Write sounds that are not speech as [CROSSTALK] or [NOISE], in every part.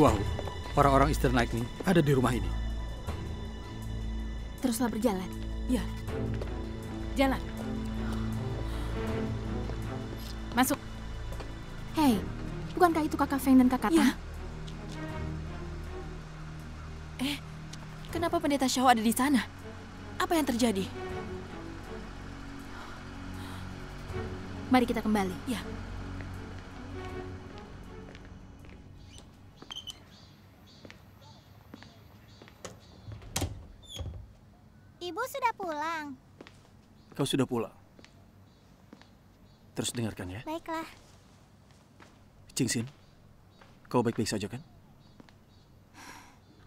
Penatuahu, orang-orang Eastern Lightning ada di rumah ini. Teruslah berjalan. Ya. Jalan. Masuk. Hei, bukankah itu kakak Feng dan kakak Ya. Tan? Eh, kenapa pendeta Shao ada di sana? Apa yang terjadi? Mari kita kembali. Ya. Pulang. Kau sudah pulang. Terus dengarkan ya. Baiklah. Cingsin, kau baik-baik saja kan?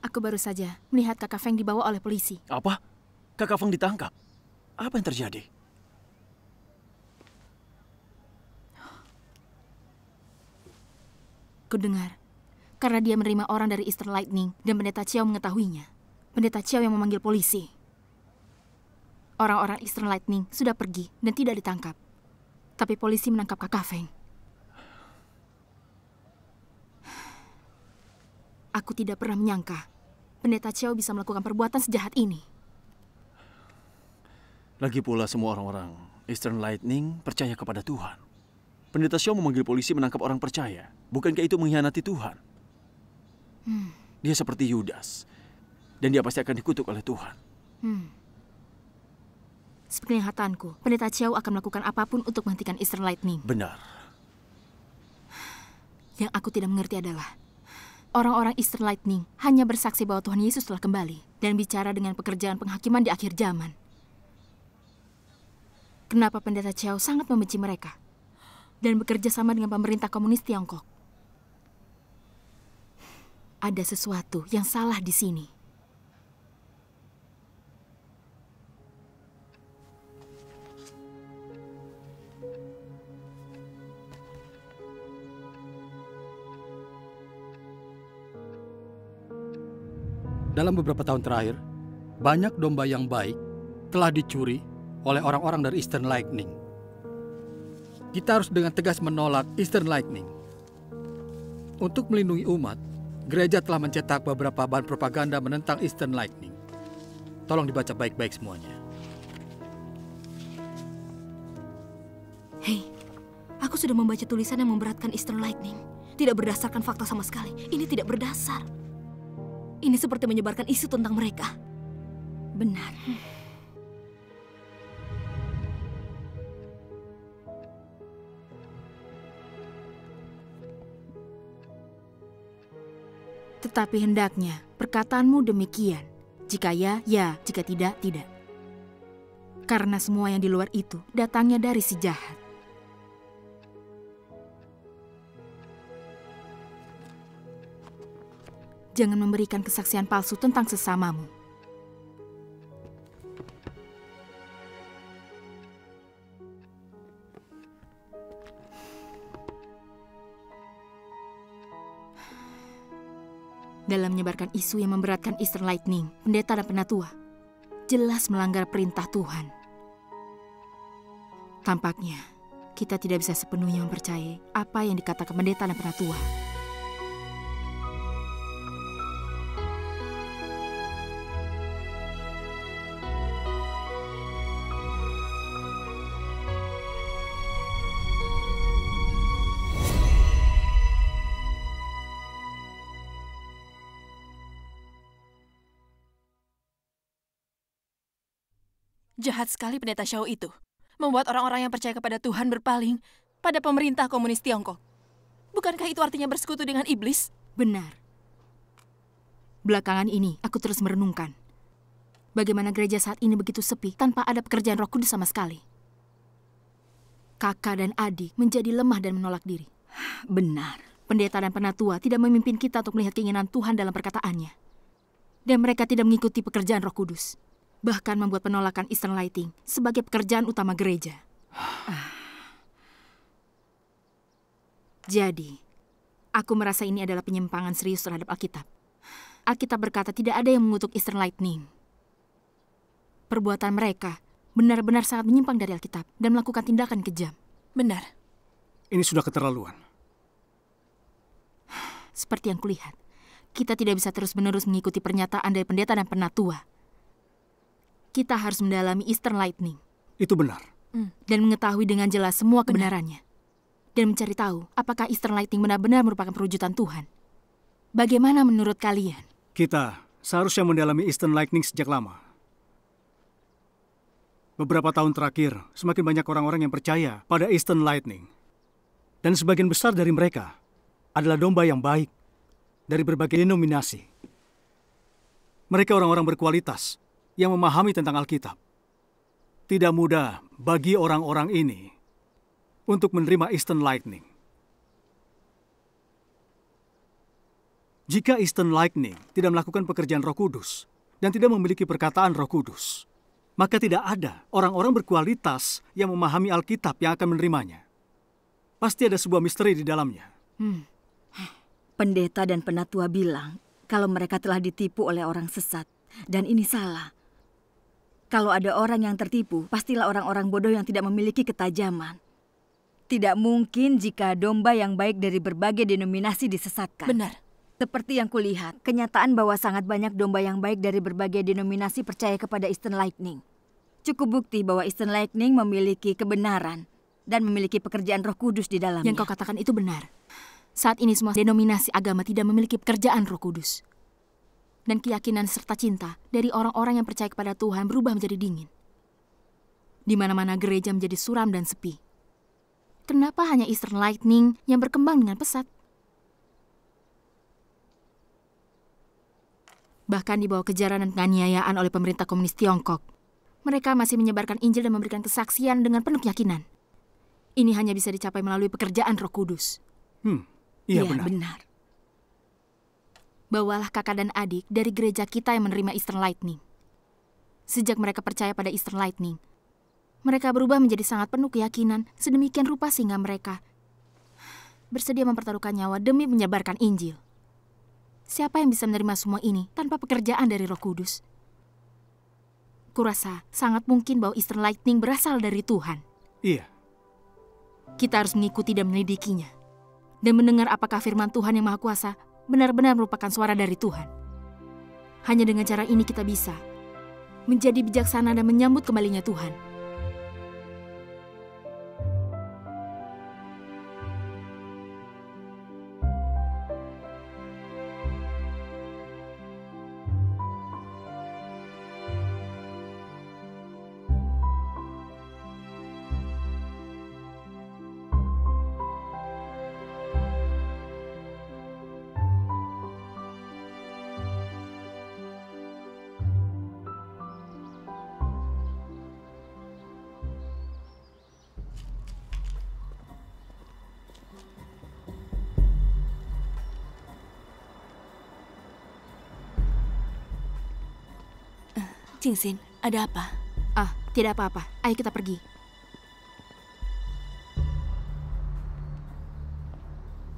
Aku baru saja melihat kakak Feng dibawa oleh polisi. Apa? Kakak Feng ditangkap. Apa yang terjadi? Kudengar, karena dia menerima orang dari Eastern Lightning dan pendeta Chiao mengetahuinya. Pendeta Chiao yang memanggil polisi. Orang-orang Eastern Lightning sudah pergi dan tidak ditangkap. Tapi polisi menangkap kakak Feng. Aku tidak pernah menyangka pendeta Chiao bisa melakukan perbuatan sejahat ini. Lagi pula semua orang-orang Eastern Lightning percaya kepada Tuhan. Pendeta Xiao memanggil polisi menangkap orang percaya. Bukankah itu mengkhianati Tuhan? Dia seperti Yudas. Dan dia pasti akan dikutuk oleh Tuhan. Sepenglihatanku, pendeta Chiao akan melakukan apa pun untuk menghentikan Eastern Lightning. Benar. Yang aku tidak mengerti adalah orang-orang Eastern Lightning hanya bersaksi bahwa Tuhan Yesus telah kembali dan bicara dengan pekerjaan penghakiman di akhir zaman. Kenapa pendeta Chiao sangat membenci mereka dan bekerja sama dengan pemerintah komunis Tiongkok? Ada sesuatu yang salah di sini. Dalam beberapa tahun terakhir, banyak domba yang baik telah dicuri oleh orang-orang dari Eastern Lightning. Kita harus dengan tegas menolak Eastern Lightning. Untuk melindungi umat, gereja telah mencetak beberapa bahan propaganda menentang Eastern Lightning. Tolong dibaca baik-baik semuanya. Hei, aku sudah membaca tulisan yang memberatkan Eastern Lightning. Tidak berdasarkan fakta sama sekali. Ini tidak berdasar. Ini seperti menyebarkan isu tentang mereka. Benar. Tetapi hendaknya perkataanmu demikian. Jika ya, ya. Jika tidak, tidak. Karena semua yang di luar itu datangnya dari si jahat. Jangan memberikan kesaksian palsu tentang sesamamu. Dalam menyebarkan isu yang memberatkan Eastern Lightning, pendeta dan penatua, jelas melanggar perintah Tuhan. Tampaknya, kita tidak bisa sepenuhnya mempercayai apa yang dikatakan pendeta dan penatua. Jahat sekali pendeta Shao itu. Membuat orang-orang yang percaya kepada Tuhan berpaling pada pemerintah komunis Tiongkok. Bukankah itu artinya bersekutu dengan iblis? Benar. Belakangan ini, aku terus merenungkan. Bagaimana gereja saat ini begitu sepi tanpa ada pekerjaan roh kudus sama sekali. Kakak dan adik menjadi lemah dan menolak diri. Benar. Pendeta dan penatua tidak memimpin kita untuk melihat keinginan Tuhan dalam perkataannya. Dan mereka tidak mengikuti pekerjaan roh kudus. Bahkan membuat penolakan Eastern Lighting sebagai pekerjaan utama gereja. Jadi, aku merasa ini adalah penyimpangan serius terhadap Alkitab. Alkitab berkata tidak ada yang mengutuk Eastern Lightning. Perbuatan mereka benar-benar sangat menyimpang dari Alkitab dan melakukan tindakan kejam. Benar. Ini sudah keterlaluan. Seperti yang kulihat, kita tidak bisa terus-menerus mengikuti pernyataan dari pendeta dan penatua. Kita harus mendalami Eastern Lightning Itu benar. dan mengetahui dengan jelas semua kebenarannya. Dan mencari tahu apakah Eastern Lightning benar-benar merupakan perwujudan Tuhan. Bagaimana menurut kalian? Kita seharusnya mendalami Eastern Lightning sejak lama. Beberapa tahun terakhir, semakin banyak orang-orang yang percaya pada Eastern Lightning. Dan sebagian besar dari mereka adalah domba yang baik dari berbagai denominasi. Mereka orang-orang berkualitas yang memahami tentang Alkitab. Tidak mudah bagi orang-orang ini untuk menerima Eastern Lightning. Jika Eastern Lightning tidak melakukan pekerjaan Roh Kudus dan tidak memiliki perkataan Roh Kudus, maka tidak ada orang-orang berkualitas yang memahami Alkitab yang akan menerimanya. Pasti ada sebuah misteri di dalamnya. Pendeta dan penatua bilang kalau mereka telah ditipu oleh orang sesat, dan ini salah. Kalau ada orang yang tertipu, pastilah orang-orang bodoh yang tidak memiliki ketajaman. Tidak mungkin jika domba yang baik dari berbagai denominasi disesatkan. Benar. Seperti yang kulihat, kenyataan bahwa sangat banyak domba yang baik dari berbagai denominasi percaya kepada Eastern Lightning. Cukup bukti bahwa Eastern Lightning memiliki kebenaran dan memiliki pekerjaan roh kudus di dalamnya. Yang kau katakan itu benar. Saat ini semua denominasi agama tidak memiliki pekerjaan roh kudus. Dan keyakinan serta cinta dari orang-orang yang percaya kepada Tuhan berubah menjadi dingin. Di mana-mana gereja menjadi suram dan sepi. Kenapa hanya Eastern Lightning yang berkembang dengan pesat? Bahkan di bawah kejaran dan penganiayaan oleh pemerintah komunis Tiongkok, mereka masih menyebarkan Injil dan memberikan kesaksian dengan penuh keyakinan. Ini hanya bisa dicapai melalui pekerjaan Roh Kudus. Hmm, iya, Iya, benar. benar. Bawalah kakak dan adik dari gereja kita yang menerima Eastern Lightning. Sejak mereka percaya pada Eastern Lightning, mereka berubah menjadi sangat penuh keyakinan, sedemikian rupa sehingga mereka bersedia mempertaruhkan nyawa demi menyebarkan Injil. Siapa yang bisa menerima semua ini tanpa pekerjaan dari Roh Kudus? Kurasa sangat mungkin bahwa Eastern Lightning berasal dari Tuhan. Iya, Kita harus mengikuti dan menyelidikinya. Dan mendengar apakah firman Tuhan yang Maha Kuasa benar-benar merupakan suara dari Tuhan. Hanya dengan cara ini kita bisa menjadi bijaksana dan menyambut kembalinya Tuhan. Cingsin, ada apa? Ah, tidak apa-apa. Ayo kita pergi.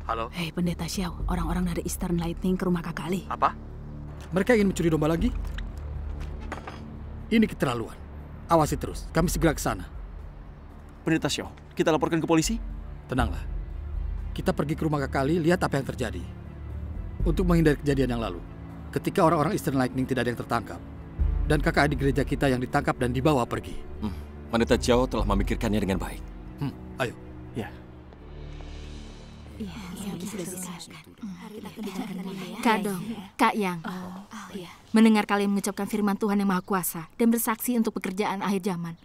Halo, Hei Pendeta Xiao, orang-orang dari Eastern Lightning ke rumah Kakak Ali. apa? Mereka ingin mencuri domba lagi? Ini keterlaluan. Awasi terus, kami segera ke sana. Pendeta Xiao, kita laporkan ke polisi? Tenanglah. Kita pergi ke rumah Kak Kali, lihat apa yang terjadi. Untuk menghindari kejadian yang lalu. Ketika orang-orang Eastern Lightning tidak ada yang tertangkap. Dan kakak adik gereja kita yang ditangkap dan dibawa pergi. Hmm, Pendeta Jiao telah memikirkannya dengan baik. Hmm, ayo. Ya. Kak Dong, Kak Yang. Mendengar kalian mengucapkan firman Tuhan yang Maha Kuasa dan bersaksi untuk pekerjaan akhir zaman.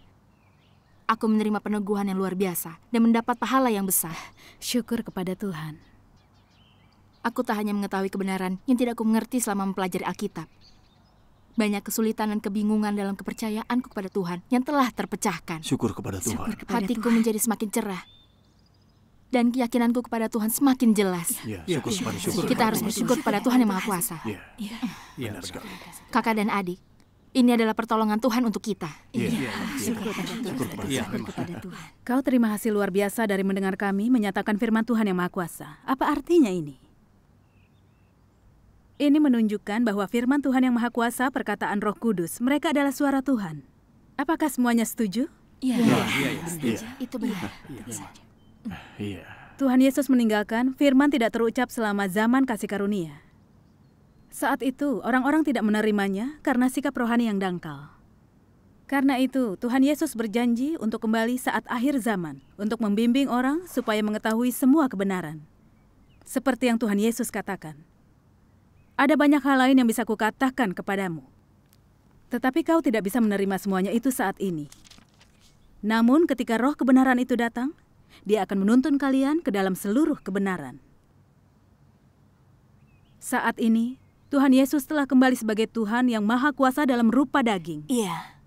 Aku menerima peneguhan yang luar biasa dan mendapat pahala yang besar. Syukur kepada Tuhan. Aku tak hanya mengetahui kebenaran yang tidak aku mengerti selama mempelajari Alkitab. Banyak kesulitan dan kebingungan dalam kepercayaanku kepada Tuhan yang telah terpecahkan. Syukur kepada Tuhan. Syukur kepada Hatiku Tuhan. menjadi semakin cerah. Dan keyakinanku kepada Tuhan semakin jelas. Ya, Iya, syukur kepada syukur. Kita harus bersyukur kepada Tuhan yang Maha Kuasa. Ya, iya benar sekali. Kakak dan adik, ini adalah pertolongan Tuhan untuk kita. Iya. Syukur kepada Tuhan. Syukur kepada Iya, Tuhan. memang. kepada Tuhan. Kau terima hasil luar biasa dari mendengar kami menyatakan firman Tuhan yang Maha Kuasa. Apa artinya ini? Ini menunjukkan bahwa firman Tuhan yang Maha Kuasa perkataan Roh Kudus, mereka adalah suara Tuhan. Apakah semuanya setuju? Iya. Iya. Itu benar. Iya. Tuhan Yesus meninggalkan firman tidak terucap selama zaman kasih karunia. Saat itu, orang-orang tidak menerimanya karena sikap rohani yang dangkal. Karena itu, Tuhan Yesus berjanji untuk kembali saat akhir zaman, untuk membimbing orang supaya mengetahui semua kebenaran. Seperti yang Tuhan Yesus katakan. Ada banyak hal lain yang bisa kukatakan kepadamu. Tetapi kau tidak bisa menerima semuanya itu saat ini. Namun ketika roh kebenaran itu datang, dia akan menuntun kalian ke dalam seluruh kebenaran. Saat ini, Tuhan Yesus telah kembali sebagai Tuhan yang maha kuasa dalam rupa daging. Iya.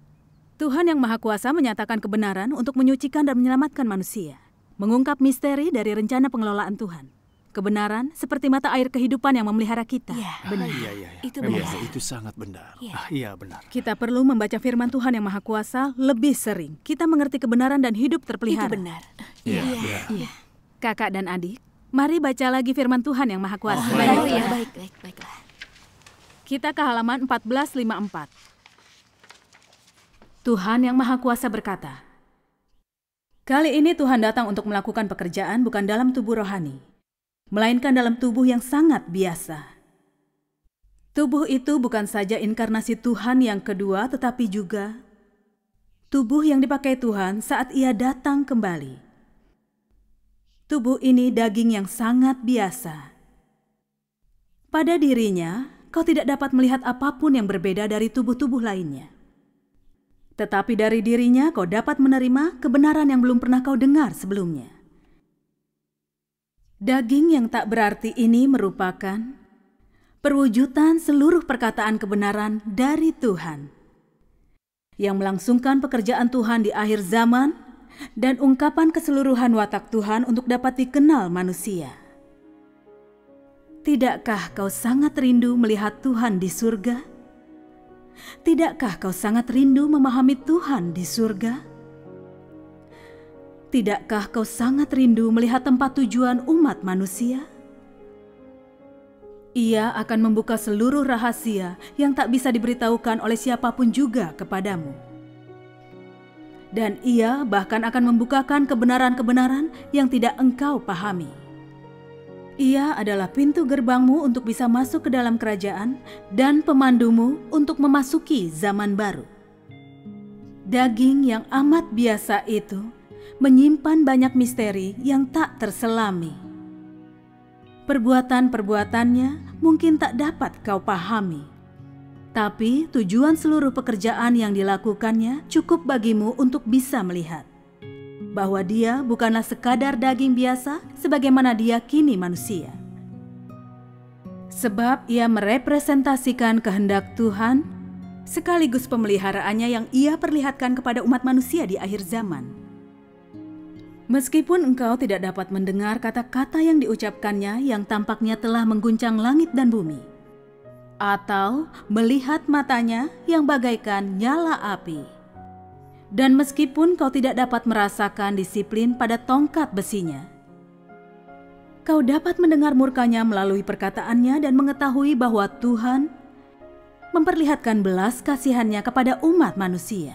Tuhan yang Maha Kuasa menyatakan kebenaran untuk menyucikan dan menyelamatkan manusia, mengungkap misteri dari rencana pengelolaan Tuhan. Kebenaran seperti mata air kehidupan yang memelihara kita. Iya. Benar. Iya, iya, iya. Itu Memang benar. itu sangat benar. Iya. Ah, iya benar. Kita perlu membaca firman Tuhan yang Maha Kuasa lebih sering. Kita mengerti kebenaran dan hidup Itu terpelihara. benar. Iya, Iya. iya. Kakak dan adik, mari baca lagi firman Tuhan yang Maha Kuasa. Oh, Baik, iya. ya. Baik, baik, baiklah. Kita ke halaman 1454. Tuhan yang Maha Kuasa berkata, Kali ini Tuhan datang untuk melakukan pekerjaan bukan dalam tubuh rohani, melainkan dalam tubuh yang sangat biasa. Tubuh itu bukan saja inkarnasi Tuhan yang kedua, tetapi juga tubuh yang dipakai Tuhan saat Ia datang kembali. Tubuh ini daging yang sangat biasa. Pada dirinya, kau tidak dapat melihat apa pun yang berbeda dari tubuh-tubuh lainnya. Tetapi dari dirinya kau dapat menerima kebenaran yang belum pernah kau dengar sebelumnya. Daging yang tak berarti ini merupakan perwujudan seluruh perkataan kebenaran dari Tuhan yang melangsungkan pekerjaan Tuhan di akhir zaman dan ungkapan keseluruhan watak Tuhan untuk dapat dikenal manusia. Tidakkah kau sangat rindu melihat Tuhan di surga? Tidakkah kau sangat rindu memahami Tuhan di surga? Tidakkah kau sangat rindu melihat tempat tujuan umat manusia? Ia akan membuka seluruh rahasia yang tak bisa diberitahukan oleh siapa pun juga kepadamu. Dan ia bahkan akan membukakan kebenaran-kebenaran yang tidak engkau pahami. Ia adalah pintu gerbangmu untuk bisa masuk ke dalam kerajaan dan pemandumu untuk memasuki zaman baru. Daging yang amat biasa itu menyimpan banyak misteri yang tak terselami. Perbuatan-perbuatannya mungkin tak dapat kau pahami. Tapi tujuan seluruh pekerjaan yang dilakukannya cukup bagimu untuk bisa melihat bahwa dia bukanlah sekadar daging biasa sebagaimana diyakini manusia. Sebab ia merepresentasikan kehendak Tuhan sekaligus pemeliharaannya yang ia perlihatkan kepada umat manusia di akhir zaman. Meskipun engkau tidak dapat mendengar kata-kata yang diucapkannya yang tampaknya telah mengguncang langit dan bumi, atau melihat matanya yang bagaikan nyala api. Dan meskipun kau tidak dapat merasakan disiplin pada tongkat besinya, kau dapat mendengar murkanya melalui perkataannya dan mengetahui bahwa Tuhan memperlihatkan belas kasihannya kepada umat manusia.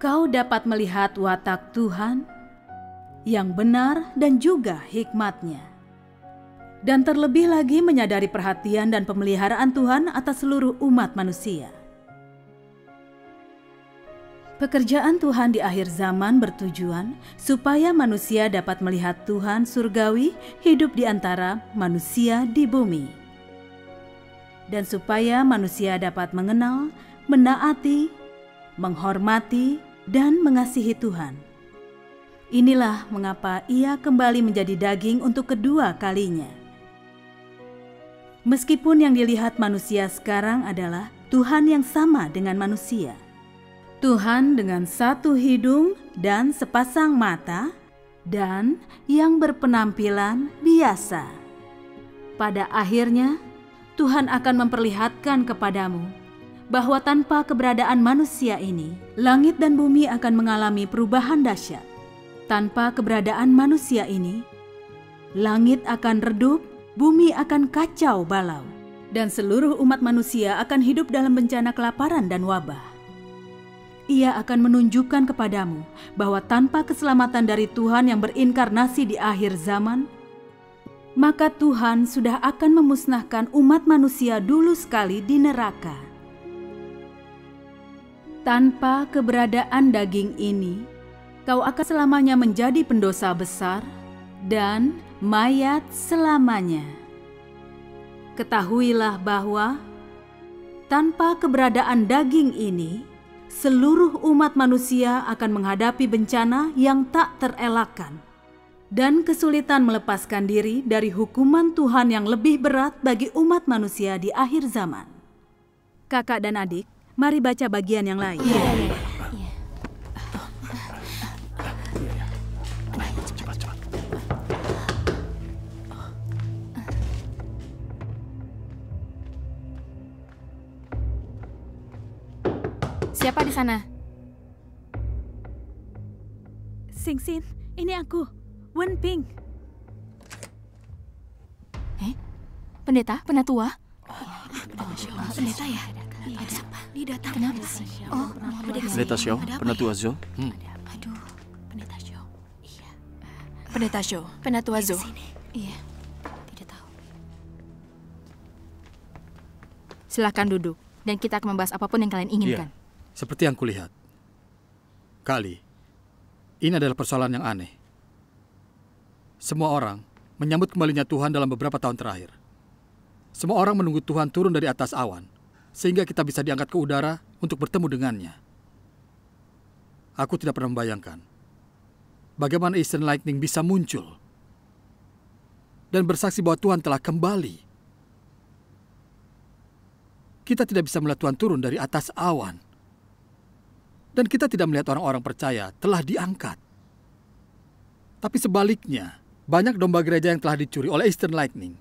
Kau dapat melihat watak Tuhan yang benar dan juga hikmatnya. Dan terlebih lagi menyadari perhatian dan pemeliharaan Tuhan atas seluruh umat manusia. Pekerjaan Tuhan di akhir zaman bertujuan supaya manusia dapat melihat Tuhan surgawi hidup di antara manusia di bumi. Dan supaya manusia dapat mengenal, menaati, menghormati, dan mengasihi Tuhan. Inilah mengapa ia kembali menjadi daging untuk kedua kalinya. Meskipun yang dilihat manusia sekarang adalah Tuhan yang sama dengan manusia. Tuhan dengan satu hidung dan sepasang mata dan yang berpenampilan biasa. Pada akhirnya, Tuhan akan memperlihatkan kepadamu bahwa tanpa keberadaan manusia ini, langit dan bumi akan mengalami perubahan dahsyat. Tanpa keberadaan manusia ini, langit akan redup, bumi akan kacau balau, dan seluruh umat manusia akan hidup dalam bencana kelaparan dan wabah. Ia akan menunjukkan kepadamu bahwa tanpa keselamatan dari Tuhan yang berinkarnasi di akhir zaman, maka Tuhan sudah akan memusnahkan umat manusia dulu sekali di neraka. Tanpa keberadaan daging ini, kau akan selamanya menjadi pendosa besar dan mayat selamanya. Ketahuilah bahwa tanpa keberadaan daging ini, seluruh umat manusia akan menghadapi bencana yang tak terelakkan dan kesulitan melepaskan diri dari hukuman Tuhan yang lebih berat bagi umat manusia di akhir zaman. Kakak dan adik, mari baca bagian yang lain. Siapa di sana? Sing Sin, ini aku, Wen Ping. Eh? Pendeta? Penatua? Pendeta ya? Ada apa? Dia datang. Kenapa sih? Oh, Pendeta Xiao, Penatua Zo. Aduh, Pendeta Show. Iya. Pendeta Show, Penatua Zo. Iya. Tidak tahu. Silahkan duduk, dan kita akan membahas apa pun yang kalian inginkan. Seperti yang kulihat. Kali, ini adalah persoalan yang aneh. Semua orang menyambut kembalinya Tuhan dalam beberapa tahun terakhir. Semua orang menunggu Tuhan turun dari atas awan, sehingga kita bisa diangkat ke udara untuk bertemu dengannya. Aku tidak pernah membayangkan bagaimana Eastern Lightning bisa muncul dan bersaksi bahwa Tuhan telah kembali. Kita tidak bisa melihat Tuhan turun dari atas awan. Dan kita tidak melihat orang-orang percaya telah diangkat. Tapi sebaliknya, banyak domba gereja yang telah dicuri oleh Eastern Lightning.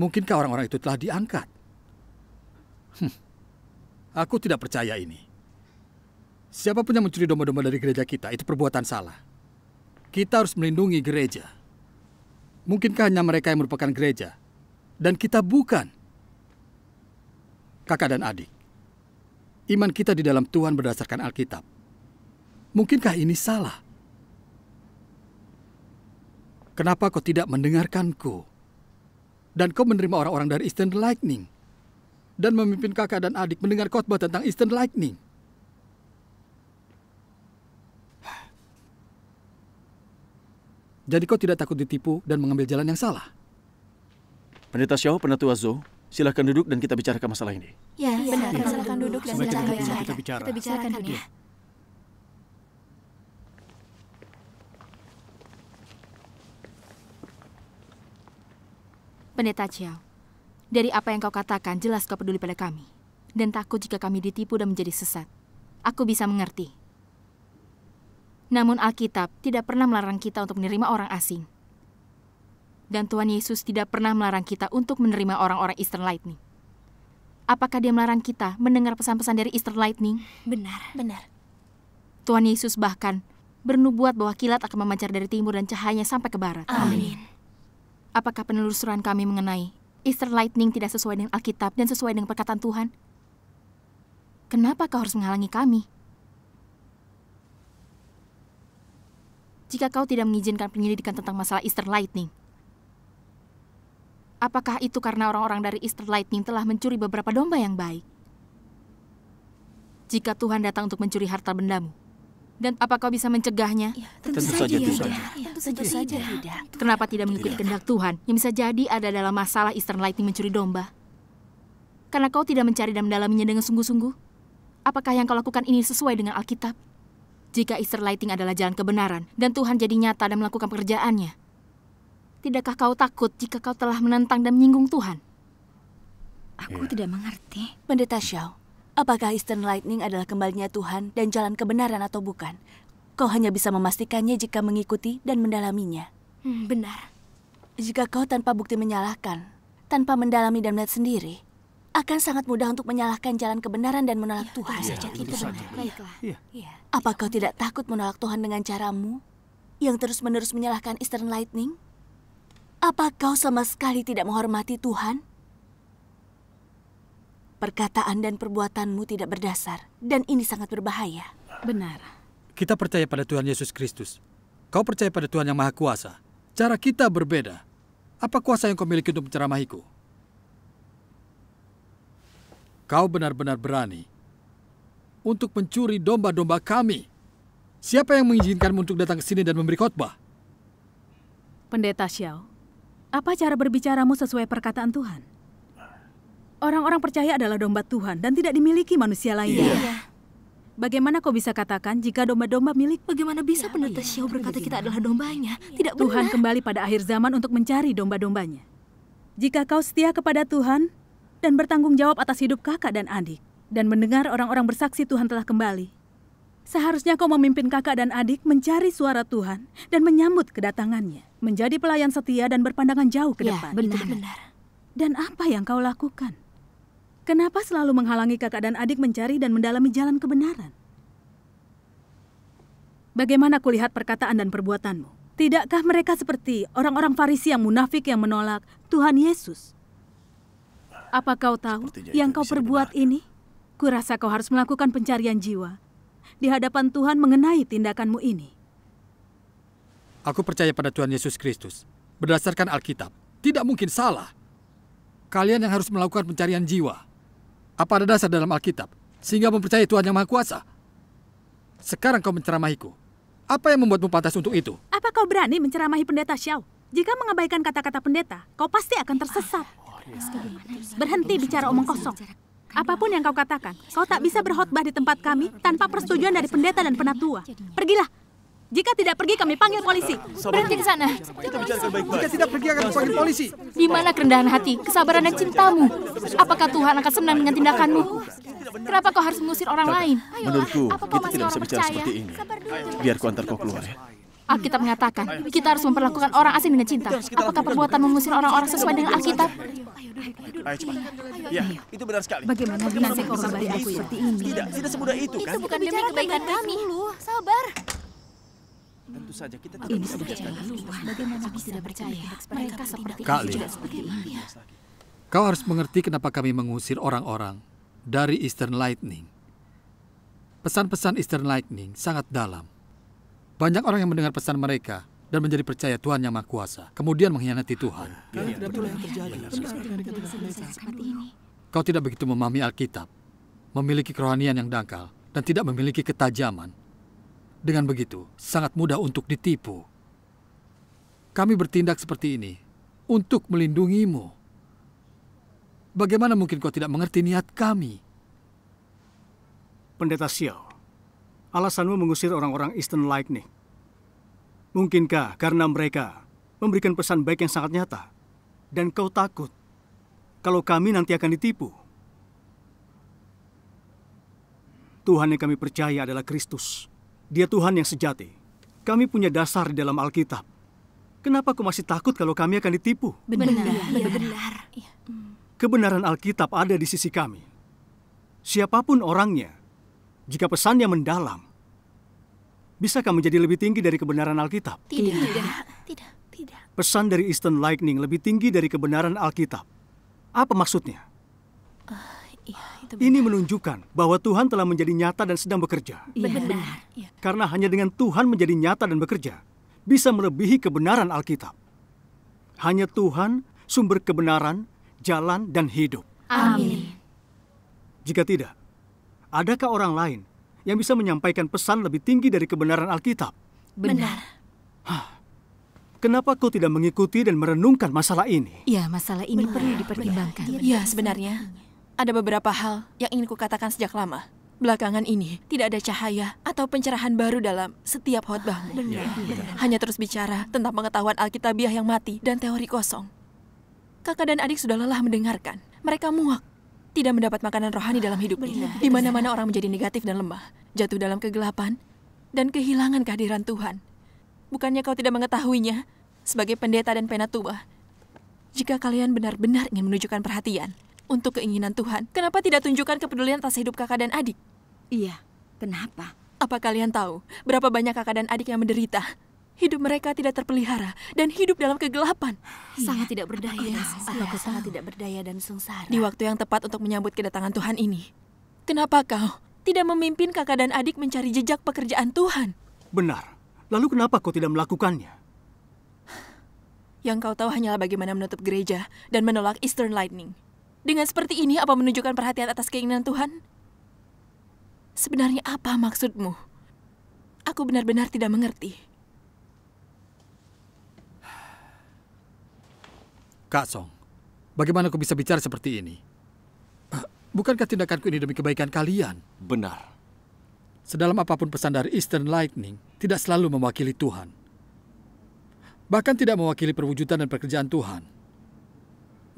Mungkinkah orang-orang itu telah diangkat? Hmm, aku tidak percaya ini. Siapa pun yang mencuri domba-domba dari gereja kita, itu perbuatan salah. Kita harus melindungi gereja. Mungkinkah hanya mereka yang merupakan gereja, dan kita bukan? Kakak dan adik, iman kita di dalam Tuhan berdasarkan Alkitab. Mungkinkah ini salah? Kenapa kau tidak mendengarkanku? Dan kau menerima orang-orang dari Eastern Lightning. Dan memimpin kakak dan adik mendengar khotbah tentang Eastern Lightning. Jadi kau tidak takut ditipu dan mengambil jalan yang salah? Pendeta Xiao, Penatua Zo, silahkan duduk dan kita bicarakan masalah ini. Ya, benar. Silakan duduk dan duduk bicara. kita bicara. Kita bicarakan ya. Pendeta Chiao, dari apa yang kau katakan jelas kau peduli pada kami. Dan takut jika kami ditipu dan menjadi sesat. Aku bisa mengerti. Namun Alkitab tidak pernah melarang kita untuk menerima orang asing. Dan Tuhan Yesus tidak pernah melarang kita untuk menerima orang-orang Eastern Lightning. Apakah dia melarang kita mendengar pesan-pesan dari Eastern Lightning? Benar. Benar. Tuhan Yesus bahkan bernubuat bahwa kilat akan memancar dari timur dan cahayanya sampai ke barat. Amin. Apakah penelusuran kami mengenai Eastern Lightning tidak sesuai dengan Alkitab dan sesuai dengan perkataan Tuhan? Kenapa kau harus menghalangi kami? Jika kau tidak mengizinkan penyelidikan tentang masalah Eastern Lightning, apakah itu karena orang-orang dari Eastern Lightning telah mencuri beberapa domba yang baik? Jika Tuhan datang untuk mencuri harta bendamu, dan apa kau bisa mencegahnya? Tentu saja tidak. Tentu saja tidak. tidak. Kenapa tidak mengikuti kehendak Tuhan yang bisa jadi ada dalam masalah Eastern Lightning mencuri domba? Karena kau tidak mencari dan mendalaminya dengan sungguh-sungguh? Apakah yang kau lakukan ini sesuai dengan Alkitab? Jika Eastern Lighting adalah jalan kebenaran dan Tuhan jadi nyata dan melakukan pekerjaannya, tidakkah kau takut jika kau telah menentang dan menyinggung Tuhan? Aku tidak mengerti. Pendeta Xiao, apakah Eastern Lightning adalah kembalinya Tuhan dan jalan kebenaran atau bukan? Kau hanya bisa memastikannya jika mengikuti dan mendalaminya. Hmm, benar. Jika kau tanpa bukti menyalahkan, tanpa mendalami dan melihat sendiri, akan sangat mudah untuk menyalahkan jalan kebenaran dan menolak Tuhan. iya, Itu tentu benar. saja. Baiklah. Iya. Apa kau tidak takut menolak Tuhan dengan caramu yang terus-menerus menyalahkan Eastern Lightning? Apa kau sama sekali tidak menghormati Tuhan? Perkataan dan perbuatanmu tidak berdasar, dan ini sangat berbahaya. Benar. Kita percaya pada Tuhan Yesus Kristus. Kau percaya pada Tuhan yang Maha Kuasa. Cara kita berbeda. Apa kuasa yang kau miliki untuk menceramahiku? Kau benar-benar berani untuk mencuri domba-domba kami. Siapa yang mengizinkanmu untuk datang ke sini dan memberi khotbah? Pendeta Xiao, apa cara berbicaramu sesuai perkataan Tuhan? Orang-orang percaya adalah domba Tuhan dan tidak dimiliki manusia lainnya. Iya. Bagaimana kau bisa katakan jika domba-domba milik Bagaimana bisa pendeta Xiao berkata kita adalah dombanya? Tidak Tuhan benar. kembali pada akhir zaman untuk mencari domba-dombanya? Jika kau setia kepada Tuhan dan bertanggung jawab atas hidup kakak dan adik, dan mendengar orang-orang bersaksi Tuhan telah kembali, seharusnya kau memimpin kakak dan adik mencari suara Tuhan dan menyambut kedatangannya, menjadi pelayan setia dan berpandangan jauh ke Ya, depan. benar. benar. Dan apa yang kau lakukan? Kenapa selalu menghalangi kakak dan adik mencari dan mendalami jalan kebenaran? Bagaimana kulihat perkataan dan perbuatanmu? Tidakkah mereka seperti orang-orang Farisi yang munafik yang menolak Tuhan Yesus? Apa kau tahu Sepertinya yang kau perbuat ini? Kurasa kau harus melakukan pencarian jiwa di hadapan Tuhan mengenai tindakanmu ini. Aku percaya pada Tuhan Yesus Kristus. Berdasarkan Alkitab, tidak mungkin salah. Kalian yang harus melakukan pencarian jiwa. Apa ada dasar dalam Alkitab sehingga mempercayai Tuhan yang Maha Kuasa? Sekarang kau menceramahiku. Apa yang membuatmu pantas untuk itu? Apa kau berani menceramahi pendeta Xiao? Jika mengabaikan kata-kata pendeta, kau pasti akan tersesat. Berhenti bicara omong kosong. Apa pun yang kau katakan, kau tak bisa berkhotbah di tempat kami tanpa persetujuan dari pendeta dan penatua. Pergilah. Jika tidak pergi, kami panggil polisi. Berhenti ke sana. Jika tidak pergi akan kupanggil polisi. Di mana kerendahan hati, kesabaran dan cintamu? Apakah Tuhan akan senang dengan tindakanmu? Kenapa kau harus mengusir orang lain? Menurutku, kita tidak bisa bicara percaya? seperti ini. Biar ku antar kau keluar ya. Alkitab mengatakan, kita harus memperlakukan orang asing dengan cinta. Apakah perbuatan mengusir orang-orang sesuai dengan Alkitab? Ayo cepat. Ya, itu benar sekali. Bagaimana bisa kau kabari aku seperti ini? Tidak, tidak semudah itu kan? Itu bukan demi kebaikan kami. Sabar. Tentu saja kita tidak Ini bisa sudah keterlaluan. Bagaimana bisa tidak percaya? Mereka seperti Kali. juga seperti ini. Kau harus mengerti kenapa kami mengusir orang-orang dari Eastern Lightning. Pesan-pesan Eastern Lightning sangat dalam. Banyak orang yang mendengar pesan mereka dan menjadi percaya Tuhan yang Maha Kuasa, kemudian mengkhianati Tuhan. Kau tidak begitu memahami Alkitab, memiliki kerohanian yang dangkal, dan tidak memiliki ketajaman. Dengan begitu, sangat mudah untuk ditipu. Kami bertindak seperti ini untuk melindungimu. Bagaimana mungkin kau tidak mengerti niat kami? Pendeta Xiao, alasanmu mengusir orang-orang Eastern Lightning. Mungkinkah karena mereka memberikan pesan baik yang sangat nyata, dan kau takut kalau kami nanti akan ditipu? Tuhan yang kami percaya adalah Kristus. Dia Tuhan yang sejati. Kami punya dasar di dalam Alkitab. Kenapa kau masih takut kalau kami akan ditipu? Benar, Iya, benar. Kebenaran Alkitab ada di sisi kami. Siapa pun orangnya, jika pesannya mendalam, bisakah menjadi lebih tinggi dari kebenaran Alkitab? Tidak, tidak, tidak, tidak. Pesan dari Eastern Lightning lebih tinggi dari kebenaran Alkitab. Apa maksudnya? Iya, itu Ini menunjukkan bahwa Tuhan telah menjadi nyata dan sedang bekerja. benar. Iya. Karena hanya dengan Tuhan menjadi nyata dan bekerja, bisa melebihi kebenaran Alkitab. Hanya Tuhan, sumber kebenaran, jalan, dan hidup. Amin. Jika tidak, adakah orang lain yang bisa menyampaikan pesan lebih tinggi dari kebenaran Alkitab? Benar. Kenapa kau tidak mengikuti dan merenungkan masalah ini? Ya, masalah ini perlu dipertimbangkan. Ya, sebenarnya ada beberapa hal yang ingin kukatakan sejak lama. Belakangan ini tidak ada cahaya atau pencerahan baru dalam setiap khotbahmu. Hanya terus bicara tentang pengetahuan Alkitabiah yang mati dan teori kosong. Kakak dan adik sudah lelah mendengarkan. Mereka muak. Tidak mendapat makanan rohani dalam hidupnya. Di mana-mana orang menjadi negatif dan lemah. Jatuh dalam kegelapan dan kehilangan kehadiran Tuhan. Bukannya kau tidak mengetahuinya sebagai pendeta dan penatua. Jika kalian benar-benar ingin menunjukkan perhatian untuk keinginan Tuhan, kenapa tidak tunjukkan kepedulian atas hidup kakak dan adik? Iya, kenapa? Apa kalian tahu berapa banyak kakak dan adik yang menderita? Hidup mereka tidak terpelihara dan hidup dalam kegelapan. Sangat tidak berdaya. Aku sangat tidak berdaya dan sengsara. Di waktu yang tepat untuk menyambut kedatangan Tuhan ini. Kenapa kau tidak memimpin kakak dan adik mencari jejak pekerjaan Tuhan? Benar. Lalu kenapa kau tidak melakukannya? Yang kau tahu hanyalah bagaimana menutup gereja dan menolak Eastern Lightning. Dengan seperti ini, apa menunjukkan perhatian atas keinginan Tuhan? Sebenarnya apa maksudmu? Aku benar-benar tidak mengerti. Kak Song, bagaimana kau bisa bicara seperti ini? Eh, Bukankah tindakanku ini demi kebaikan kalian? Benar. Sedalam apa pun pesan dari Eastern Lightning, tidak selalu mewakili Tuhan. Bahkan tidak mewakili perwujudan dan pekerjaan Tuhan.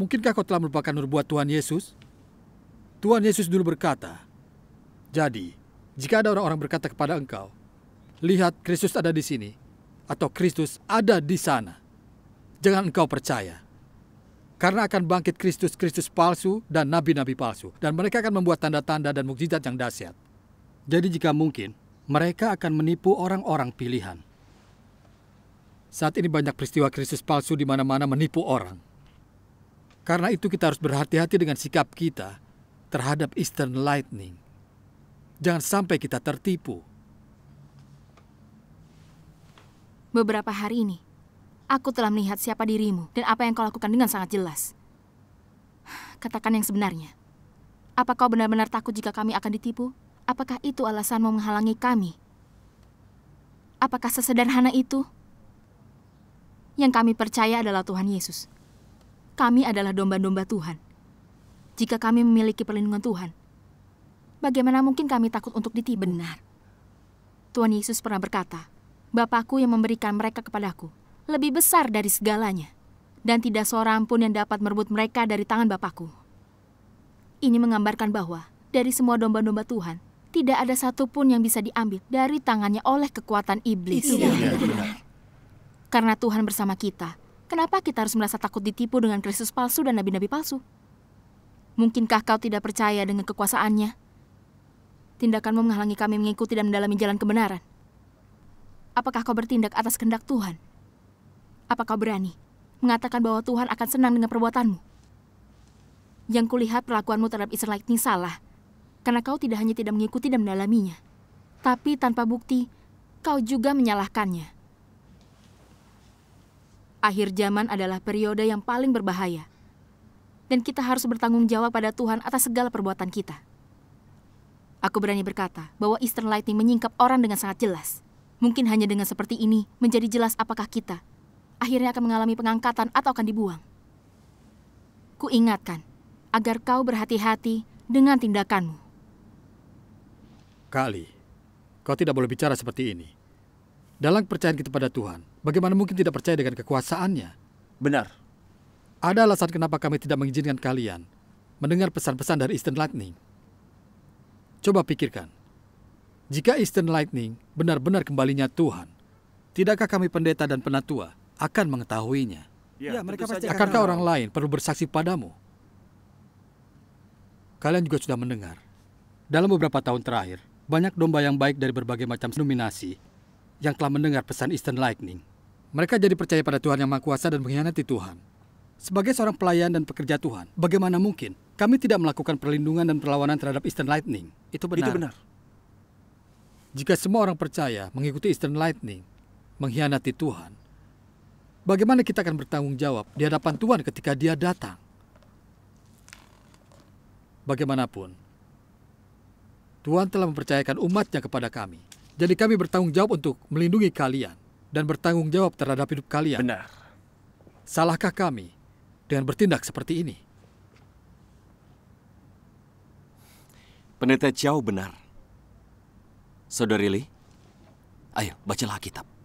Mungkinkah kau telah melupakan nubuat Tuhan Yesus? Tuhan Yesus dulu berkata, Jadi, jika ada orang-orang berkata kepada engkau, Lihat, Kristus ada di sini, atau Kristus ada di sana. Jangan engkau percaya. Karena akan bangkit Kristus-Kristus palsu dan nabi-nabi palsu. Dan mereka akan membuat tanda-tanda dan mukjizat yang dahsyat. Jadi jika mungkin, mereka akan menipu orang-orang pilihan. Saat ini banyak peristiwa Kristus palsu di mana-mana menipu orang. Karena itu kita harus berhati-hati dengan sikap kita terhadap Eastern Lightning. Jangan sampai kita tertipu. Beberapa hari ini, aku telah melihat siapa dirimu dan apa yang kau lakukan dengan sangat jelas. Katakan yang sebenarnya. Apa kau benar-benar takut jika kami akan ditipu? Apakah itu alasanmu menghalangi kami? Apakah sesederhana itu? Yang kami percaya adalah Tuhan Yesus. Kami adalah domba-domba Tuhan. Jika kami memiliki perlindungan Tuhan, bagaimana mungkin kami takut untuk ditipu? Benar. Tuhan Yesus pernah berkata, Bapakku yang memberikan mereka kepadaku lebih besar dari segalanya, dan tidak seorang pun yang dapat merebut mereka dari tangan Bapakku. Ini menggambarkan bahwa dari semua domba-domba Tuhan, tidak ada satupun yang bisa diambil dari tangannya oleh kekuatan iblis. Iya. Karena Tuhan bersama kita, kenapa kita harus merasa takut ditipu dengan Kristus palsu dan nabi-nabi palsu? Mungkinkah kau tidak percaya dengan kekuasaannya? Tindakanmu menghalangi kami mengikuti dan mendalami jalan kebenaran. Apakah kau bertindak atas kehendak Tuhan? Apa kau berani mengatakan bahwa Tuhan akan senang dengan perbuatanmu? Yang kulihat perlakuanmu terhadap Israel ini salah, karena kau tidak hanya tidak mengikuti dan mendalaminya, tapi tanpa bukti, kau juga menyalahkannya. Akhir zaman adalah periode yang paling berbahaya, dan kita harus bertanggung jawab pada Tuhan atas segala perbuatan kita. Aku berani berkata bahwa Eastern Lightning menyingkap orang dengan sangat jelas. Mungkin hanya dengan seperti ini menjadi jelas apakah kita akhirnya akan mengalami pengangkatan atau akan dibuang. Ku ingatkan agar kau berhati-hati dengan tindakanmu. Kali, kau tidak boleh bicara seperti ini. Dalam kepercayaan kita pada Tuhan, bagaimana mungkin tidak percaya dengan kekuasaannya? Benar. Ada alasan kenapa kami tidak mengizinkan kalian mendengar pesan-pesan dari Eastern Lightning. Coba pikirkan, jika Eastern Lightning benar-benar kembalinya Tuhan, tidakkah kami pendeta dan penatua akan mengetahuinya? Ya, mereka tentu pasti saja. Akankah orang lain perlu bersaksi padamu? Kalian juga sudah mendengar. Dalam beberapa tahun terakhir, banyak domba yang baik dari berbagai macam denominasi yang telah mendengar pesan Eastern Lightning. Mereka jadi percaya pada Tuhan yang Maha Kuasa dan mengkhianati Tuhan. Sebagai seorang pelayan dan pekerja Tuhan, bagaimana mungkin kami tidak melakukan perlindungan dan perlawanan terhadap Eastern Lightning? Itu benar. Itu benar. Jika semua orang percaya mengikuti Eastern Lightning, mengkhianati Tuhan, bagaimana kita akan bertanggung jawab di hadapan Tuhan ketika Dia datang? Bagaimanapun, Tuhan telah mempercayakan umatnya kepada kami. Jadi kami bertanggung jawab untuk melindungi kalian dan bertanggung jawab terhadap hidup kalian. Benar. Salahkah kami dengan bertindak seperti ini? Pendeta Chow benar. Saudari Lee, ayo bacalah kitab.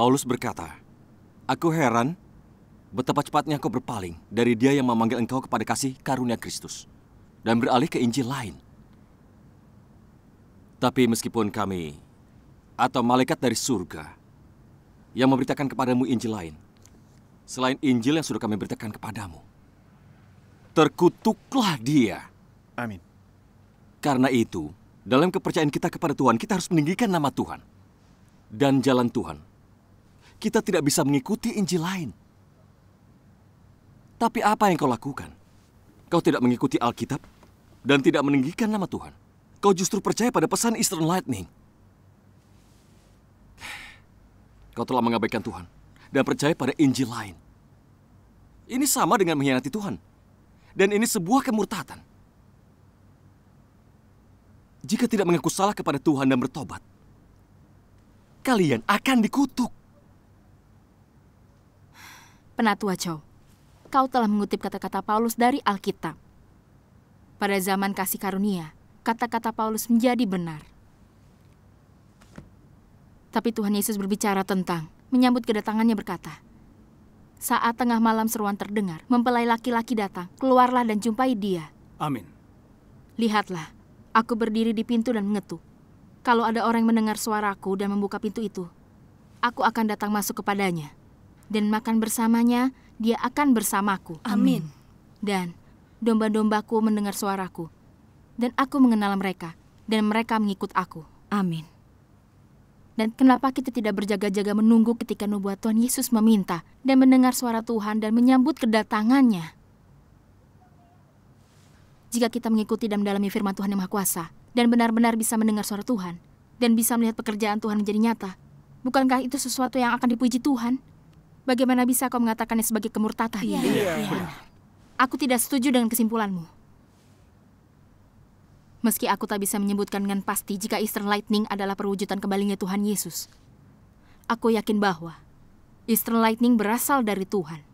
Paulus berkata, Aku heran betapa cepatnya kau berpaling dari dia yang memanggil engkau kepada kasih karunia Kristus dan beralih ke Injil lain. Tapi meskipun kami atau malaikat dari surga yang memberitakan kepadamu Injil lain, selain Injil yang sudah kami beritakan kepadamu, terkutuklah dia. Amin. Karena itu, dalam kepercayaan kita kepada Tuhan, kita harus meninggikan nama Tuhan dan jalan Tuhan. Kita tidak bisa mengikuti Injil lain. Tapi apa yang kau lakukan? Kau tidak mengikuti Alkitab dan tidak meninggikan nama Tuhan. Kau justru percaya pada pesan Eastern Lightning. kau telah mengabaikan Tuhan dan percaya pada Injil lain. Ini sama dengan mengkhianati Tuhan. Dan ini sebuah kemurtatan. Jika tidak mengaku salah kepada Tuhan dan bertobat, kalian akan dikutuk. Penatua Chow, kau telah mengutip kata-kata Paulus dari Alkitab. Pada zaman kasih karunia, kata-kata Paulus menjadi benar. Tapi Tuhan Yesus berbicara tentang menyambut kedatangannya berkata, Saat tengah malam seruan terdengar, mempelai laki-laki datang, keluarlah dan jumpai dia. Amin. Lihatlah, aku berdiri di pintu dan mengetuk. Kalau ada orang yang mendengar suaraku dan membuka pintu itu, aku akan datang masuk kepadanya. Dan makan bersamanya, dia akan bersamaku. Amin. Dan domba-dombaku mendengar suaraku. Dan aku mengenal mereka, dan mereka mengikut aku. Amin. Dan kenapa kita tidak berjaga-jaga menunggu ketika nubuat Tuhan Yesus meminta dan mendengar suara Tuhan dan menyambut kedatangannya? Jika kita mengikuti dan mendalami firman Tuhan yang Maha Kuasa dan benar-benar bisa mendengar suara Tuhan dan bisa melihat pekerjaan Tuhan menjadi nyata, bukankah itu sesuatu yang akan dipuji Tuhan? Bagaimana bisa kau mengatakannya sebagai kemurtatan? Iya. Aku tidak setuju dengan kesimpulanmu. Meski aku tak bisa menyebutkan dengan pasti jika Eastern Lightning adalah perwujudan kembalinya Tuhan Yesus. Aku yakin bahwa Eastern Lightning berasal dari Tuhan.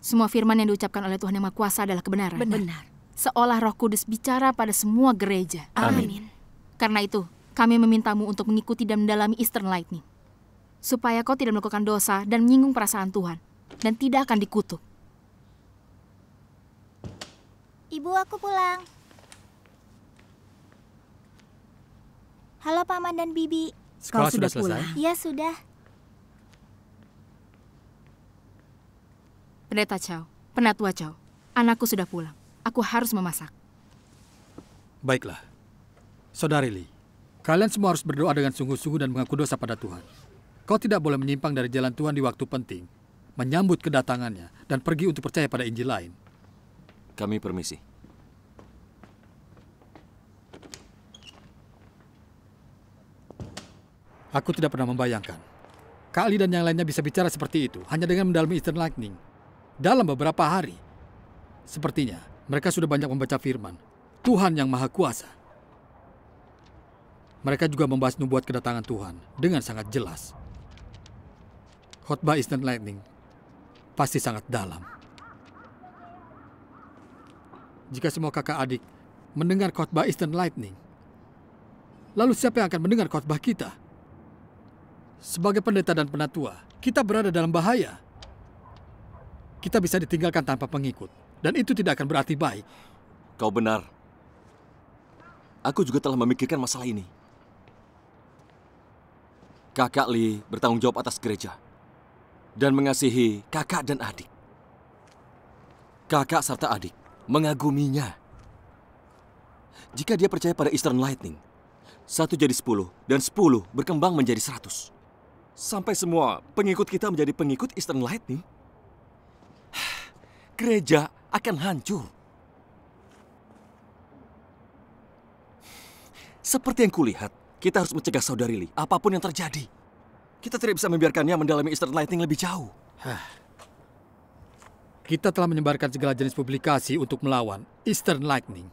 Semua firman yang diucapkan oleh Tuhan Yang Maha Kuasa adalah kebenaran. Benar. Seolah roh kudus bicara pada semua gereja. Amin. Karena itu, kami memintamu untuk mengikuti dan mendalami Eastern Lightning. Supaya kau tidak melakukan dosa dan menyinggung perasaan Tuhan. Dan tidak akan dikutuk. Ibu aku pulang. Halo Paman dan Bibi. Sekolah Kau sudah sudah selesai? pulang. Iya sudah. Pendeta Chow, penatua Chow, anakku sudah pulang. Aku harus memasak. Baiklah. Saudari Lee, kalian semua harus berdoa dengan sungguh-sungguh dan mengaku dosa pada Tuhan. Kau tidak boleh menyimpang dari jalan Tuhan di waktu penting, menyambut kedatangannya, dan pergi untuk percaya pada Injil lain. Kami permisi. Aku tidak pernah membayangkan. Kak Ali dan yang lainnya bisa bicara seperti itu hanya dengan mendalami Eastern Lightning. Dalam beberapa hari. Sepertinya mereka sudah banyak membaca firman. Tuhan yang Maha Kuasa. Mereka juga membahas nubuat kedatangan Tuhan dengan sangat jelas. Khotbah Eastern Lightning pasti sangat dalam. Jika semua kakak adik mendengar khotbah Eastern Lightning, lalu siapa yang akan mendengar khotbah kita? Sebagai pendeta dan penatua, kita berada dalam bahaya. Kita bisa ditinggalkan tanpa pengikut, dan itu tidak akan berarti baik. Kau benar. Aku juga telah memikirkan masalah ini. Kakak Lee bertanggung jawab atas gereja dan mengasihi kakak dan adik. Kakak serta adik mengaguminya. Jika dia percaya pada Eastern Lightning, satu jadi sepuluh dan sepuluh berkembang menjadi seratus. Sampai semua pengikut kita menjadi pengikut Eastern Lightning. [SIGHS] Gereja akan hancur. Seperti yang kulihat, kita harus mencegah saudari Lee, apa pun yang terjadi. Kita tidak bisa membiarkannya mendalami Eastern Lightning lebih jauh. Kita telah menyebarkan segala jenis publikasi untuk melawan Eastern Lightning.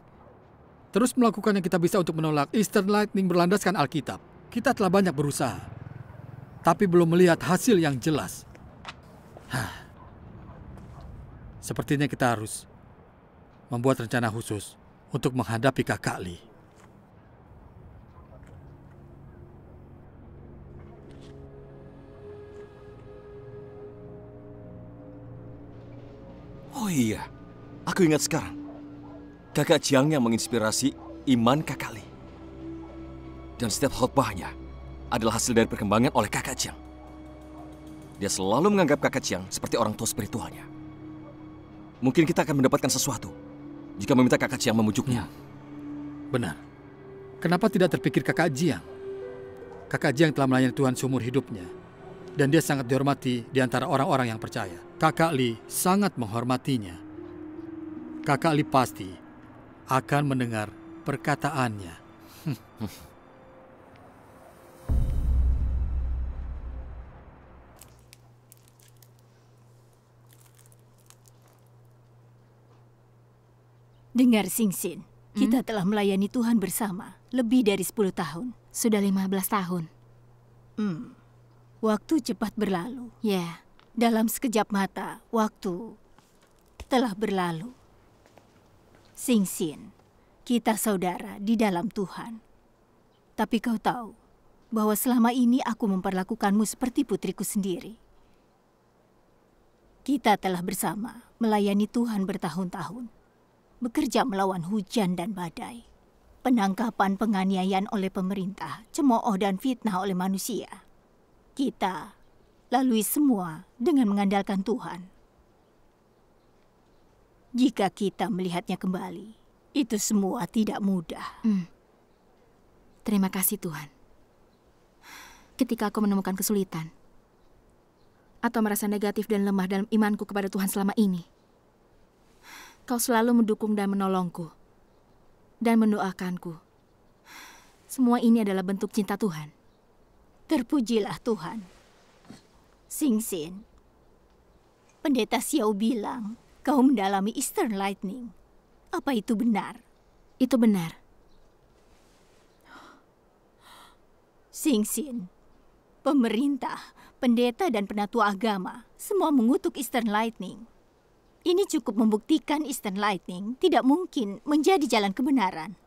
Terus melakukan yang kita bisa untuk menolak Eastern Lightning berlandaskan Alkitab. Kita telah banyak berusaha, tapi belum melihat hasil yang jelas. Hah. Sepertinya kita harus membuat rencana khusus untuk menghadapi kakak Lee. Oh iya, aku ingat sekarang. Kakak Jiang yang menginspirasi iman kakak Lee. Dan setiap khotbahnya adalah hasil dari perkembangan oleh kakak Jiang. Dia selalu menganggap kakak Jiang seperti orang tua spiritualnya. Mungkin kita akan mendapatkan sesuatu jika meminta kakak Jiang memujuknya. Benar. Kenapa tidak terpikir kakak Jiang? Kakak Jiang telah melayani Tuhan seumur hidupnya dan dia sangat dihormati di antara orang-orang yang percaya. Kakak Li sangat menghormatinya. Kakak Li pasti akan mendengar perkataannya. [LAUGHS] Dengar Sing Sin, hmm? kita telah melayani Tuhan bersama lebih dari 10 tahun. Sudah 15 tahun. Hmm. Waktu cepat berlalu. Ya, Dalam sekejap mata, waktu telah berlalu. Singsin, kita saudara di dalam Tuhan. Tapi kau tahu bahwa selama ini aku memperlakukanmu seperti putriku sendiri. Kita telah bersama melayani Tuhan bertahun-tahun, bekerja melawan hujan dan badai, penangkapan penganiayaan oleh pemerintah, cemooh dan fitnah oleh manusia. Kita lalui semua dengan mengandalkan Tuhan. Jika kita melihatnya kembali, itu semua tidak mudah. Hmm. Terima kasih Tuhan. Ketika aku menemukan kesulitan, atau merasa negatif dan lemah dalam imanku kepada Tuhan selama ini, kau selalu mendukung dan menolongku, dan mendoakanku. Semua ini adalah bentuk cinta Tuhan. Terpujilah Tuhan. Singsin, Pendeta Xiao bilang kau mendalami Eastern Lightning. Apa itu benar? Itu benar. Singsin, pemerintah, pendeta dan penatua agama semua mengutuk Eastern Lightning. Ini cukup membuktikan Eastern Lightning tidak mungkin menjadi jalan kebenaran.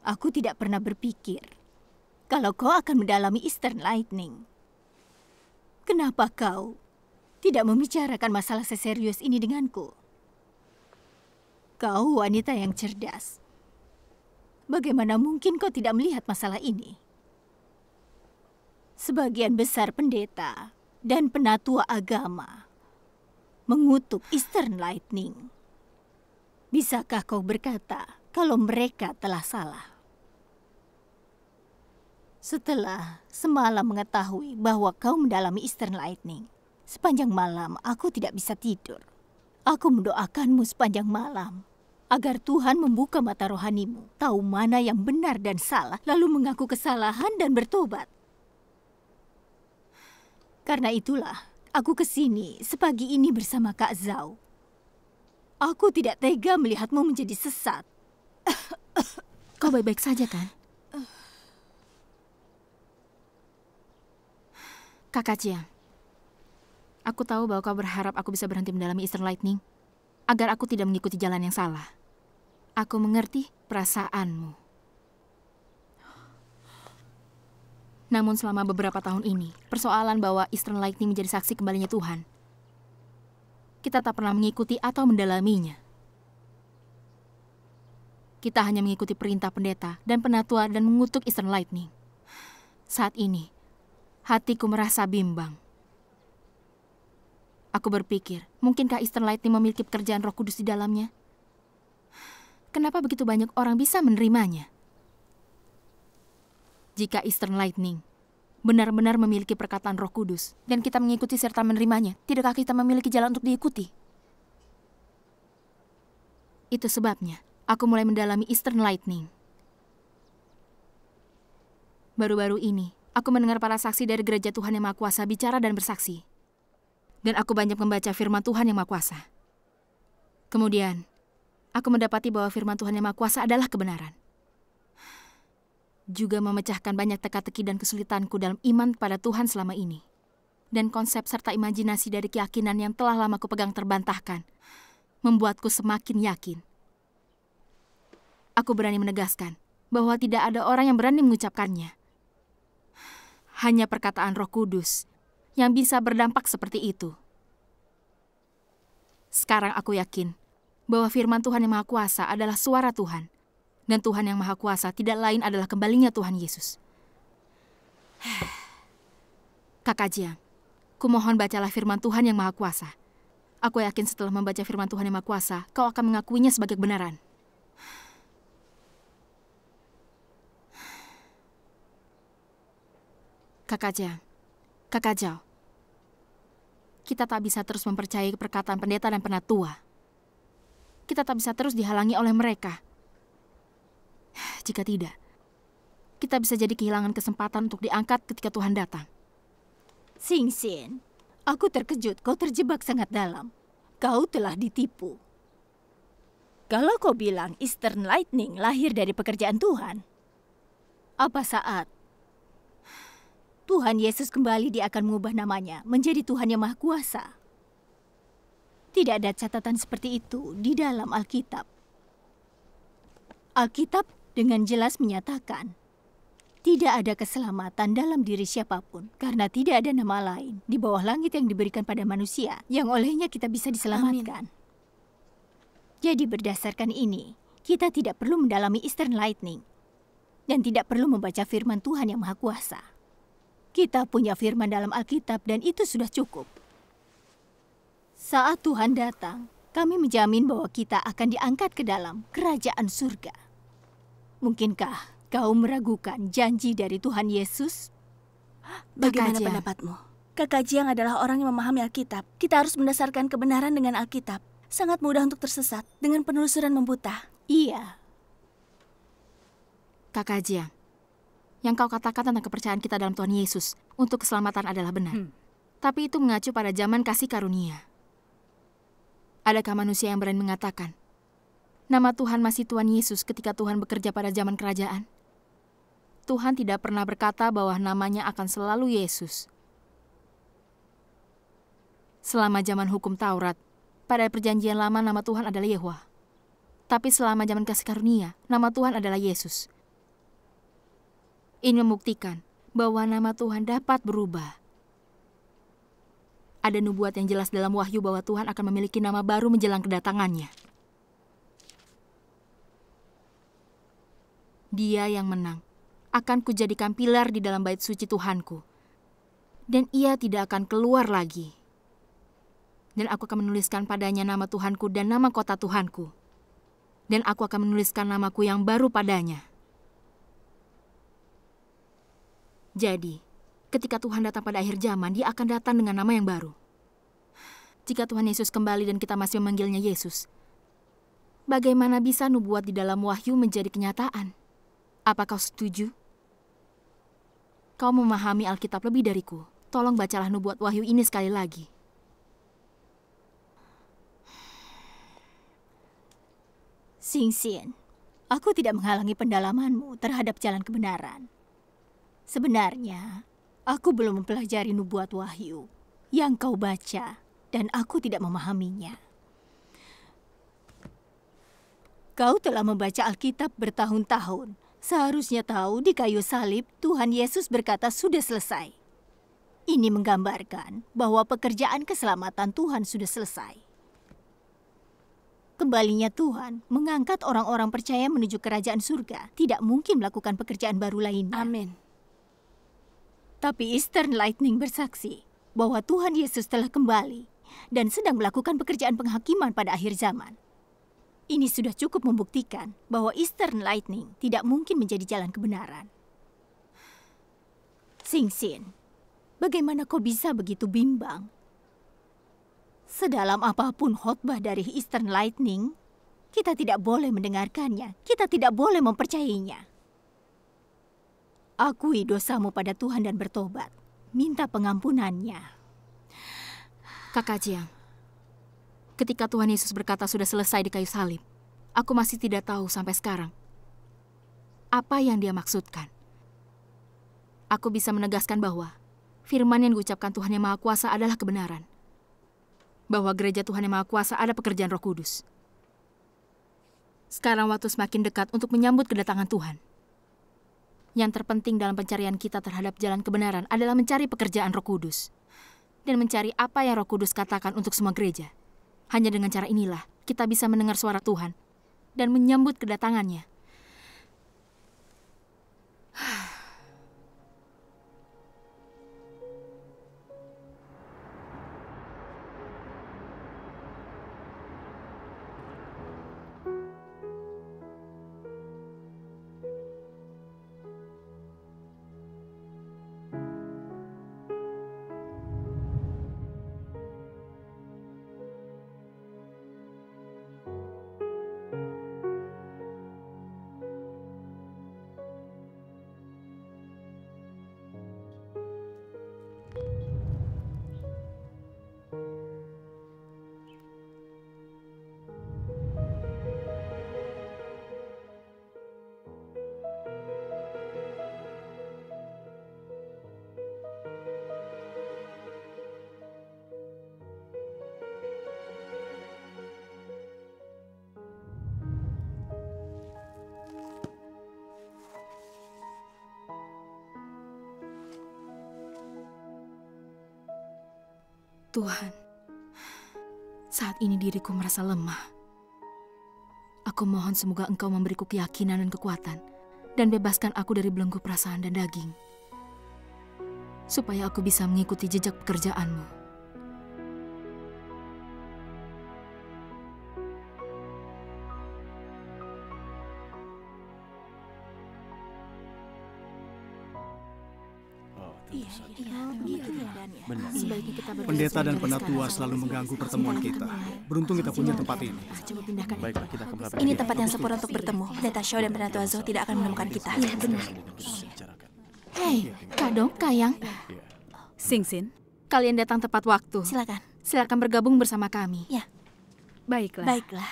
Aku tidak pernah berpikir kalau kau akan mendalami Eastern Lightning. Kenapa kau tidak membicarakan masalah seserius ini denganku? Kau wanita yang cerdas. Bagaimana mungkin kau tidak melihat masalah ini? Sebagian besar pendeta dan penatua agama mengutuk Eastern Lightning. Bisakah kau berkata kalau mereka telah salah? Setelah semalam mengetahui bahwa kau mendalami Eastern Lightning, sepanjang malam aku tidak bisa tidur. Aku mendoakanmu sepanjang malam agar Tuhan membuka mata rohanimu, tahu mana yang benar dan salah, lalu mengaku kesalahan dan bertobat. Karena itulah aku ke sini sepagi ini bersama Kak Zhao. Aku tidak tega melihatmu menjadi sesat. Kau baik-baik saja kan? Kakak Jiang, aku tahu bahwa kau berharap aku bisa berhenti mendalami Eastern Lightning agar aku tidak mengikuti jalan yang salah. Aku mengerti perasaanmu. Namun selama beberapa tahun ini, persoalan bahwa Eastern Lightning menjadi saksi kembalinya Tuhan, kita tak pernah mengikuti atau mendalaminya. Kita hanya mengikuti perintah pendeta dan penatua dan mengutuk Eastern Lightning. Saat ini, hatiku merasa bimbang. Aku berpikir, mungkinkah Eastern Lightning memiliki pekerjaan roh kudus di dalamnya? Kenapa begitu banyak orang bisa menerimanya? Jika Eastern Lightning benar-benar memiliki perkataan roh kudus dan kita mengikuti serta menerimanya, tidakkah kita memiliki jalan untuk diikuti? Itu sebabnya aku mulai mendalami Eastern Lightning. Baru-baru ini, Aku mendengar para saksi dari gereja Tuhan Yang Maha Kuasa bicara dan bersaksi. Dan aku banyak membaca firman Tuhan Yang Maha Kuasa. Kemudian, aku mendapati bahwa firman Tuhan Yang Maha Kuasa adalah kebenaran. Juga memecahkan banyak teka-teki dan kesulitanku dalam iman pada Tuhan selama ini. Dan konsep serta imajinasi dari keyakinan yang telah lama kupegang terbantahkan, membuatku semakin yakin. Aku berani menegaskan bahwa tidak ada orang yang berani mengucapkannya hanya perkataan Roh Kudus yang bisa berdampak seperti itu. Sekarang aku yakin bahwa firman Tuhan yang Maha Kuasa adalah suara Tuhan, dan Tuhan yang Maha Kuasa tidak lain adalah kembalinya Tuhan Yesus. [SIGHS] Kakak Jiang, kumohon bacalah firman Tuhan yang Maha Kuasa. Aku yakin setelah membaca firman Tuhan yang Maha Kuasa, kau akan mengakuinya sebagai kebenaran. Kakak Jao, kita tak bisa terus mempercayai perkataan pendeta dan penatua. Kita tak bisa terus dihalangi oleh mereka. [SIGHS] Jika tidak, kita bisa jadi kehilangan kesempatan untuk diangkat ketika Tuhan datang. Sing Sin, aku terkejut kau terjebak sangat dalam. Kau telah ditipu. Kalau kau bilang Eastern Lightning lahir dari pekerjaan Tuhan, apa saat Tuhan Yesus kembali dia akan mengubah namanya menjadi Tuhan yang Maha Kuasa? Tidak ada catatan seperti itu di dalam Alkitab. Alkitab dengan jelas menyatakan tidak ada keselamatan dalam diri siapa pun karena tidak ada nama lain di bawah langit yang diberikan pada manusia yang olehnya kita bisa diselamatkan. Amin. Jadi berdasarkan ini, kita tidak perlu mendalami Eastern Lightning dan tidak perlu membaca firman Tuhan yang Maha Kuasa. Kita punya firman dalam Alkitab dan itu sudah cukup. Saat Tuhan datang, kami menjamin bahwa kita akan diangkat ke dalam kerajaan surga. Mungkinkah kau meragukan janji dari Tuhan Yesus? Bagaimana pendapatmu? Kakak Jiang adalah orang yang memahami Alkitab. Kita harus mendasarkan kebenaran dengan Alkitab sangat mudah untuk tersesat dengan penelusuran membuta. Iya. Kakak Jiang, yang kau katakan tentang kepercayaan kita dalam Tuhan Yesus untuk keselamatan adalah benar. Hmm. Tapi itu mengacu pada zaman kasih karunia. Adakah manusia yang berani mengatakan, nama Tuhan masih Tuhan Yesus ketika Tuhan bekerja pada zaman kerajaan? Tuhan tidak pernah berkata bahwa namanya akan selalu Yesus. Selama zaman hukum Taurat, pada perjanjian lama nama Tuhan adalah Yehwa. Tapi selama zaman kasih karunia, nama Tuhan adalah Yesus. Ini membuktikan bahwa nama Tuhan dapat berubah. Ada nubuat yang jelas dalam wahyu bahwa Tuhan akan memiliki nama baru menjelang kedatangannya. Dia yang menang akan kujadikan pilar di dalam bait suci Tuhanku. Dan ia tidak akan keluar lagi dan aku akan menuliskan padanya nama Tuhanku dan nama kota Tuhanku. Dan aku akan menuliskan namaku yang baru padanya. Jadi, ketika Tuhan datang pada akhir zaman, dia akan datang dengan nama yang baru. Jika Tuhan Yesus kembali dan kita masih memanggilnya Yesus, bagaimana bisa nubuat di dalam wahyu menjadi kenyataan? Apa kau setuju? Kau memahami Alkitab lebih dariku. Tolong bacalah nubuat wahyu ini sekali lagi. Singsin, aku tidak menghalangi pendalamanmu terhadap jalan kebenaran. Sebenarnya, aku belum mempelajari nubuat wahyu yang kau baca dan aku tidak memahaminya. Kau telah membaca Alkitab bertahun-tahun. Seharusnya tahu di kayu salib Tuhan Yesus berkata sudah selesai. Ini menggambarkan bahwa pekerjaan keselamatan Tuhan sudah selesai. Kembalinya Tuhan mengangkat orang-orang percaya menuju kerajaan surga tidak mungkin melakukan pekerjaan baru lainnya. Amin. Tapi Eastern Lightning bersaksi bahwa Tuhan Yesus telah kembali dan sedang melakukan pekerjaan penghakiman pada akhir zaman. Ini sudah cukup membuktikan bahwa Eastern Lightning tidak mungkin menjadi jalan kebenaran. Sing Sin, bagaimana kau bisa begitu bimbang Sedalam apa pun khotbah dari Eastern Lightning, kita tidak boleh mendengarkannya. Kita tidak boleh mempercayainya. Akui dosamu pada Tuhan dan bertobat. Minta pengampunannya. Kakak Jiang, ketika Tuhan Yesus berkata sudah selesai di kayu salib, aku masih tidak tahu sampai sekarang apa yang dia maksudkan. Aku bisa menegaskan bahwa firman yang diucapkan Tuhan Yang Maha Kuasa adalah kebenaran bahwa gereja Tuhan Yang Maha Kuasa ada pekerjaan Roh Kudus. Sekarang waktu semakin dekat untuk menyambut kedatangan Tuhan. Yang terpenting dalam pencarian kita terhadap jalan kebenaran adalah mencari pekerjaan Roh Kudus dan mencari apa yang Roh Kudus katakan untuk semua gereja. Hanya dengan cara inilah kita bisa mendengar suara Tuhan dan menyambut kedatangannya. [SIGHS] Tuhan, saat ini diriku merasa lemah. Aku mohon semoga Engkau memberiku keyakinan dan kekuatan, dan bebaskan aku dari belenggu perasaan dan daging, supaya aku bisa mengikuti jejak pekerjaanmu. Pendeta dan penatua selalu mengganggu pertemuan kita. Beruntung kita punya tempat ini. Coba pindahkan itu. Baiklah, kita Ini tempat yang sempurna untuk bertemu. Pendeta Shaw dan Pendeta Zo tidak akan menemukan kita. Iya, benar. Hei, Kadong, Kayang, Singsin, kalian datang tepat waktu. Silakan. Silakan bergabung bersama kami. Ya, Baiklah. baiklah.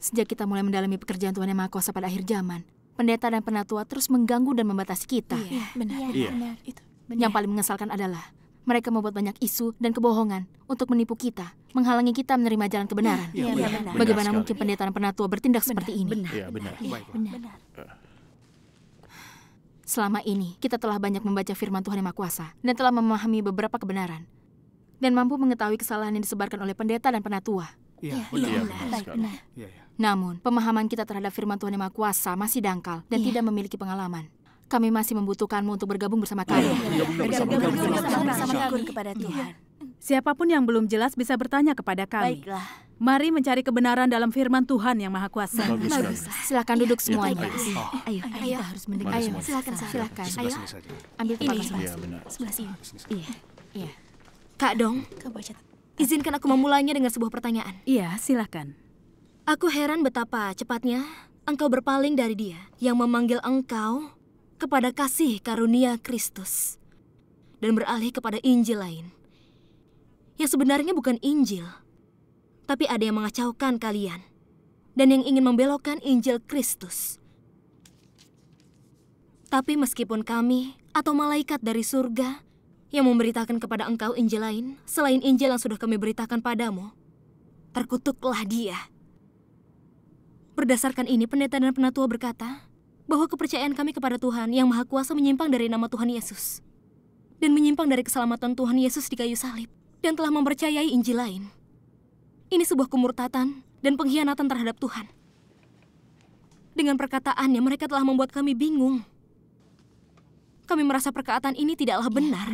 Sejak kita mulai mendalami pekerjaan Tuhan Yang Maha Kuasa pada akhir zaman, pendeta dan penatua terus mengganggu dan membatasi kita. Iya, benar. Iya. Itu. Yang paling mengesalkan adalah mereka membuat banyak isu dan kebohongan untuk menipu kita, menghalangi kita menerima jalan kebenaran. Iya, benar. benar. Bagaimana sekali. mungkin pendeta dan penatua bertindak seperti ini? Benar. Iya, benar. Benar. Selama ini, kita telah banyak membaca firman Tuhan Yang Maha Kuasa dan telah memahami beberapa kebenaran. Dan mampu mengetahui kesalahan yang disebarkan oleh pendeta dan penatua. Iya, Iya, benar. benar Baik, benar. Namun, pemahaman kita terhadap firman Tuhan Yang Maha Kuasa masih dangkal dan Iya. tidak memiliki pengalaman. Kami masih membutuhkanmu untuk bergabung bersama kami. Bergabung bersama takut kepada Tuhan. siapa pun yang belum jelas bisa bertanya kepada kami. Baiklah. Mari mencari kebenaran dalam firman Tuhan yang Maha Kuasa. Bagus. Silakan duduk Iya, semuanya. baik. Ayo, kita harus mendengar. Ayo, silakan, silakan. Ayo, sebelah ambil tempat Ini. masing-masing. Iya, benar. Sebelah sini. Iya. Iya. Kak Dong, izinkan aku memulainya dengan sebuah pertanyaan. Iya, silakan. Aku heran betapa cepatnya engkau berpaling dari dia yang memanggil engkau kepada kasih karunia Kristus dan beralih kepada Injil lain. Yang sebenarnya bukan Injil, tapi ada yang mengacaukan kalian dan yang ingin membelokkan Injil Kristus. Tapi meskipun kami atau malaikat dari surga yang memberitakan kepada engkau Injil lain selain Injil yang sudah kami beritakan padamu, terkutuklah dia. Berdasarkan ini, pendeta dan penatua berkata bahwa kepercayaan kami kepada Tuhan yang Maha Kuasa menyimpang dari nama Tuhan Yesus dan menyimpang dari keselamatan Tuhan Yesus di kayu salib dan telah mempercayai Injil lain. Ini sebuah kemurtatan dan pengkhianatan terhadap Tuhan. Dengan perkataannya, mereka telah membuat kami bingung. Kami merasa perkataan ini tidaklah benar.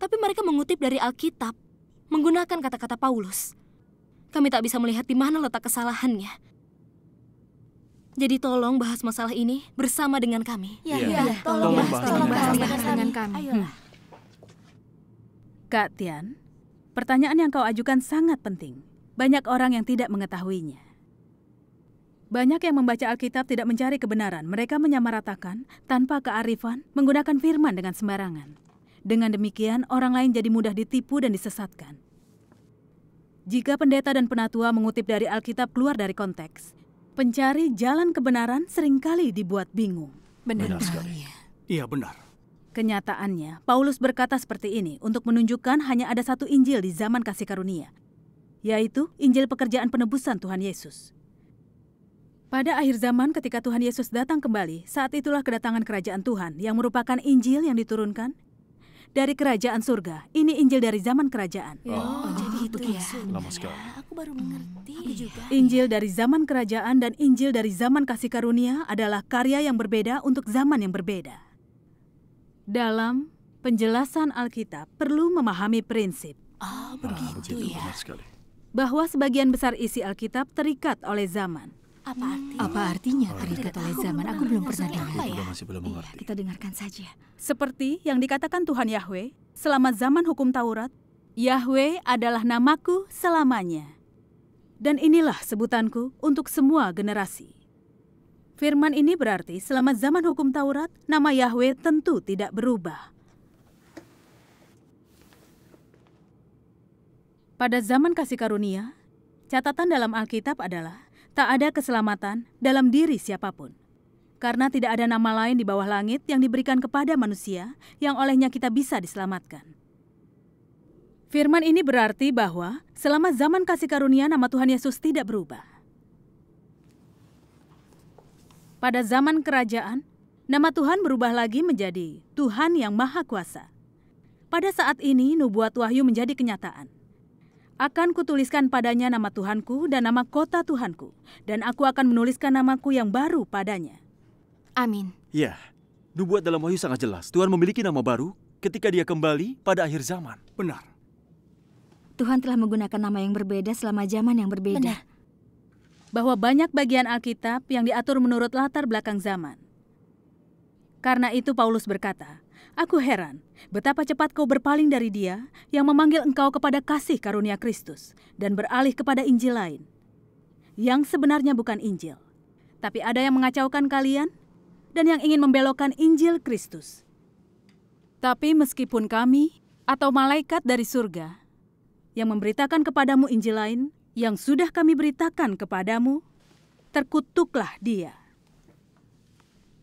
Tapi mereka mengutip dari Alkitab, menggunakan kata-kata Paulus. Kami tak bisa melihat di mana letak kesalahannya. Jadi tolong bahas masalah ini bersama dengan kami. Ya, Iya. ya. Tolong Tolong, bahas tolong dengan bahas kami. dengan Dengan kami. kami. Ayolah. Kak Tian, pertanyaan yang kau ajukan sangat penting. Banyak orang yang tidak mengetahuinya. Banyak yang membaca Alkitab tidak mencari kebenaran. Mereka menyamaratakan tanpa kearifan, menggunakan firman dengan sembarangan. Dengan demikian, orang lain jadi mudah ditipu dan disesatkan. Jika pendeta dan penatua mengutip dari Alkitab keluar dari konteks, pencari jalan kebenaran sering kali dibuat bingung. Benar. Benar sekali. Iya, benar. Kenyataannya, Paulus berkata seperti ini untuk menunjukkan hanya ada satu Injil di zaman kasih karunia, yaitu Injil pekerjaan penebusan Tuhan Yesus. Pada akhir zaman ketika Tuhan Yesus datang kembali, saat itulah kedatangan kerajaan Tuhan yang merupakan Injil yang diturunkan dari kerajaan surga. Ini Injil dari zaman kerajaan. Oh, jadi itu ya. Lama sekali. Aku baru mengerti. Aku juga. Injil dari zaman kerajaan dan Injil dari zaman kasih karunia adalah karya yang berbeda untuk zaman yang berbeda. Dalam penjelasan Alkitab perlu memahami prinsip Oh, Ah, begitu begitu. ya. Benar sekali. bahwa sebagian besar isi Alkitab terikat oleh zaman. Apa artinya? Apa artinya terikat oleh zaman? Aku belum pernah dengar. Ya? Juga masih belum Iya, mengerti. kita dengarkan saja. Seperti yang dikatakan Tuhan Yahweh selama zaman hukum Taurat, Yahweh adalah namaku selamanya. Dan inilah sebutanku untuk semua generasi. Firman ini berarti selama zaman hukum Taurat, nama Yahweh tentu tidak berubah. Pada zaman kasih karunia, catatan dalam Alkitab adalah tak ada keselamatan dalam diri siapa pun. Karena tidak ada nama lain di bawah langit yang diberikan kepada manusia yang olehnya kita bisa diselamatkan. Firman ini berarti bahwa selama zaman kasih karunia nama Tuhan Yesus tidak berubah. Pada zaman kerajaan, nama Tuhan berubah lagi menjadi Tuhan yang Maha Kuasa. Pada saat ini nubuat wahyu menjadi kenyataan. Akan kutuliskan padanya nama Tuhanku dan nama kota Tuhanku, dan aku akan menuliskan namaku yang baru padanya. Amin. Ya, nubuat dalam wahyu sangat jelas. Tuhan memiliki nama baru ketika dia kembali pada akhir zaman. Benar. Tuhan telah menggunakan nama yang berbeda selama zaman yang berbeda. Benar. Bahwa banyak bagian Alkitab yang diatur menurut latar belakang zaman. Karena itu Paulus berkata, Aku heran betapa cepat kau berpaling dari dia yang memanggil engkau kepada kasih karunia Kristus dan beralih kepada Injil lain. Yang sebenarnya bukan Injil, tapi ada yang mengacaukan kalian dan yang ingin membelokkan Injil Kristus. Tapi meskipun kami atau malaikat dari surga yang memberitakan kepadamu Injil lain yang sudah kami beritakan kepadamu, terkutuklah dia.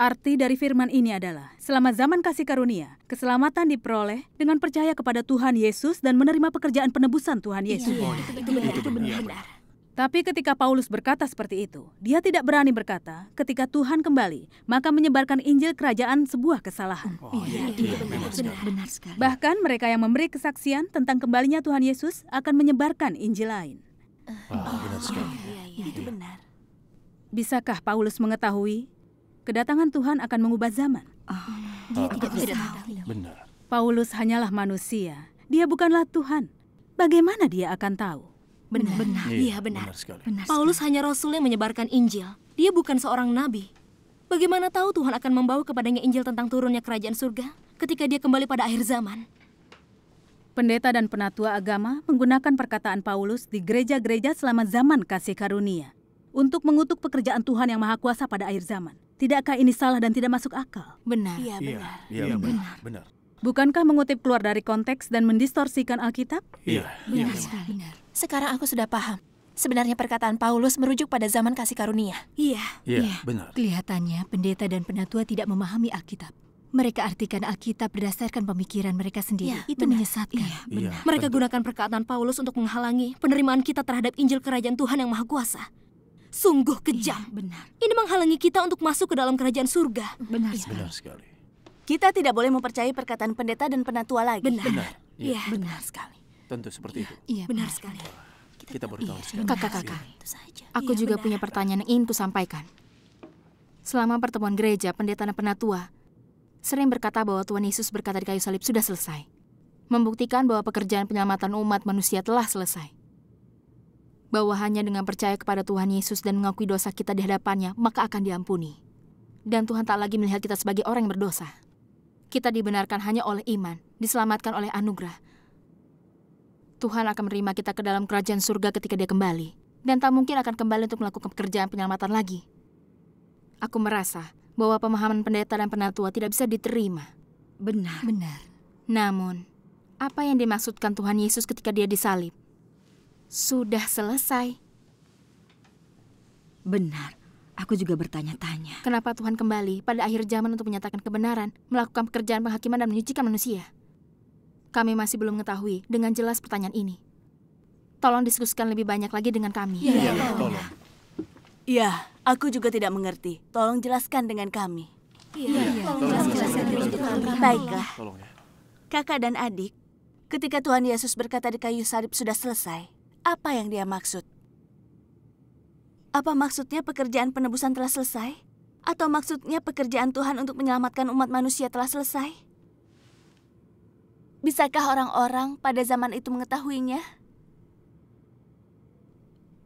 Arti dari firman ini adalah, selama zaman kasih karunia, keselamatan diperoleh dengan percaya kepada Tuhan Yesus dan menerima pekerjaan penebusan Tuhan Yesus. Iya, itu, itu benar, itu benar. Tapi ketika Paulus berkata seperti itu, dia tidak berani berkata, ketika Tuhan kembali, maka menyebarkan Injil kerajaan sebuah kesalahan. Oh, iya, iya, benar, benar, benar sekali. Bahkan mereka yang memberi kesaksian tentang kembalinya Tuhan Yesus akan menyebarkan Injil lain. Ah, benar sekali. Iya, iya, itu benar. Bisakah Paulus mengetahui kedatangan Tuhan akan mengubah zaman? Oh, dia tidak bisa tahu. Benar. Paulus hanyalah manusia. Dia bukanlah Tuhan. Bagaimana dia akan tahu? Benar, benar. Iya, benar. Benar sekali. benar Paulus hanya rasul yang menyebarkan Injil. Dia bukan seorang nabi. Bagaimana tahu Tuhan akan membawa kepadanya Injil tentang turunnya kerajaan surga ketika dia kembali pada akhir zaman? Pendeta dan penatua agama menggunakan perkataan Paulus di gereja-gereja selama zaman kasih karunia untuk mengutuk pekerjaan Tuhan yang Maha Kuasa pada akhir zaman. Tidakkah ini salah dan tidak masuk akal? Benar. Iya, Iya. benar. Iya, Iya, benar. Benar. Bukankah mengutip keluar dari konteks dan mendistorsikan Alkitab? Iya. Benar sekali. Benar. Sekarang aku sudah paham. Sebenarnya perkataan Paulus merujuk pada zaman kasih karunia. Iya. Iya, benar. Kelihatannya pendeta dan penatua tidak memahami Alkitab. Mereka artikan Alkitab berdasarkan pemikiran mereka sendiri. Ya, Itu benar. menyesatkan. Iya. Mereka betul. gunakan perkataan Paulus untuk menghalangi penerimaan kita terhadap Injil kerajaan Tuhan yang Maha Kuasa. Sungguh kejam. Benar. Ini menghalangi kita untuk masuk ke dalam kerajaan surga. Benar sekali. Benar sekali. Kita tidak boleh mempercayai perkataan pendeta dan penatua lagi. Benar. Benar. Iya. benar sekali. Tentu seperti itu. Iya, Benar sekali. Kita baru tahu sekarang. Kakak-kakak, Itu saja. aku Iya, juga benar. punya pertanyaan yang ingin kusampaikan. Selama pertemuan gereja, pendeta dan penatua sering berkata bahwa Tuhan Yesus berkata di kayu salib sudah selesai. Membuktikan bahwa pekerjaan penyelamatan umat manusia telah selesai. Bahwa hanya dengan percaya kepada Tuhan Yesus dan mengakui dosa kita di hadapannya, maka akan diampuni. Dan Tuhan tak lagi melihat kita sebagai orang yang berdosa. Kita dibenarkan hanya oleh iman, diselamatkan oleh anugerah. Tuhan akan menerima kita ke dalam kerajaan surga ketika dia kembali. Dan tak mungkin akan kembali untuk melakukan pekerjaan penyelamatan lagi. Aku merasa bahwa pemahaman pendeta dan penatua tidak bisa diterima. Benar. Benar. Namun, apa yang dimaksudkan Tuhan Yesus ketika dia disalib? Sudah selesai. Benar. Aku juga bertanya-tanya. Kenapa Tuhan kembali pada akhir zaman untuk menyatakan kebenaran, melakukan pekerjaan penghakiman dan menyucikan manusia? Kami masih belum mengetahui dengan jelas pertanyaan ini. Tolong diskusikan lebih banyak lagi dengan kami. Iya, Tolong. Iya, aku juga tidak mengerti. Tolong jelaskan dengan kami. Iya, Tolong jelaskan dengan kami. Baiklah, Tolong ya. kakak dan adik, ketika Tuhan Yesus berkata di kayu salib sudah selesai, apa yang dia maksud? Apa maksudnya pekerjaan penebusan telah selesai? Atau maksudnya pekerjaan Tuhan untuk menyelamatkan umat manusia telah selesai? Bisakah orang-orang pada zaman itu mengetahuinya?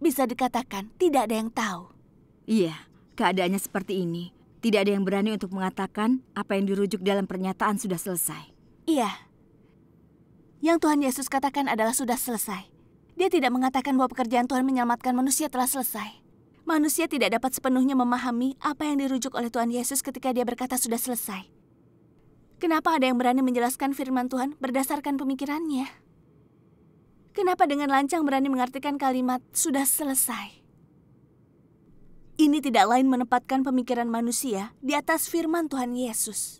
Bisa dikatakan tidak ada yang tahu. Iya, keadaannya seperti ini. Tidak ada yang berani untuk mengatakan apa yang dirujuk dalam pernyataan sudah selesai. Iya. Yang Tuhan Yesus katakan adalah sudah selesai. Dia tidak mengatakan bahwa pekerjaan Tuhan menyelamatkan manusia telah selesai. Manusia tidak dapat sepenuhnya memahami apa yang dirujuk oleh Tuhan Yesus ketika dia berkata sudah selesai. Kenapa ada yang berani menjelaskan firman Tuhan berdasarkan pemikirannya? Kenapa dengan lancang berani mengartikan kalimat sudah selesai? Ini tidak lain menempatkan pemikiran manusia di atas firman Tuhan Yesus.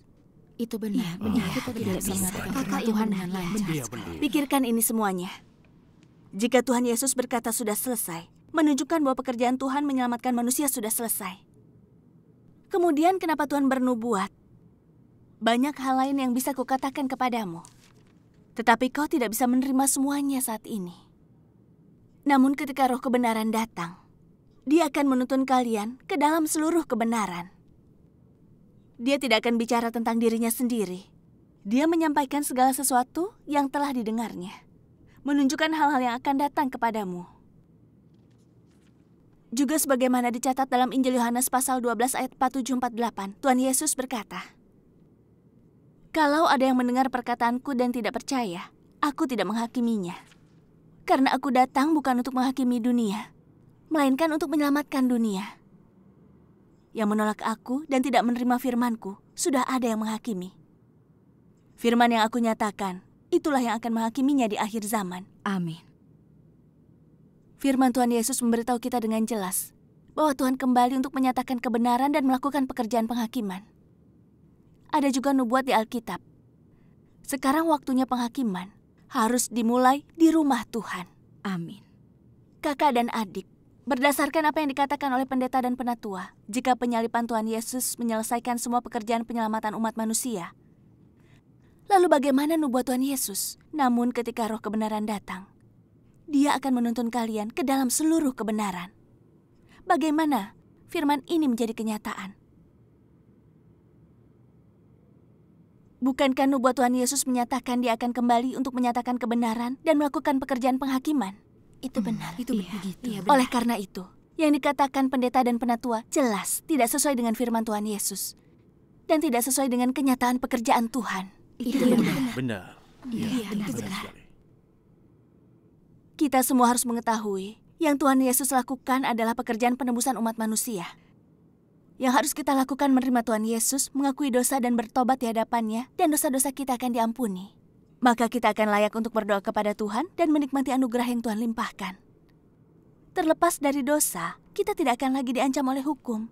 Itu benar, benar. Kita tidak bisa mengatakan firman Tuhan dengan lancar. Iya, benar. Pikirkan ini semuanya. Jika Tuhan Yesus berkata sudah selesai, menunjukkan bahwa pekerjaan Tuhan menyelamatkan manusia sudah selesai. Kemudian kenapa Tuhan bernubuat? Banyak hal lain yang bisa kukatakan kepadamu. Tetapi kau tidak bisa menerima semuanya saat ini. Namun ketika roh kebenaran datang, dia akan menuntun kalian ke dalam seluruh kebenaran. Dia tidak akan bicara tentang dirinya sendiri. Dia menyampaikan segala sesuatu yang telah didengarnya, menunjukkan hal-hal yang akan datang kepadamu. Juga sebagaimana dicatat dalam Injil Yohanes pasal 12 ayat 4748, Tuhan Yesus berkata, Kalau ada yang mendengar perkataanku dan tidak percaya, aku tidak menghakiminya. Karena aku datang bukan untuk menghakimi dunia, melainkan untuk menyelamatkan dunia. Yang menolak aku dan tidak menerima firmanku, sudah ada yang menghakimi. Firman yang aku nyatakan, itulah yang akan menghakiminya di akhir zaman. Amin. Firman Tuhan Yesus memberitahu kita dengan jelas bahwa Tuhan kembali untuk menyatakan kebenaran dan melakukan pekerjaan penghakiman. Ada juga nubuat di Alkitab. Sekarang waktunya penghakiman harus dimulai di rumah Tuhan. Amin. Kakak dan adik, berdasarkan apa yang dikatakan oleh pendeta dan penatua, jika penyalipan Tuhan Yesus menyelesaikan semua pekerjaan penyelamatan umat manusia, lalu bagaimana nubuat Tuhan Yesus? Namun ketika roh kebenaran datang, dia akan menuntun kalian ke dalam seluruh kebenaran. Bagaimana firman ini menjadi kenyataan? Bukankah nubuat Tuhan Yesus menyatakan dia akan kembali untuk menyatakan kebenaran dan melakukan pekerjaan penghakiman? Itu benar. Itu iya, begitu. Iya, Oleh karena itu, yang dikatakan pendeta dan penatua jelas tidak sesuai dengan firman Tuhan Yesus dan tidak sesuai dengan kenyataan pekerjaan Tuhan. Itu benar. Benar. Iya, benar benar benar. sekali. Kita semua harus mengetahui yang Tuhan Yesus lakukan adalah pekerjaan penebusan umat manusia. Yang harus kita lakukan menerima Tuhan Yesus, mengakui dosa dan bertobat di hadapannya, dan dosa-dosa kita akan diampuni. Maka kita akan layak untuk berdoa kepada Tuhan dan menikmati anugerah yang Tuhan limpahkan. Terlepas dari dosa, kita tidak akan lagi diancam oleh hukum.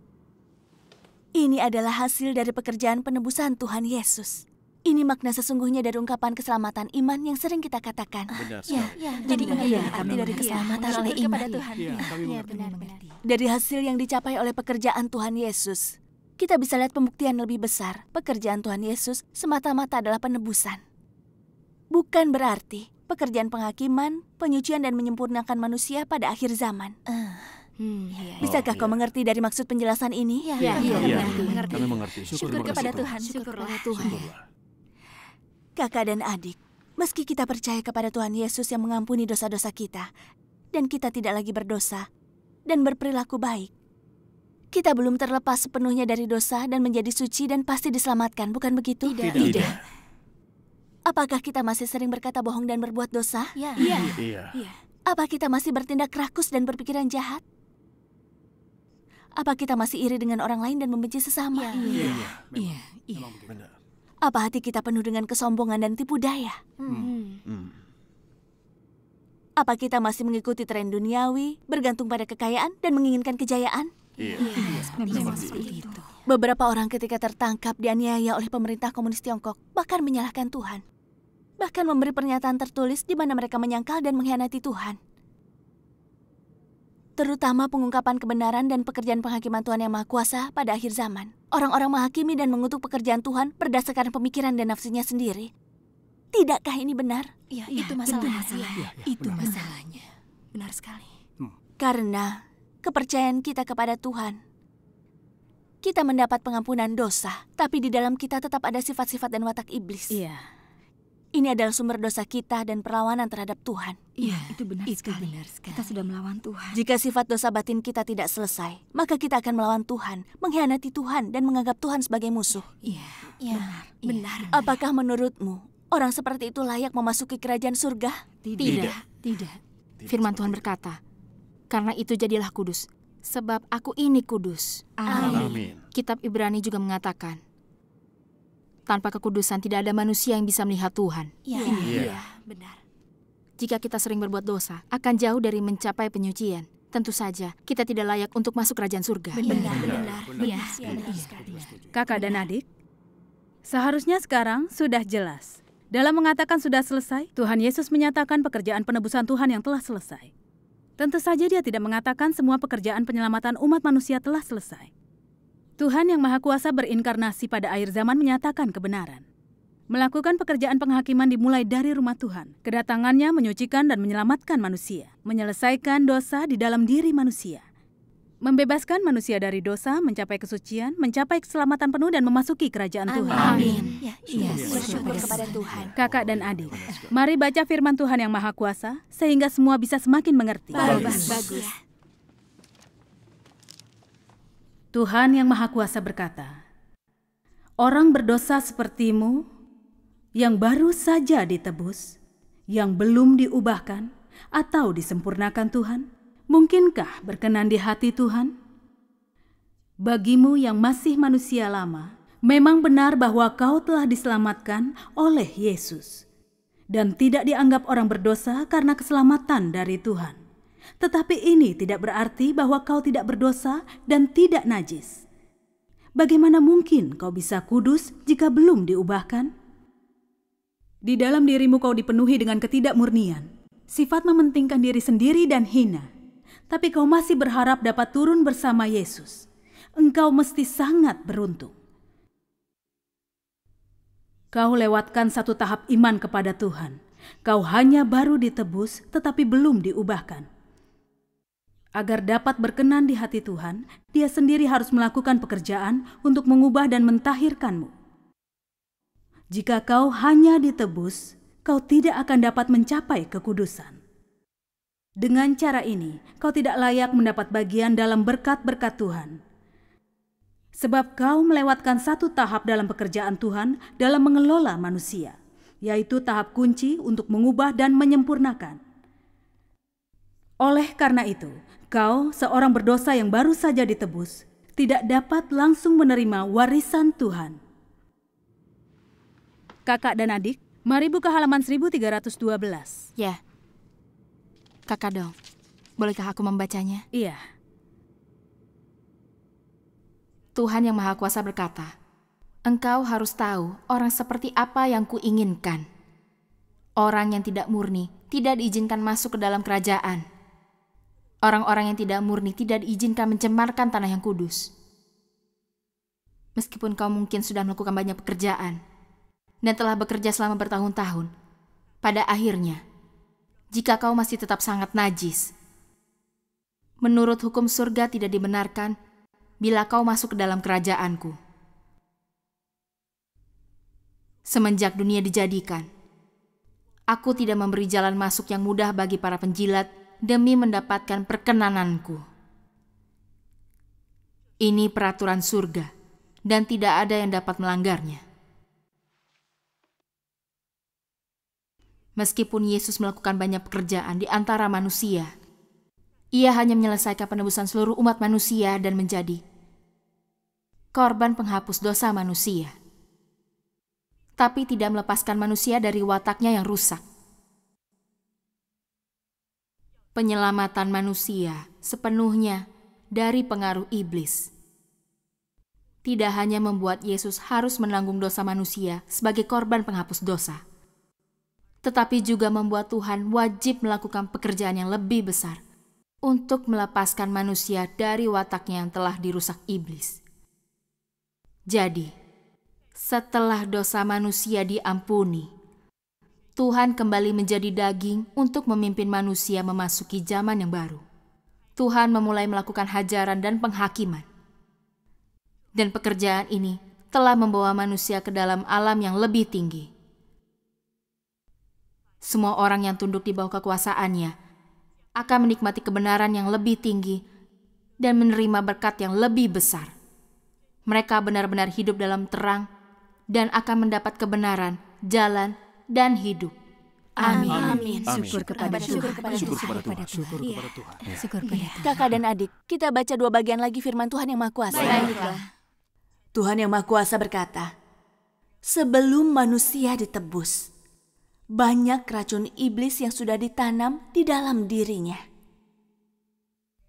Ini adalah hasil dari pekerjaan penebusan Tuhan Yesus. Ini makna sesungguhnya dari ungkapan keselamatan iman yang sering kita katakan. Benar Ya, sekali. ya, Jadi ini mengerti adalah arti dari keselamatan Bersyukur oleh kepada iman. Tuhan. Iya, kami Iya, mengerti. benar benar. Dari hasil yang dicapai oleh pekerjaan Tuhan Yesus, kita bisa lihat pembuktian lebih besar. Pekerjaan Tuhan Yesus semata-mata adalah penebusan. Bukan berarti pekerjaan penghakiman, penyucian dan menyempurnakan manusia pada akhir zaman. Hmm. Iya, Bisakah Oh, kau iya. mengerti dari maksud penjelasan ini? Iya, Iya, iya, Iya, mengerti, kami mengerti. Syukur Terima kepada Tuhan. Syukurlah Syukurlah. Tuhan. Syukurlah. Kakak dan adik, meski kita percaya kepada Tuhan Yesus yang mengampuni dosa-dosa kita, dan kita tidak lagi berdosa, dan berperilaku baik, kita belum terlepas sepenuhnya dari dosa dan menjadi suci dan pasti diselamatkan, bukan begitu? Tidak. Tidak. Apakah kita masih sering berkata bohong dan berbuat dosa? Ya. Iya. Apa kita masih bertindak rakus dan berpikiran jahat? Apa kita masih iri dengan orang lain dan membenci sesama? Iya. Iya, iya. Apa hati kita penuh dengan kesombongan dan tipu daya? Hmm. Hmm. Apa kita masih mengikuti tren duniawi, bergantung pada kekayaan dan menginginkan kejayaan? Iya. Memang Seperti seperti itu. Beberapa orang ketika tertangkap dianiaya oleh pemerintah komunis Tiongkok bahkan menyalahkan Tuhan. Bahkan memberi pernyataan tertulis di mana mereka menyangkal dan mengkhianati Tuhan. Terutama pengungkapan kebenaran dan pekerjaan penghakiman Tuhan yang Maha Kuasa pada akhir zaman. Orang-orang menghakimi dan mengutuk pekerjaan Tuhan berdasarkan pemikiran dan nafsunya sendiri. Tidakkah ini benar? Iya, Iya, itu masalahnya. masalahnya. Itu Benar. masalahnya. Benar sekali. Karena kepercayaan kita kepada Tuhan. Kita mendapat pengampunan dosa, tapi di dalam kita tetap ada sifat-sifat dan watak iblis. Iya. Ini adalah sumber dosa kita dan perlawanan terhadap Tuhan. Iya, itu benar Itu sekali. benar sekali. Kita sudah melawan Tuhan. Jika sifat dosa batin kita tidak selesai, maka kita akan melawan Tuhan, mengkhianati Tuhan, dan menganggap Tuhan sebagai musuh. Iya. Ya, benar. Apakah menurutmu orang seperti itu layak memasuki kerajaan surga? Tidak. Tidak. Firman Tuhan berkata, "Karena itu jadilah kudus, sebab aku ini kudus." Amin. Kitab Ibrani juga mengatakan, tanpa kekudusan tidak ada manusia yang bisa melihat Tuhan. Ya, Iya. iya, benar. Jika kita sering berbuat dosa, akan jauh dari mencapai penyucian. Tentu saja, kita tidak layak untuk masuk kerajaan surga. Benar, Benar. benar. Benar sekali. Kakak dan adik, seharusnya sekarang sudah jelas. Dalam mengatakan sudah selesai, Tuhan Yesus menyatakan pekerjaan penebusan Tuhan yang telah selesai. Tentu saja dia tidak mengatakan semua pekerjaan penyelamatan umat manusia telah selesai. Tuhan yang Maha Kuasa berinkarnasi pada akhir zaman menyatakan kebenaran. Melakukan pekerjaan penghakiman dimulai dari rumah Tuhan. Kedatangannya menyucikan dan menyelamatkan manusia, menyelesaikan dosa di dalam diri manusia. Membebaskan manusia dari dosa, mencapai kesucian, mencapai keselamatan penuh dan memasuki kerajaan Tuhan. Amin. Ya, ya, bersyukur kepada Tuhan. Kakak dan adik, mari baca firman Tuhan yang Maha Kuasa sehingga semua bisa semakin mengerti. Bagus. Bagus. Tuhan yang Maha Kuasa berkata, Orang berdosa sepertimu yang baru saja ditebus, yang belum diubahkan atau disempurnakan Tuhan, mungkinkah berkenan di hati Tuhan? Bagimu yang masih manusia lama, memang benar bahwa kau telah diselamatkan oleh Yesus dan tidak dianggap orang berdosa karena keselamatan dari Tuhan. Tetapi ini tidak berarti bahwa kau tidak berdosa dan tidak najis. Bagaimana mungkin kau bisa kudus jika belum diubahkan? Di dalam dirimu kau dipenuhi dengan ketidakmurnian, sifat mementingkan diri sendiri dan hina. Tapi kau masih berharap dapat turun bersama Yesus. Engkau mesti sangat beruntung. Kau lewatkan satu tahap iman kepada Tuhan. Kau hanya baru ditebus tetapi belum diubahkan. Agar dapat berkenan di hati Tuhan, dia sendiri harus melakukan pekerjaan untuk mengubah dan mentahirkanmu. Jika kau hanya ditebus, kau tidak akan dapat mencapai kekudusan. Dengan cara ini, kau tidak layak mendapat bagian dalam berkat-berkat Tuhan. Sebab kau melewatkan satu tahap dalam pekerjaan Tuhan dalam mengelola manusia, yaitu tahap kunci untuk mengubah dan menyempurnakan. Oleh karena itu, kau, seorang berdosa yang baru saja ditebus, tidak dapat langsung menerima warisan Tuhan. Kakak dan adik, mari buka halaman 1312. Ya. Kakak dong, bolehkah aku membacanya? Iya. Tuhan yang Maha Kuasa berkata, Engkau harus tahu orang seperti apa yang kuinginkan. Orang yang tidak murni tidak diizinkan masuk ke dalam kerajaan. Orang-orang yang tidak murni tidak diizinkan mencemarkan tanah yang kudus. Meskipun kau mungkin sudah melakukan banyak pekerjaan, dan telah bekerja selama bertahun-tahun, pada akhirnya, jika kau masih tetap sangat najis, menurut hukum surga tidak dibenarkan bila kau masuk ke dalam kerajaanku. Semenjak dunia dijadikan, aku tidak memberi jalan masuk yang mudah bagi para penjilat demi mendapatkan perkenananku. Ini peraturan surga, dan tidak ada yang dapat melanggarnya. Meskipun Yesus melakukan banyak pekerjaan di antara manusia, ia hanya menyelesaikan penebusan seluruh umat manusia dan menjadi korban penghapus dosa manusia. Tapi tidak melepaskan manusia dari wataknya yang rusak. Penyelamatan manusia sepenuhnya dari pengaruh iblis. Tidak hanya membuat Yesus harus menanggung dosa manusia sebagai korban penghapus dosa tetapi juga membuat Tuhan wajib melakukan pekerjaan yang lebih besar untuk melepaskan manusia dari wataknya yang telah dirusak iblis. Jadi, setelah dosa manusia diampuni, Tuhan kembali menjadi daging untuk memimpin manusia memasuki zaman yang baru. Tuhan memulai melakukan hajaran dan penghakiman. Dan pekerjaan ini telah membawa manusia ke dalam alam yang lebih tinggi semua orang yang tunduk di bawah kekuasaannya akan menikmati kebenaran yang lebih tinggi dan menerima berkat yang lebih besar. Mereka benar-benar hidup dalam terang dan akan mendapat kebenaran, jalan, dan hidup. Amin. Amin. Syukur kepada Syukur Tuhan. Syukur Tuhan. kepada Tuhan. Syukur Iya. kepada Tuhan. Syukur kepada Iya. Tuhan. Kakak dan adik, kita baca dua bagian lagi firman Tuhan yang Maha Kuasa. Baiklah. Tuhan yang Maha Kuasa berkata, Sebelum manusia ditebus, banyak racun iblis yang sudah ditanam di dalam dirinya.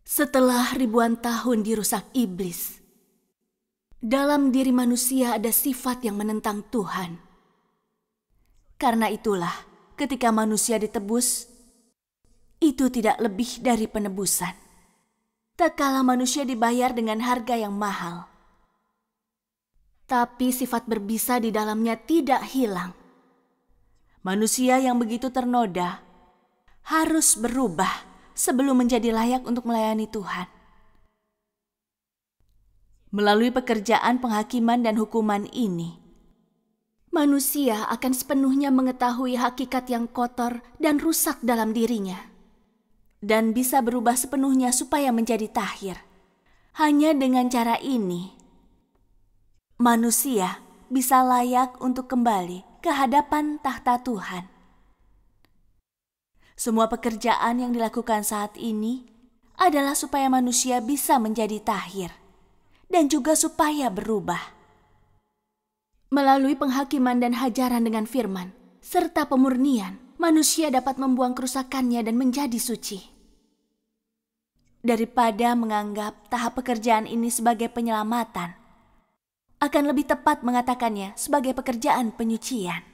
Setelah ribuan tahun dirusak iblis, dalam diri manusia ada sifat yang menentang Tuhan. Karena itulah, ketika manusia ditebus, itu tidak lebih dari penebusan. Tak kala manusia dibayar dengan harga yang mahal. tapi sifat berbisa di dalamnya tidak hilang. Manusia yang begitu ternoda harus berubah sebelum menjadi layak untuk melayani Tuhan. Melalui pekerjaan penghakiman dan hukuman ini, manusia akan sepenuhnya mengetahui hakikat yang kotor dan rusak dalam dirinya, dan bisa berubah sepenuhnya supaya menjadi tahir. Hanya dengan cara ini, manusia bisa layak untuk kembali ke hadapan tahta Tuhan. Semua pekerjaan yang dilakukan saat ini adalah supaya manusia bisa menjadi tahir dan juga supaya berubah. Melalui penghakiman dan hajaran dengan firman, serta pemurnian, manusia dapat membuang kerusakannya dan menjadi suci. Daripada menganggap tahap pekerjaan ini sebagai penyelamatan, akan lebih tepat mengatakannya sebagai pekerjaan penyucian.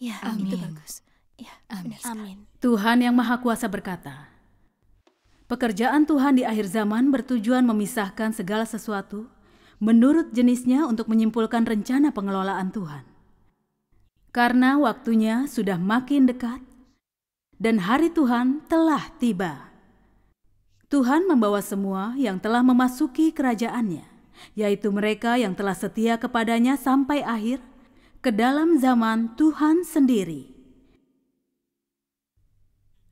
Ya, Amin. itu bagus. Ya, Amin. Amin. Tuhan yang Maha Kuasa berkata, Pekerjaan Tuhan di akhir zaman bertujuan memisahkan segala sesuatu menurut jenisnya untuk menyimpulkan rencana pengelolaan Tuhan. Karena waktunya sudah makin dekat dan hari Tuhan telah tiba. Tuhan membawa semua yang telah memasuki kerajaannya, yaitu mereka yang telah setia kepadanya sampai akhir, ke dalam zaman Tuhan sendiri.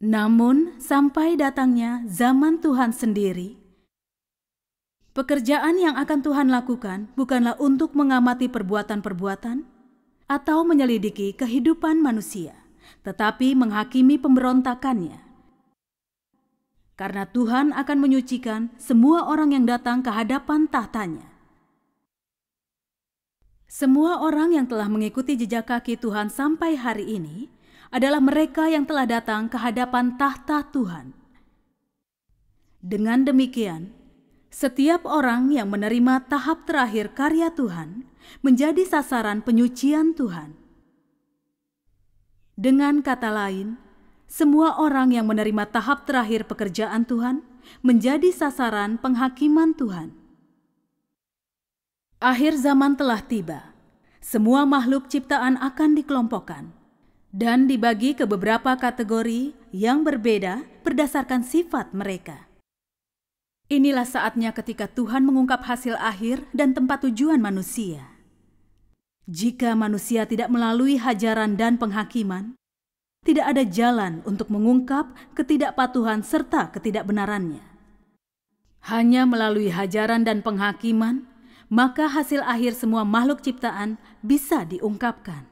Namun, sampai datangnya zaman Tuhan sendiri, Pekerjaan yang akan Tuhan lakukan bukanlah untuk mengamati perbuatan-perbuatan atau menyelidiki kehidupan manusia, tetapi menghakimi pemberontakannya. Karena Tuhan akan menyucikan semua orang yang datang ke hadapan tahtanya. Semua orang yang telah mengikuti jejak kaki Tuhan sampai hari ini adalah mereka yang telah datang ke hadapan tahta Tuhan. Dengan demikian, setiap orang yang menerima tahap terakhir karya Tuhan menjadi sasaran penyucian Tuhan. Dengan kata lain, semua orang yang menerima tahap terakhir pekerjaan Tuhan menjadi sasaran penghakiman Tuhan. Akhir zaman telah tiba. Semua makhluk ciptaan akan dikelompokkan dan dibagi ke beberapa kategori yang berbeda berdasarkan sifat mereka. Inilah saatnya ketika Tuhan mengungkap hasil akhir dan tempat tujuan manusia. Jika manusia tidak melalui hajaran dan penghakiman, tidak ada jalan untuk mengungkap ketidakpatuhan serta ketidakbenarannya. Hanya melalui hajaran dan penghakiman, maka hasil akhir semua makhluk ciptaan bisa diungkapkan.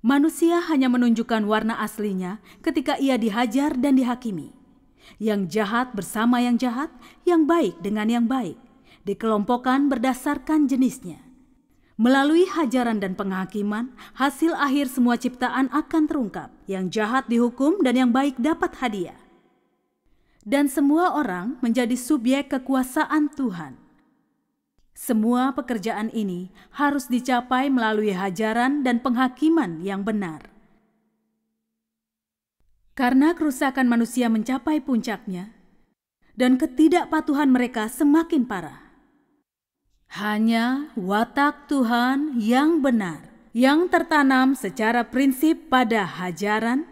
Manusia hanya menunjukkan warna aslinya ketika ia dihajar dan dihakimi yang jahat bersama yang jahat, yang baik dengan yang baik, dikelompokkan berdasarkan jenisnya. Melalui hajaran dan penghakiman, hasil akhir semua ciptaan akan terungkap. Yang jahat dihukum dan yang baik dapat hadiah. Dan semua orang menjadi subjek kekuasaan Tuhan. Semua pekerjaan ini harus dicapai melalui hajaran dan penghakiman yang benar. Karena kerusakan manusia mencapai puncaknya, dan ketidakpatuhan mereka semakin parah. Hanya watak Tuhan yang benar, yang tertanam secara prinsip pada hajaran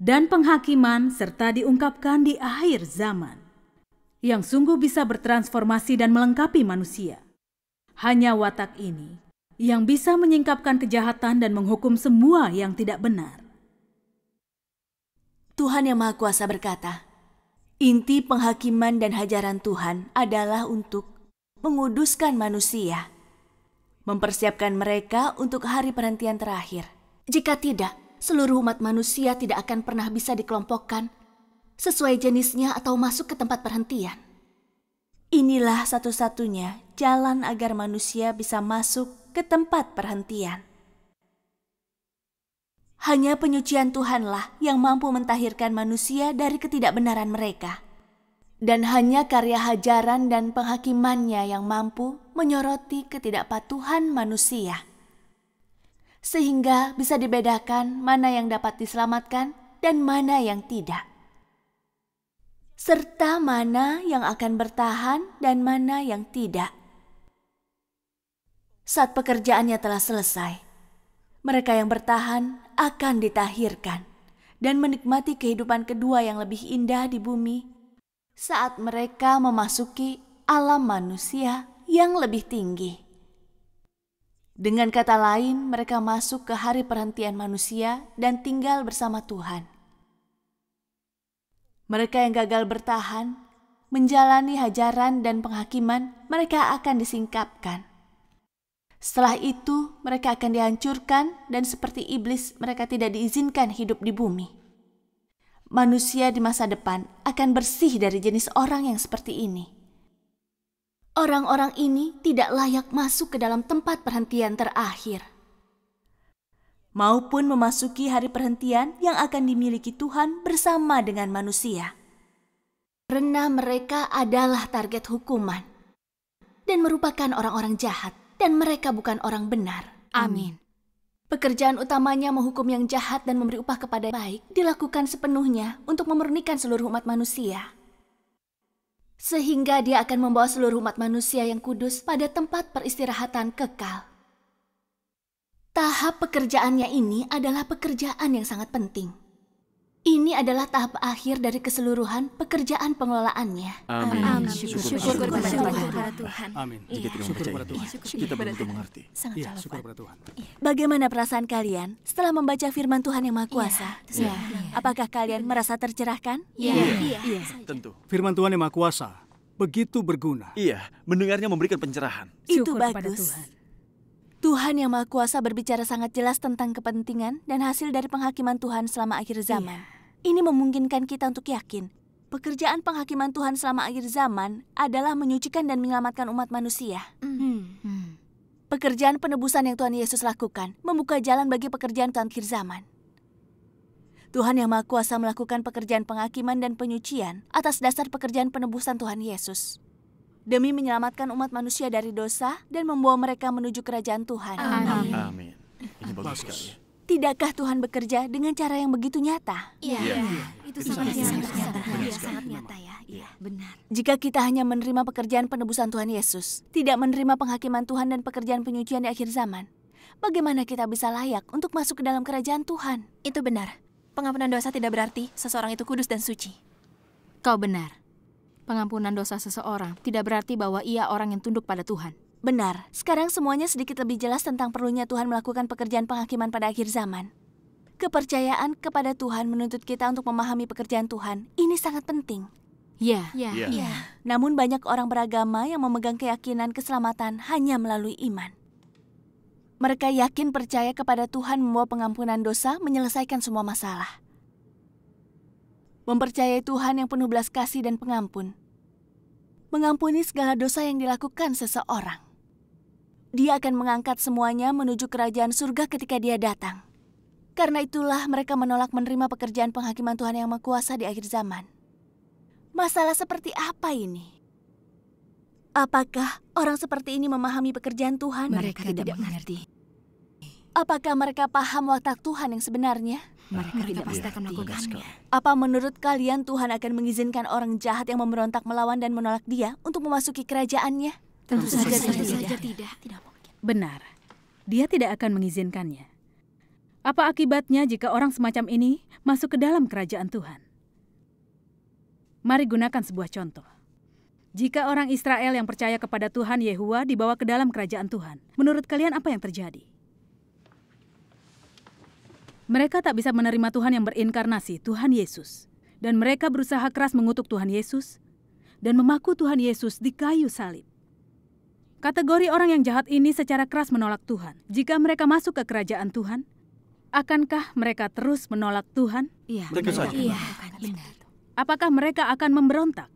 dan penghakiman serta diungkapkan di akhir zaman, yang sungguh bisa bertransformasi dan melengkapi manusia. Hanya watak ini yang bisa menyingkapkan kejahatan dan menghukum semua yang tidak benar. Tuhan Yang Maha Kuasa berkata, inti penghakiman dan hajaran Tuhan adalah untuk menguduskan manusia, mempersiapkan mereka untuk hari perhentian terakhir. Jika tidak, seluruh umat manusia tidak akan pernah bisa dikelompokkan sesuai jenisnya atau masuk ke tempat perhentian. Inilah satu-satunya jalan agar manusia bisa masuk ke tempat perhentian. Hanya penyucian Tuhanlah yang mampu mentahirkan manusia dari ketidakbenaran mereka. Dan hanya karya hajaran dan penghakimannya yang mampu menyoroti ketidakpatuhan manusia. Sehingga bisa dibedakan mana yang dapat diselamatkan dan mana yang tidak. Serta mana yang akan bertahan dan mana yang tidak. Saat pekerjaannya telah selesai, mereka yang bertahan akan ditahirkan dan menikmati kehidupan kedua yang lebih indah di bumi saat mereka memasuki alam manusia yang lebih tinggi. Dengan kata lain, mereka masuk ke hari perhentian manusia dan tinggal bersama Tuhan. Mereka yang gagal bertahan, menjalani hajaran dan penghakiman, mereka akan disingkapkan. Setelah itu, mereka akan dihancurkan, dan seperti iblis, mereka tidak diizinkan hidup di bumi. Manusia di masa depan akan bersih dari jenis orang yang seperti ini. Orang-orang ini tidak layak masuk ke dalam tempat perhentian terakhir, maupun memasuki hari perhentian yang akan dimiliki Tuhan bersama dengan manusia. Karena mereka adalah target hukuman dan merupakan orang-orang jahat, dan mereka bukan orang benar. Amin. Pekerjaan utamanya menghukum yang jahat dan memberi upah kepada baik dilakukan sepenuhnya untuk memurnikan seluruh umat manusia sehingga dia akan membawa seluruh umat manusia yang kudus pada tempat peristirahatan kekal. Tahap pekerjaannya ini adalah pekerjaan yang sangat penting. Ini adalah tahap akhir dari keseluruhan pekerjaan pengelolaannya. Amin. Amin. Syukur, Syukur kepada kepada Tuhan. Tuhan. Tuhan. Amin. Jika tidak Syukur Tuhan. kita tentu mengerti. Sangat Iya, relevan. syukur kepada Tuhan. Bagaimana perasaan kalian setelah membaca firman Tuhan yang Maha Kuasa? Iya. Apakah kalian merasa tercerahkan? Iya. Iya. Iya. Tentu. Firman Tuhan yang Maha Kuasa begitu berguna. Iya, mendengarnya memberikan pencerahan. Itu Syukur bagus. Tuhan. Tuhan yang Maha Kuasa berbicara sangat jelas tentang kepentingan dan hasil dari penghakiman Tuhan selama akhir zaman. Ini memungkinkan kita untuk yakin pekerjaan penghakiman Tuhan selama akhir zaman adalah menyucikan dan menyelamatkan umat manusia. Hmm. Pekerjaan penebusan yang Tuhan Yesus lakukan membuka jalan bagi pekerjaan Tuhan akhir zaman. Tuhan yang Maha Kuasa melakukan pekerjaan penghakiman dan penyucian atas dasar pekerjaan penebusan Tuhan Yesus. Demi menyelamatkan umat manusia dari dosa dan membawa mereka menuju kerajaan Tuhan. Amin. Amin. Ini bagus sekali. Tidakkah Tuhan bekerja dengan cara yang begitu nyata? Iya. Itu Itu sangat sangat nyata. nyata. Iya, Benar sangat nyata ya. Iya, benar. Jika kita hanya menerima pekerjaan penebusan Tuhan Yesus, tidak menerima penghakiman Tuhan dan pekerjaan penyucian di akhir zaman, bagaimana kita bisa layak untuk masuk ke dalam kerajaan Tuhan? Itu benar. Pengampunan dosa tidak berarti seseorang itu kudus dan suci. Kau benar. Pengampunan dosa seseorang tidak berarti bahwa ia orang yang tunduk pada Tuhan. Benar, sekarang semuanya sedikit lebih jelas tentang perlunya Tuhan melakukan pekerjaan penghakiman pada akhir zaman. Kepercayaan kepada Tuhan menuntut kita untuk memahami pekerjaan Tuhan. Ini sangat penting. Ya. Iya. Iya. Namun banyak orang beragama yang memegang keyakinan keselamatan hanya melalui iman. Mereka yakin percaya kepada Tuhan membawa pengampunan dosa menyelesaikan semua masalah. Mempercayai Tuhan yang penuh belas kasih dan pengampun. Mengampuni segala dosa yang dilakukan seseorang. Dia akan mengangkat semuanya menuju kerajaan surga ketika dia datang. Karena itulah mereka menolak menerima pekerjaan penghakiman Tuhan yang Maha Kuasa di akhir zaman. Masalah seperti apa ini? Apakah orang seperti ini memahami pekerjaan Tuhan? Mereka tidak mengerti. Apakah mereka paham watak Tuhan yang sebenarnya? Mereka tidak pasti akan melakukannya. Apa menurut kalian Tuhan akan mengizinkan orang jahat yang memberontak melawan dan menolak dia untuk memasuki kerajaannya? Tentu saja saja tidak. tidak. Tidak mungkin. Benar. Dia tidak akan mengizinkannya. Apa akibatnya jika orang semacam ini masuk ke dalam kerajaan Tuhan? Mari gunakan sebuah contoh. Jika orang Israel yang percaya kepada Tuhan Yehua dibawa ke dalam kerajaan Tuhan, menurut kalian apa yang terjadi? Mereka tak bisa menerima Tuhan yang berinkarnasi, Tuhan Yesus. Dan mereka berusaha keras mengutuk Tuhan Yesus dan memaku Tuhan Yesus di kayu salib. Kategori orang yang jahat ini secara keras menolak Tuhan. Jika mereka masuk ke kerajaan Tuhan, akankah mereka terus menolak Tuhan? Iya. Tentu saja. Iya. Benar. Apakah mereka akan memberontak?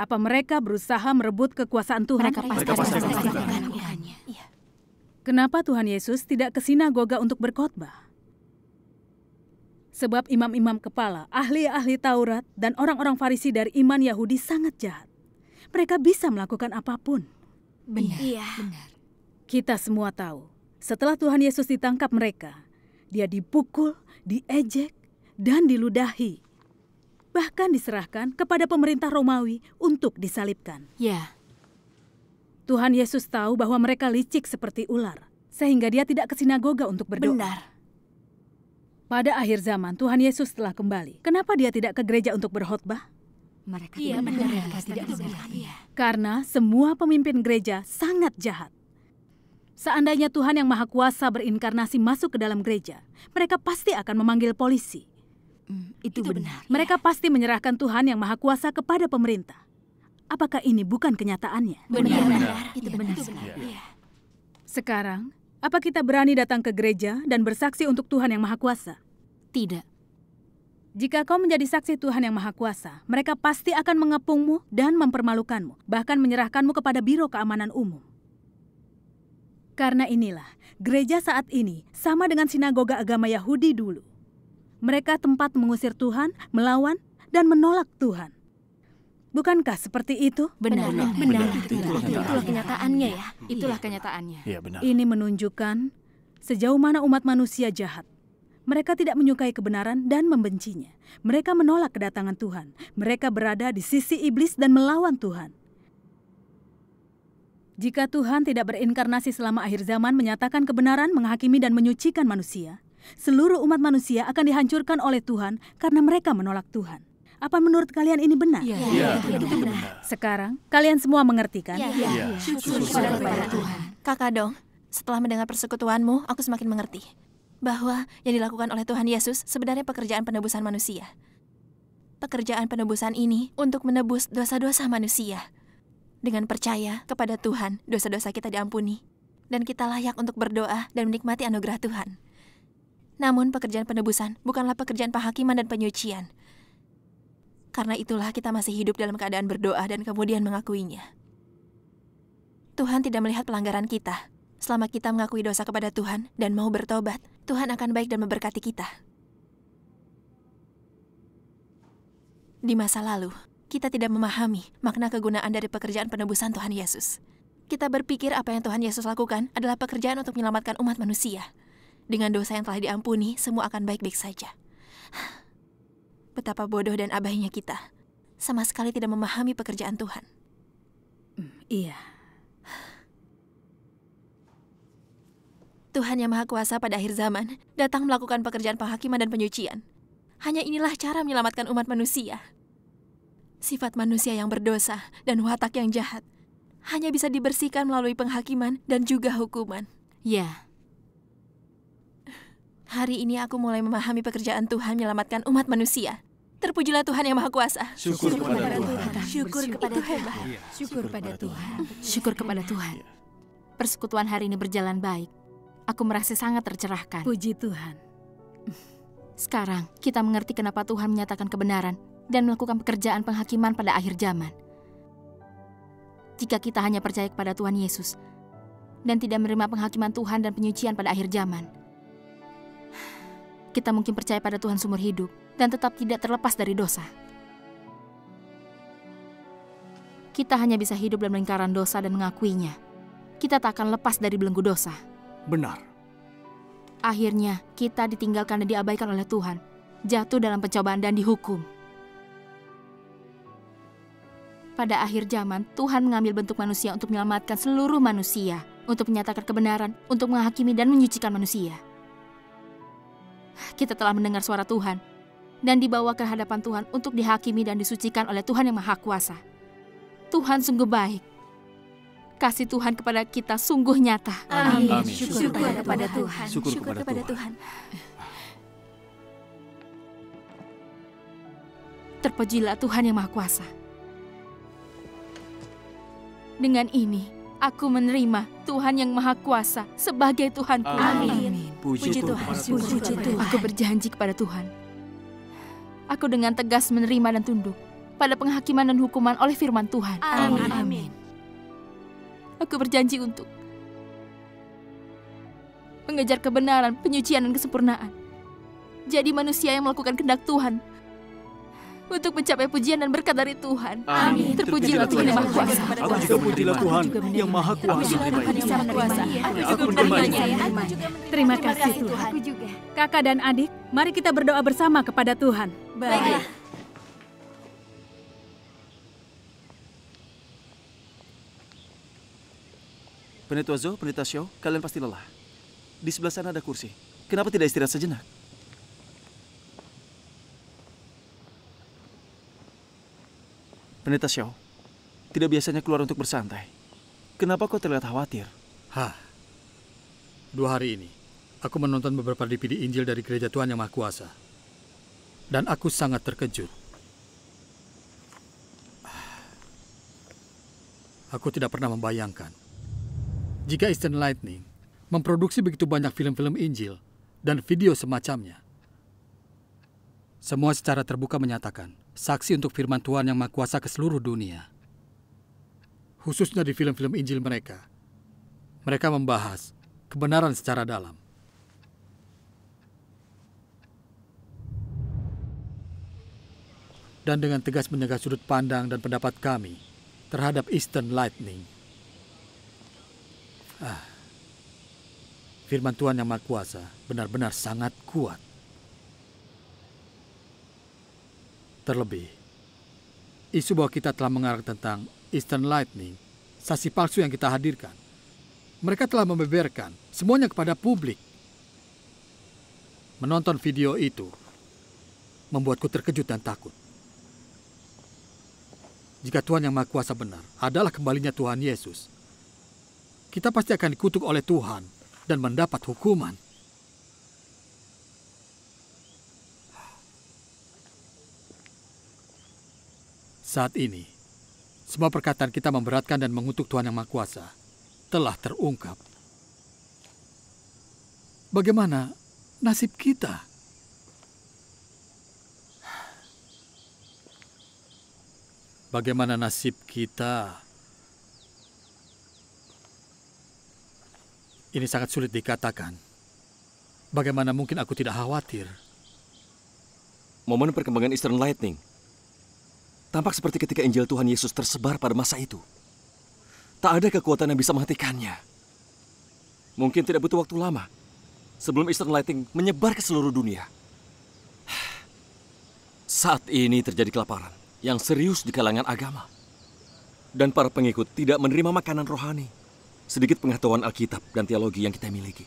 Apa mereka berusaha merebut kekuasaan Tuhan? Mereka pasti Mereka pasti akan. Iya. Kenapa Tuhan Yesus tidak ke sinagoga untuk berkhotbah? Sebab imam-imam kepala, ahli-ahli Taurat, dan orang-orang Farisi dari iman Yahudi sangat jahat. Mereka bisa melakukan apa pun. Benar. Iya. Benar. Kita semua tahu, setelah Tuhan Yesus ditangkap mereka, dia dipukul, diejek, dan diludahi. Bahkan diserahkan kepada pemerintah Romawi untuk disalibkan. Ya. Tuhan Yesus tahu bahwa mereka licik seperti ular, sehingga dia tidak ke sinagoga untuk berdoa. Benar. Pada akhir zaman, Tuhan Yesus telah kembali. Kenapa dia tidak ke gereja untuk berkhotbah? Mereka Iya, tidak benar. mereka tidak benar. Karena semua pemimpin gereja sangat jahat. Seandainya Tuhan yang Maha Kuasa berinkarnasi masuk ke dalam gereja, mereka pasti akan memanggil polisi. Hmm, itu, benar. Mereka pasti menyerahkan Tuhan yang Maha Kuasa kepada pemerintah. Apakah ini bukan kenyataannya? Benar, benar. Itu benar. Sekarang, apa kita berani datang ke gereja dan bersaksi untuk Tuhan yang Maha Kuasa? Tidak. Jika kau menjadi saksi Tuhan yang Maha Kuasa, mereka pasti akan mengepungmu dan mempermalukanmu, bahkan menyerahkanmu kepada Biro Keamanan Umum. Karena inilah, gereja saat ini sama dengan sinagoga agama Yahudi dulu. Mereka tempat mengusir Tuhan, melawan, dan menolak Tuhan. Bukankah seperti itu? Benar, Benar, benar. Itulah, itulah kenyataannya ya. Itulah kenyataannya. Iya benar. Ini menunjukkan sejauh mana umat manusia jahat. Mereka tidak menyukai kebenaran dan membencinya. Mereka menolak kedatangan Tuhan. Mereka berada di sisi iblis dan melawan Tuhan. Jika Tuhan tidak berinkarnasi selama akhir zaman menyatakan kebenaran, menghakimi dan menyucikan manusia, seluruh umat manusia akan dihancurkan oleh Tuhan karena mereka menolak Tuhan. Apa menurut kalian ini benar? Iya, Iya, itu itu benar. Sekarang kalian semua mengerti kan? Iya. Syukur kepada Tuhan. Kakak dong, setelah mendengar persekutuanmu, aku semakin mengerti bahwa yang dilakukan oleh Tuhan Yesus sebenarnya pekerjaan penebusan manusia. Pekerjaan penebusan ini untuk menebus dosa-dosa manusia. Dengan percaya kepada Tuhan, dosa-dosa kita diampuni, dan kita layak untuk berdoa dan menikmati anugerah Tuhan. Namun pekerjaan penebusan bukanlah pekerjaan penghakiman dan penyucian. Karena itulah kita masih hidup dalam keadaan berdoa dan kemudian mengakuinya. Tuhan tidak melihat pelanggaran kita. Selama kita mengakui dosa kepada Tuhan dan mau bertobat, Tuhan akan baik dan memberkati kita. Di masa lalu, kita tidak memahami makna kegunaan dari pekerjaan penebusan Tuhan Yesus. Kita berpikir apa yang Tuhan Yesus lakukan adalah pekerjaan untuk menyelamatkan umat manusia. Dengan dosa yang telah diampuni, semua akan baik-baik saja. [SIGHS] Betapa bodoh dan abainya kita. Sama sekali tidak memahami pekerjaan Tuhan. Iya. Tuhan yang Maha Kuasa pada akhir zaman datang melakukan pekerjaan penghakiman dan penyucian. Hanya inilah cara menyelamatkan umat manusia. Sifat manusia yang berdosa dan watak yang jahat hanya bisa dibersihkan melalui penghakiman dan juga hukuman. Ya, Hari ini aku mulai memahami pekerjaan Tuhan menyelamatkan umat manusia. Terpujilah Tuhan yang Maha Kuasa. Syukur kepada Tuhan. Syukur kepada Tuhan. hebat. syukur pada Tuhan. Syukur kepada Tuhan. Persekutuan hari ini berjalan baik. Aku merasa sangat tercerahkan. Puji Tuhan. Sekarang, kita mengerti kenapa Tuhan menyatakan kebenaran dan melakukan pekerjaan penghakiman pada akhir zaman. Jika kita hanya percaya kepada Tuhan Yesus dan tidak menerima penghakiman Tuhan dan penyucian pada akhir zaman, kita mungkin percaya pada Tuhan seumur hidup dan tetap tidak terlepas dari dosa. Kita hanya bisa hidup dalam lingkaran dosa dan mengakuinya. Kita tak akan lepas dari belenggu dosa. Benar. Akhirnya, kita ditinggalkan dan diabaikan oleh Tuhan, jatuh dalam pencobaan dan dihukum. Pada akhir zaman, Tuhan mengambil bentuk manusia untuk menyelamatkan seluruh manusia, untuk menyatakan kebenaran, untuk menghakimi dan menyucikan manusia. Kita telah mendengar suara Tuhan dan dibawa ke hadapan Tuhan untuk dihakimi dan disucikan oleh Tuhan yang Maha Kuasa. Tuhan sungguh baik. Kasih Tuhan kepada kita sungguh nyata. Amin. Amin. Syukur, Syukur kepada kepada Tuhan. Tuhan. Syukur kepada Tuhan. Terpujilah Tuhan yang Maha Kuasa. Dengan ini, aku menerima Tuhan yang Maha Kuasa sebagai Tuhanku. Amin. Puji, Puji Tuhan. Tuhan. Puji Tuhan. Aku berjanji kepada Tuhan. Aku dengan tegas menerima dan tunduk pada penghakiman dan hukuman oleh firman Tuhan. Amin. Amin. Aku berjanji untuk mengejar kebenaran, penyucian, dan kesempurnaan. Jadi manusia yang melakukan kehendak Tuhan untuk mencapai pujian dan berkat dari Tuhan. Amin. Terpujilah Tuhan yang Maha Kuasa. Aku juga pujilah Tuhan yang Maha Kuasa. Aku menerimanya. Terima kasih Tuhan. Aku juga. Kakak dan adik, mari kita berdoa bersama kepada Tuhan. Baik. Pendeta Zo, Pendeta Xiao, kalian pasti lelah. Di sebelah sana ada kursi. Kenapa tidak istirahat sejenak? Pendeta Xiao, tidak biasanya keluar untuk bersantai. Kenapa kau terlihat khawatir? Hah, dua hari ini aku menonton beberapa DVD Injil dari Gereja Tuhan Yang Maha Kuasa. Dan aku sangat terkejut. Aku tidak pernah membayangkan jika Eastern Lightning memproduksi begitu banyak film-film Injil dan video semacamnya. Semua secara terbuka menyatakan saksi untuk firman Tuhan yang maha ke seluruh dunia. Khususnya di film-film Injil mereka. Mereka membahas kebenaran secara dalam. Dan dengan tegas menjaga sudut pandang dan pendapat kami terhadap Eastern Lightning. Ah, firman Tuhan yang Maha Kuasa benar-benar sangat kuat. Terlebih, isu bahwa kita telah mengarang tentang Eastern Lightning, saksi palsu yang kita hadirkan. Mereka telah membeberkan semuanya kepada publik. Menonton video itu membuatku terkejut dan takut. Jika Tuhan yang Maha Kuasa benar adalah kembalinya Tuhan Yesus, kita pasti akan dikutuk oleh Tuhan dan mendapat hukuman. Saat ini, semua perkataan kita memberatkan dan mengutuk Tuhan Yang Maha Kuasa telah terungkap. Bagaimana nasib kita? Bagaimana nasib kita? Ini sangat sulit dikatakan. Bagaimana mungkin aku tidak khawatir? Momen perkembangan Eastern Lightning tampak seperti ketika Injil Tuhan Yesus tersebar pada masa itu. Tak ada kekuatan yang bisa menghentikannya. Mungkin tidak butuh waktu lama sebelum Eastern Lightning menyebar ke seluruh dunia. Saat ini terjadi kelaparan yang serius di kalangan agama. Dan para pengikut tidak menerima makanan rohani. Sedikit pengetahuan Alkitab dan teologi yang kita miliki.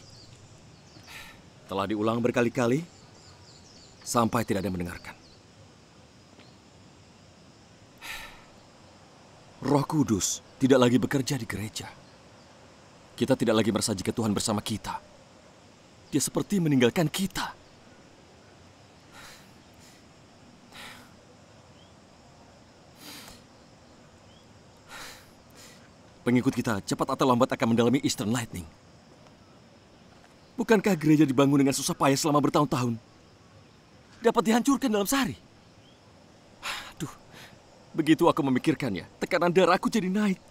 Telah diulang berkali-kali, sampai tidak ada yang mendengarkan. Roh Kudus tidak lagi bekerja di gereja. Kita tidak lagi merasa jika Tuhan bersama kita. Dia seperti meninggalkan kita. Pengikut kita cepat atau lambat akan mendalami Eastern Lightning. Bukankah gereja dibangun dengan susah payah selama bertahun-tahun? Dapat dihancurkan dalam sehari. Aduh, begitu aku memikirkannya, tekanan darahku jadi naik.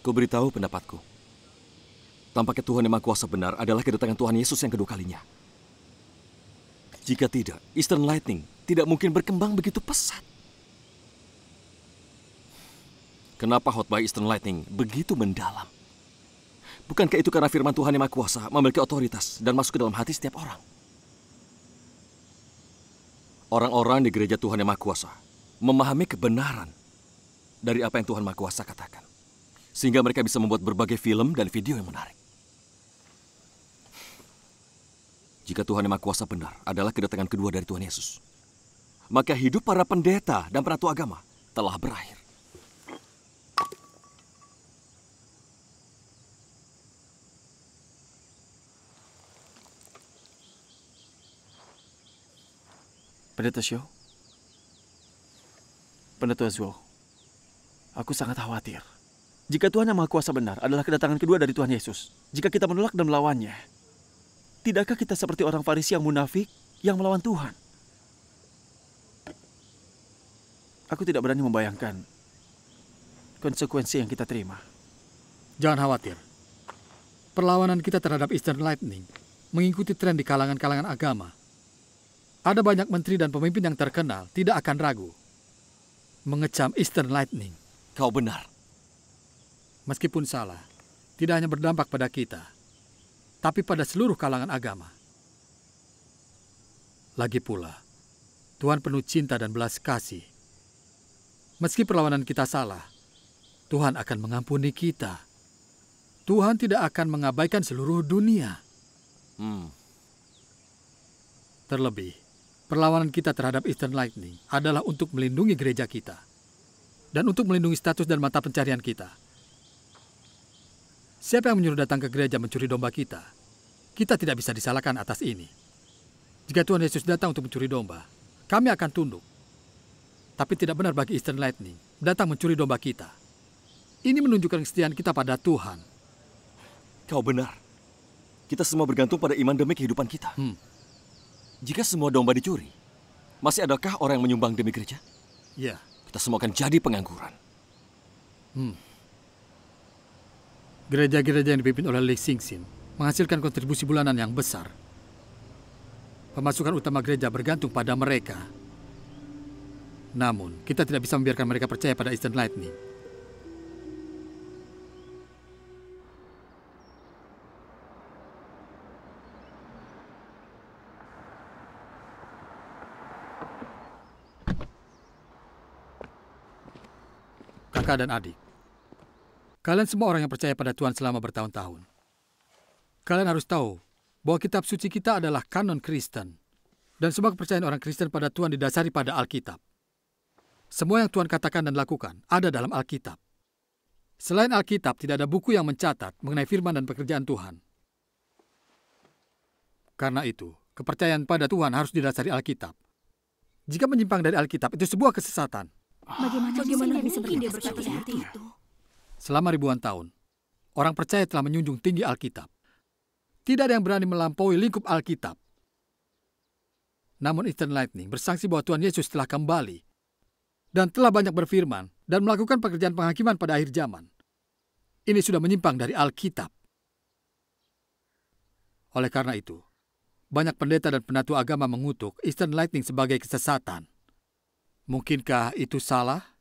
Kau beritahu pendapatku. Tampaknya Tuhan yang Maha Kuasa benar adalah kedatangan Tuhan Yesus yang kedua kalinya. Jika tidak, Eastern Lightning tidak mungkin berkembang begitu pesat. Kenapa khotbah Eastern Lightning begitu mendalam? Bukankah itu karena firman Tuhan yang Maha Kuasa memiliki otoritas dan masuk ke dalam hati setiap orang? Orang-orang di gereja Tuhan yang Maha Kuasa memahami kebenaran dari apa yang Tuhan Maha Kuasa katakan. Sehingga mereka bisa membuat berbagai film dan video yang menarik. Jika Tuhan yang Maha Kuasa benar adalah kedatangan kedua dari Tuhan Yesus, maka hidup para pendeta dan penatu agama telah berakhir. Pendeta Xiao, Pendeta Zuo, aku sangat khawatir. Jika Tuhan yang Maha Kuasa benar adalah kedatangan kedua dari Tuhan Yesus, jika kita menolak dan melawannya, tidakkah kita seperti orang Farisi yang munafik yang melawan Tuhan? Aku tidak berani membayangkan konsekuensi yang kita terima. Jangan khawatir. Perlawanan kita terhadap Eastern Lightning mengikuti tren di kalangan-kalangan agama. Ada banyak menteri dan pemimpin yang terkenal tidak akan ragu mengecam Eastern Lightning. Kau benar. Meskipun salah, tidak hanya berdampak pada kita, tapi pada seluruh kalangan agama. Lagi pula, Tuhan penuh cinta dan belas kasih. Meski perlawanan kita salah, Tuhan akan mengampuni kita. Tuhan tidak akan mengabaikan seluruh dunia. Hmm. Terlebih, perlawanan kita terhadap Eastern Lightning adalah untuk melindungi gereja kita dan untuk melindungi status dan mata pencarian kita. Siapa yang menyuruh datang ke gereja mencuri domba kita? Kita tidak bisa disalahkan atas ini. Jika Tuhan Yesus datang untuk mencuri domba, kami akan tunduk. Tapi tidak benar bagi Eastern Lightning datang mencuri domba kita. Ini menunjukkan kesetiaan kita pada Tuhan. Kau benar. Kita semua bergantung pada iman demi kehidupan kita. Hmm. Jika semua domba dicuri, masih adakah orang yang menyumbang demi gereja? Ya. Kita semua akan jadi pengangguran. Hmm. Gereja-gereja yang dipimpin oleh Lee Sing-sin menghasilkan kontribusi bulanan yang besar. Pemasukan utama gereja bergantung pada mereka. Namun, kita tidak bisa membiarkan mereka percaya pada Eastern Lightning. Kakak dan adik, kalian semua orang yang percaya pada Tuhan selama bertahun-tahun. Kalian harus tahu bahwa kitab suci kita adalah kanon Kristen. Dan semua kepercayaan orang Kristen pada Tuhan didasari pada Alkitab. Semua yang Tuhan katakan dan lakukan ada dalam Alkitab. Selain Alkitab, tidak ada buku yang mencatat mengenai firman dan pekerjaan Tuhan. Karena itu, kepercayaan pada Tuhan harus didasari Alkitab. Jika menyimpang dari Alkitab, itu sebuah kesesatan. Bagaimana, Bagaimana bisa dia berkata seperti itu? Selama ribuan tahun, orang percaya telah menjunjung tinggi Alkitab. Tidak ada yang berani melampaui lingkup Alkitab. Namun Eastern Lightning bersaksi bahwa Tuhan Yesus telah kembali dan telah banyak berfirman dan melakukan pekerjaan penghakiman pada akhir zaman. Ini sudah menyimpang dari Alkitab. Oleh karena itu, banyak pendeta dan penatua agama mengutuk Eastern Lightning sebagai kesesatan. Mungkinkah itu salah?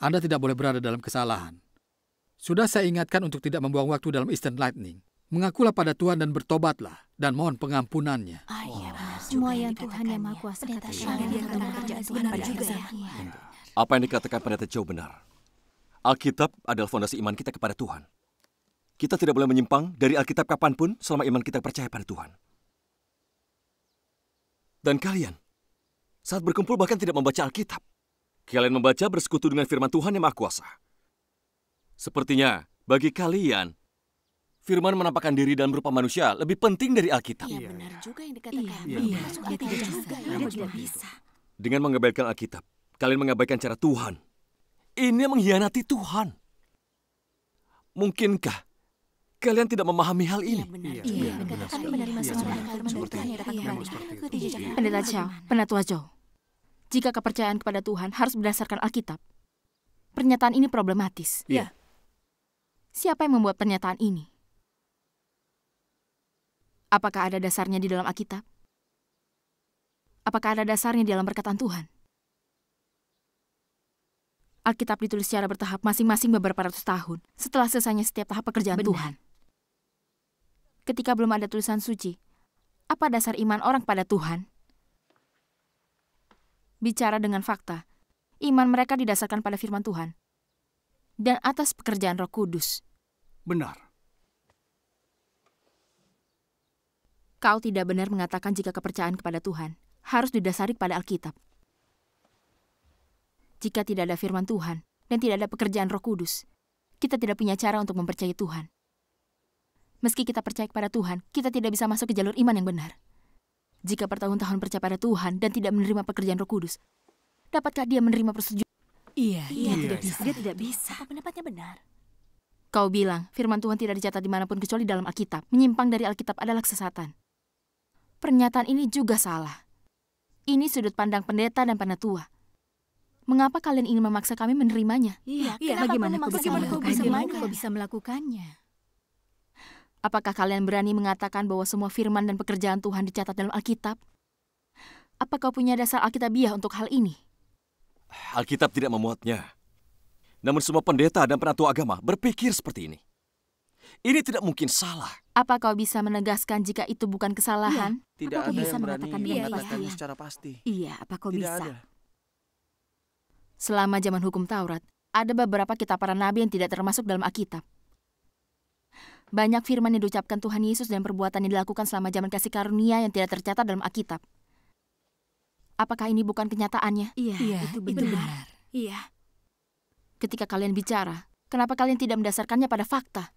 Anda tidak boleh berada dalam kesalahan. Sudah saya ingatkan untuk tidak membuang waktu dalam Eastern Lightning. Mengakulah pada Tuhan dan bertobatlah dan mohon pengampunannya. Ah, iya, Semua yang Tuhan yang Maha Kuasa katakan dia pekerjaan Tuhan pada juga ya. Apa yang dikatakan pendeta Joe benar. Alkitab adalah fondasi iman kita kepada Tuhan. Kita tidak boleh menyimpang dari Alkitab kapan pun selama iman kita percaya pada Tuhan. Dan kalian, saat berkumpul bahkan tidak membaca Alkitab. Kalian membaca bersekutu dengan firman Tuhan yang Maha Kuasa. Sepertinya, bagi kalian, firman menampakkan diri dalam berupa manusia lebih penting dari Alkitab. Iya, benar juga yang dikatakan. Iya, Iya, masuk akal tidak juga. Dia tidak bisa. Dengan mengabaikan Alkitab, kalian mengabaikan cara Tuhan. Ini mengkhianati Tuhan. Mungkinkah kalian tidak memahami hal ini? Benar. Iya, benar. Kami Iya, menerima iya, benar. Seperti itu. datang Iya, kembali. seperti itu. Iya. Pendeta Chow, Penatua Joe. Jika kepercayaan kepada Tuhan harus berdasarkan Alkitab, pernyataan ini problematis. Iya. Siapa yang membuat pernyataan ini? Apakah ada dasarnya di dalam Alkitab? Apakah ada dasarnya di dalam perkataan Tuhan? Alkitab ditulis secara bertahap masing-masing beberapa ratus tahun setelah selesainya setiap tahap pekerjaan Benar. Tuhan. Ketika belum ada tulisan suci, apa dasar iman orang pada Tuhan? Bicara dengan fakta, iman mereka didasarkan pada firman Tuhan dan atas pekerjaan Roh Kudus. Benar. Kau tidak benar mengatakan jika kepercayaan kepada Tuhan harus didasari pada Alkitab. Jika tidak ada firman Tuhan dan tidak ada pekerjaan Roh Kudus, kita tidak punya cara untuk mempercayai Tuhan. Meski kita percaya kepada Tuhan, kita tidak bisa masuk ke jalur iman yang benar. Jika bertahun-tahun percaya pada Tuhan dan tidak menerima pekerjaan Roh Kudus, dapatkah dia menerima persetujuan? Iya, Iya, dia tidak iya. bisa. Dia tidak bisa. Apa pendapatnya benar? Kau bilang firman Tuhan tidak dicatat di mana pun kecuali dalam Alkitab. Menyimpang dari Alkitab adalah kesesatan. Pernyataan ini juga salah. Ini sudut pandang pendeta dan penatua. Mengapa kalian ingin memaksa kami menerimanya? Iya, kenapa bagaimana kau bisa kami? Kau bisa melakukannya? melakukannya? Kau bisa melakukannya. Apakah kalian berani mengatakan bahwa semua firman dan pekerjaan Tuhan dicatat dalam Alkitab? Apa kau punya dasar Alkitabiah untuk hal ini? Alkitab tidak memuatnya. Namun semua pendeta dan penatua agama berpikir seperti ini. Ini tidak mungkin salah. Apa kau bisa menegaskan jika itu bukan kesalahan? Tidak Apa kau ada bisa yang berani mengatakan dengan mengatakan kepastian? secara pasti. Iya, apa kau Tidak bisa? ada. Selama zaman hukum Taurat, ada beberapa kitab para nabi yang tidak termasuk dalam Alkitab. Banyak firman yang diucapkan Tuhan Yesus dan perbuatan yang dilakukan selama zaman kasih karunia yang tidak tercatat dalam Alkitab. Apakah ini bukan kenyataannya? Iya, Iya, itu itu benar. benar. Iya. Ketika kalian bicara, kenapa kalian tidak mendasarkannya pada fakta?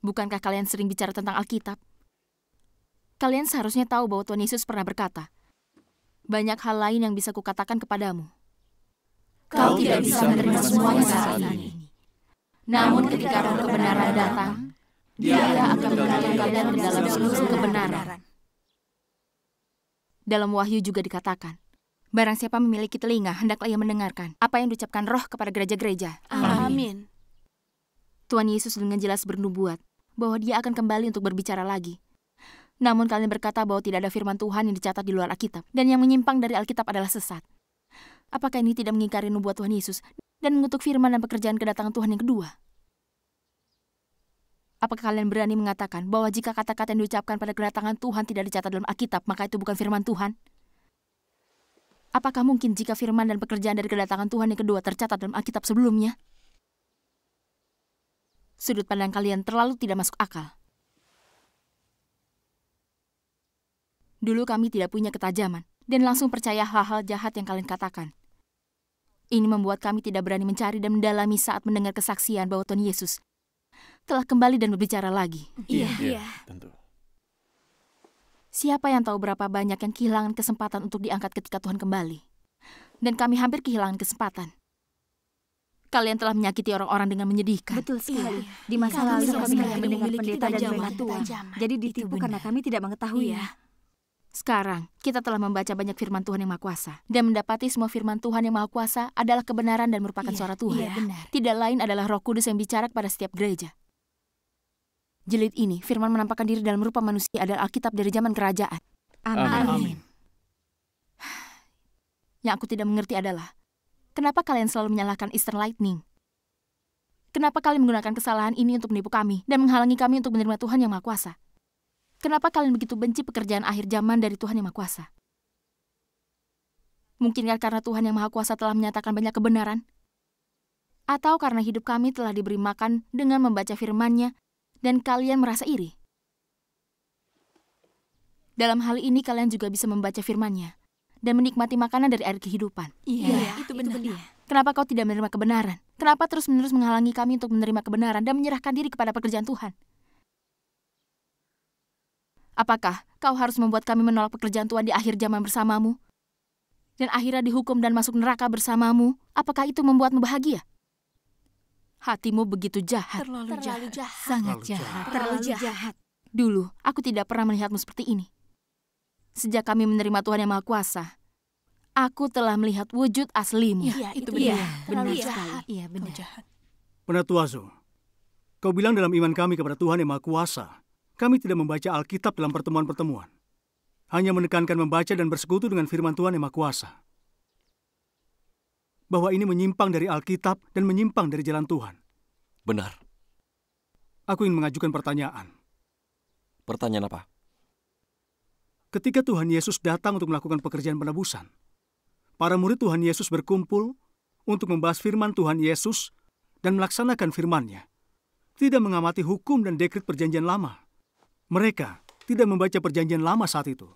Bukankah kalian sering bicara tentang Alkitab? Kalian seharusnya tahu bahwa Tuhan Yesus pernah berkata, banyak hal lain yang bisa kukatakan kepadamu. Kau tidak bisa menerima semuanya saat ini. Namun ketika roh kebenaran datang, dia akan ke dalam seluruh kebenaran. Dalam Wahyu juga dikatakan, Barang siapa memiliki telinga, hendaklah ia mendengarkan apa yang diucapkan roh kepada gereja-gereja. Amin. Tuhan Yesus dengan jelas bernubuat bahwa dia akan kembali untuk berbicara lagi. Namun kalian berkata bahwa tidak ada firman Tuhan yang dicatat di luar Alkitab dan yang menyimpang dari Alkitab adalah sesat. Apakah ini tidak mengingkari nubuat Tuhan Yesus dan mengutuk firman dan pekerjaan kedatangan Tuhan yang kedua? Apakah kalian berani mengatakan bahwa jika kata-kata yang diucapkan pada kedatangan Tuhan tidak dicatat dalam Alkitab, maka itu bukan firman Tuhan? Apakah mungkin jika firman dan pekerjaan dari kedatangan Tuhan yang kedua tercatat dalam Alkitab sebelumnya? Sudut pandang kalian terlalu tidak masuk akal. Dulu kami tidak punya ketajaman dan langsung percaya hal-hal jahat yang kalian katakan. Ini membuat kami tidak berani mencari dan mendalami saat mendengar kesaksian bahwa Tuhan Yesus telah kembali dan berbicara lagi. Iya, Iya, tentu. Siapa yang tahu berapa banyak yang kehilangan kesempatan untuk diangkat ketika Tuhan kembali? Dan kami hampir kehilangan kesempatan. Kalian telah menyakiti orang-orang dengan menyedihkan. Betul sekali. Iya. Di masa lalu kami hanya mendengar pendeta dan penatua. Ketajaman. Jadi Itu ditipu karena kami tidak mengetahui. Iya. Sekarang, kita telah membaca banyak firman Tuhan yang Maha Kuasa dan mendapati semua firman Tuhan yang Maha Kuasa adalah kebenaran dan merupakan Iya, suara Tuhan. iya, benar. Tidak lain adalah Roh Kudus yang bicara kepada setiap gereja. Jilid ini, firman menampakkan diri dalam rupa manusia adalah Alkitab dari zaman kerajaan. Amin. Amin. Yang aku tidak mengerti adalah, kenapa kalian selalu menyalahkan Eastern Lightning? Kenapa kalian menggunakan kesalahan ini untuk menipu kami dan menghalangi kami untuk menerima Tuhan yang Maha Kuasa? Kenapa kalian begitu benci pekerjaan akhir zaman dari Tuhan yang Maha Kuasa? Mungkinkah karena Tuhan yang Maha Kuasa telah menyatakan banyak kebenaran? Atau karena hidup kami telah diberi makan dengan membaca firman-Nya dan kalian merasa iri? Dalam hal ini kalian juga bisa membaca firman-Nya dan menikmati makanan dari air kehidupan. Iya, itu benar. Kenapa kau tidak menerima kebenaran? Kenapa terus-menerus menghalangi kami untuk menerima kebenaran dan menyerahkan diri kepada pekerjaan Tuhan? Apakah kau harus membuat kami menolak pekerjaan Tuhan di akhir zaman bersamamu? Dan akhirnya dihukum dan masuk neraka bersamamu? Apakah itu membuatmu bahagia? Hatimu begitu jahat. Terlalu Terlalu jahat. jahat. sangat Terlalu jahat. Terlalu jahat. Dulu, aku tidak pernah melihatmu seperti ini. Sejak kami menerima Tuhan yang Maha Kuasa, aku telah melihat wujud aslimu. Iya, itu Iya, benar. Terlalu benar jahat. Iya, Kau benar. jahat. Penatuazo, kau bilang dalam iman kami kepada Tuhan yang Maha Kuasa, kami tidak membaca Alkitab dalam pertemuan-pertemuan. Hanya menekankan membaca dan bersekutu dengan firman Tuhan yang Maha Kuasa. Bahwa ini menyimpang dari Alkitab dan menyimpang dari jalan Tuhan. Benar. Aku ingin mengajukan pertanyaan. Pertanyaan apa? Ketika Tuhan Yesus datang untuk melakukan pekerjaan penebusan, para murid Tuhan Yesus berkumpul untuk membahas firman Tuhan Yesus dan melaksanakan firman-Nya. Tidak mengamati hukum dan dekrit perjanjian lama. Mereka tidak membaca perjanjian lama saat itu.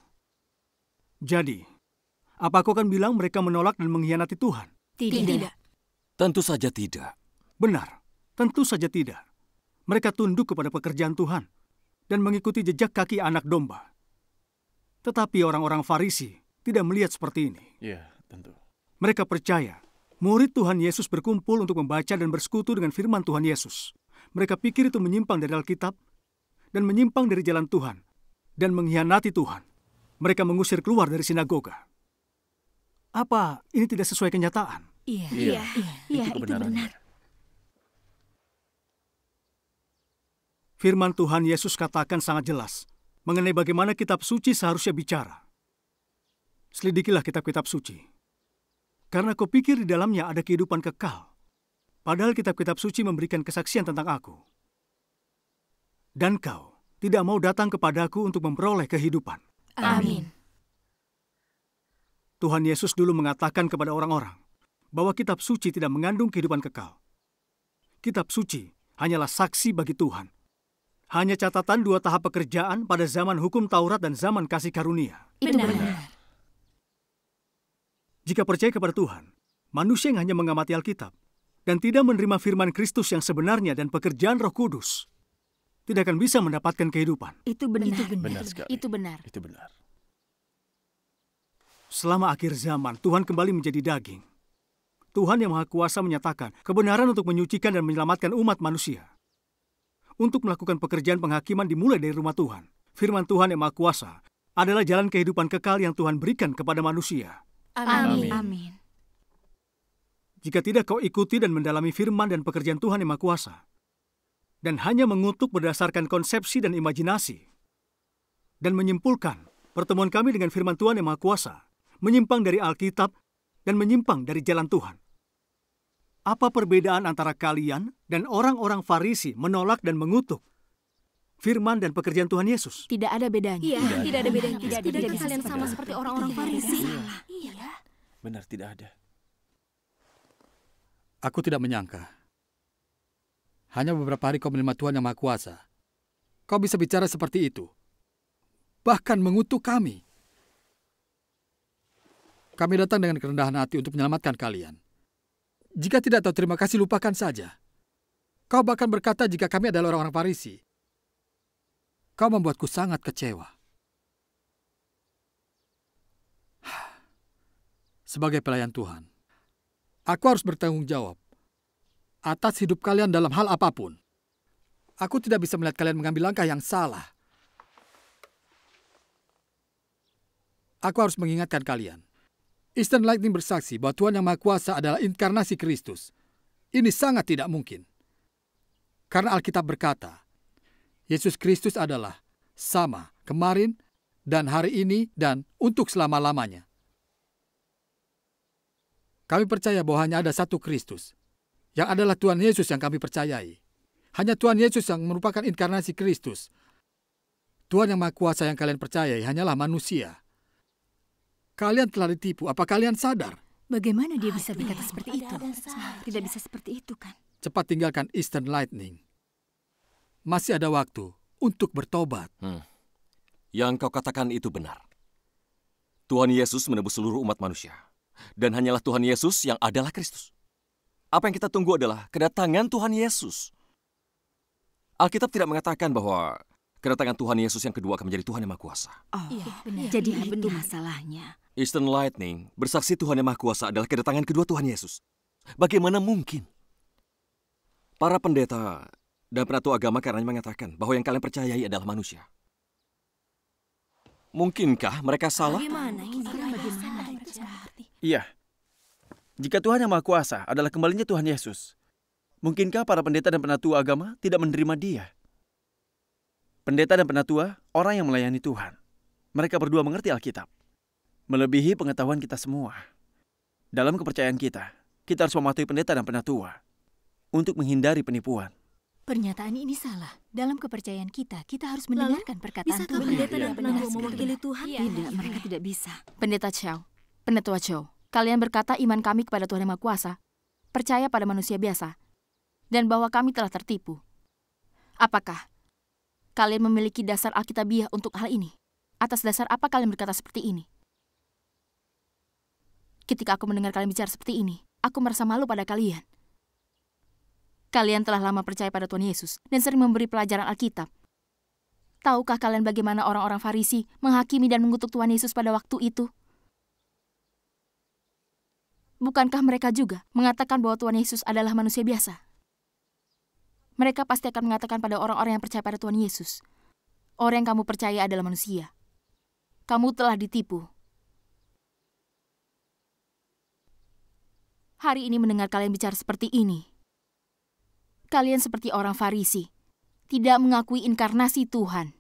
Jadi, apa kau akan bilang mereka menolak dan mengkhianati Tuhan? Tidak. Tentu saja tidak. Benar, tentu saja tidak. Mereka tunduk kepada pekerjaan Tuhan dan mengikuti jejak kaki anak domba. Tetapi orang-orang Farisi tidak melihat seperti ini. Iya, tentu. Mereka percaya murid Tuhan Yesus berkumpul untuk membaca dan bersekutu dengan firman Tuhan Yesus. Mereka pikir itu menyimpang dari Alkitab dan menyimpang dari jalan Tuhan dan mengkhianati Tuhan. Mereka mengusir keluar dari sinagoga. Apa ini tidak sesuai kenyataan? Iya. Iya, Iya, itu itu kebenarannya. benar. Firman Tuhan Yesus katakan sangat jelas mengenai bagaimana kitab suci seharusnya bicara. Selidikilah kitab-kitab suci. Karena kau pikir di dalamnya ada kehidupan kekal. Padahal kitab-kitab suci memberikan kesaksian tentang aku. dan kau tidak mau datang kepadaku untuk memperoleh kehidupan. Amin. Tuhan Yesus dulu mengatakan kepada orang-orang bahwa kitab suci tidak mengandung kehidupan kekal. Kitab suci hanyalah saksi bagi Tuhan. Hanya catatan dua tahap pekerjaan pada zaman hukum Taurat dan zaman kasih karunia. Itu benar. Jika percaya kepada Tuhan, manusia yang hanya mengamati Alkitab dan tidak menerima firman Kristus yang sebenarnya dan pekerjaan Roh Kudus, tidak akan bisa mendapatkan kehidupan. Itu benar. Itu benar. Benar sekali. Itu benar. Itu benar. Selama akhir zaman, Tuhan kembali menjadi daging. Tuhan yang Maha Kuasa menyatakan kebenaran untuk menyucikan dan menyelamatkan umat manusia. Untuk melakukan pekerjaan penghakiman dimulai dari rumah Tuhan. Firman Tuhan yang Maha Kuasa adalah jalan kehidupan kekal yang Tuhan berikan kepada manusia. Amin. Amin. Jika tidak kau ikuti dan mendalami firman dan pekerjaan Tuhan yang Maha Kuasa, dan hanya mengutuk berdasarkan konsepsi dan imajinasi, dan menyimpulkan pertemuan kami dengan firman Tuhan yang Maha Kuasa, menyimpang dari Alkitab dan menyimpang dari jalan Tuhan. Apa perbedaan antara kalian dan orang-orang Farisi menolak dan mengutuk firman dan pekerjaan Tuhan Yesus? Tidak ada bedanya. Iya, tidak ada bedanya. Tidak ada Tidakkah bedanya. kalian sama seperti orang-orang Farisi? Iya. Benar tidak ada. Aku tidak menyangka. Hanya beberapa hari kau menerima Tuhan yang Maha Kuasa. Kau bisa bicara seperti itu. Bahkan mengutuk kami. Kami datang dengan kerendahan hati untuk menyelamatkan kalian. Jika tidak tahu terima kasih, lupakan saja. Kau bahkan berkata jika kami adalah orang-orang Farisi. Kau membuatku sangat kecewa. [SIGHS] Sebagai pelayan Tuhan, aku harus bertanggung jawab atas hidup kalian dalam hal apa pun. Aku tidak bisa melihat kalian mengambil langkah yang salah. Aku harus mengingatkan kalian. Eastern Lightning bersaksi bahwa Tuhan Yang Maha Kuasa adalah inkarnasi Kristus. Ini sangat tidak mungkin. Karena Alkitab berkata, Yesus Kristus adalah sama kemarin dan hari ini dan untuk selama-lamanya. Kami percaya bahwa hanya ada satu Kristus, yang adalah Tuhan Yesus yang kami percayai. Hanya Tuhan Yesus yang merupakan inkarnasi Kristus. Tuhan yang Maha Kuasa yang kalian percayai hanyalah manusia. Kalian telah ditipu, apa kalian sadar? Bagaimana dia bisa berkata seperti itu? Tidak bisa seperti itu kan? Cepat tinggalkan Eastern Lightning. Masih ada waktu untuk bertobat. Hmm. Yang kau katakan itu benar. Tuhan Yesus menebus seluruh umat manusia. Dan hanyalah Tuhan Yesus yang adalah Kristus. Apa yang kita tunggu adalah kedatangan Tuhan Yesus. Alkitab tidak mengatakan bahwa kedatangan Tuhan Yesus yang kedua akan menjadi Tuhan yang Maha Kuasa. Oh, Iya, benar. jadi Benar, itu masalahnya. Eastern Lightning bersaksi Tuhan yang Maha Kuasa adalah kedatangan kedua Tuhan Yesus. Bagaimana mungkin? Para pendeta dan penatu agama karenanya mengatakan bahwa yang kalian percayai adalah manusia. Mungkinkah mereka salah? Bagaimana ini? Iya. Jika Tuhan yang Maha Kuasa adalah kembalinya Tuhan Yesus, mungkinkah para pendeta dan penatua agama tidak menerima dia? Pendeta dan penatua, orang yang melayani Tuhan. Mereka berdua mengerti Alkitab. Melebihi pengetahuan kita semua. Dalam kepercayaan kita, kita harus mematuhi pendeta dan penatua untuk menghindari penipuan. Pernyataan ini salah. Dalam kepercayaan kita, kita harus Lalu, mendengarkan perkataan Bisakah Tuhan. pendeta dan Iya. penatua mewakili Tuhan? Tidak, mereka tidak bisa. Pendeta Chow, Penetua Chow, kalian berkata iman kami kepada Tuhan Yang Maha Kuasa, percaya pada manusia biasa, dan bahwa kami telah tertipu. Apakah kalian memiliki dasar Alkitabiah untuk hal ini? Atas dasar apa kalian berkata seperti ini? Ketika aku mendengar kalian bicara seperti ini, aku merasa malu pada kalian. Kalian telah lama percaya pada Tuhan Yesus dan sering memberi pelajaran Alkitab. Tahukah kalian bagaimana orang-orang Farisi menghakimi dan mengutuk Tuhan Yesus pada waktu itu? Bukankah mereka juga mengatakan bahwa Tuhan Yesus adalah manusia biasa? Mereka pasti akan mengatakan pada orang-orang yang percaya pada Tuhan Yesus, orang yang kamu percaya adalah manusia. Kamu telah ditipu. Hari ini mendengar kalian bicara seperti ini. Kalian seperti orang Farisi, tidak mengakui inkarnasi Tuhan.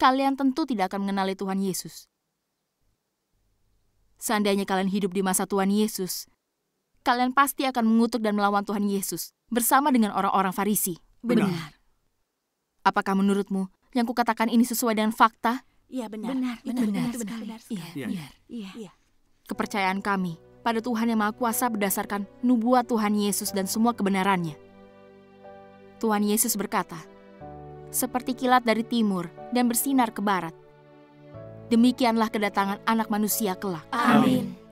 Kalian tentu tidak akan mengenali Tuhan Yesus. Seandainya kalian hidup di masa Tuhan Yesus, kalian pasti akan mengutuk dan melawan Tuhan Yesus bersama dengan orang-orang Farisi. Benar. Apakah menurutmu yang kukatakan ini sesuai dengan fakta? Iya benar. Benar, Itu benar, benar, benar benar, sekali. benar Iya, sekali. Iya. Iya. Iya. Kepercayaan kami pada Tuhan yang Maha Kuasa berdasarkan nubuat Tuhan Yesus dan semua kebenarannya. Tuhan Yesus berkata, seperti kilat dari timur dan bersinar ke barat. Demikianlah kedatangan anak manusia kelak. Amin.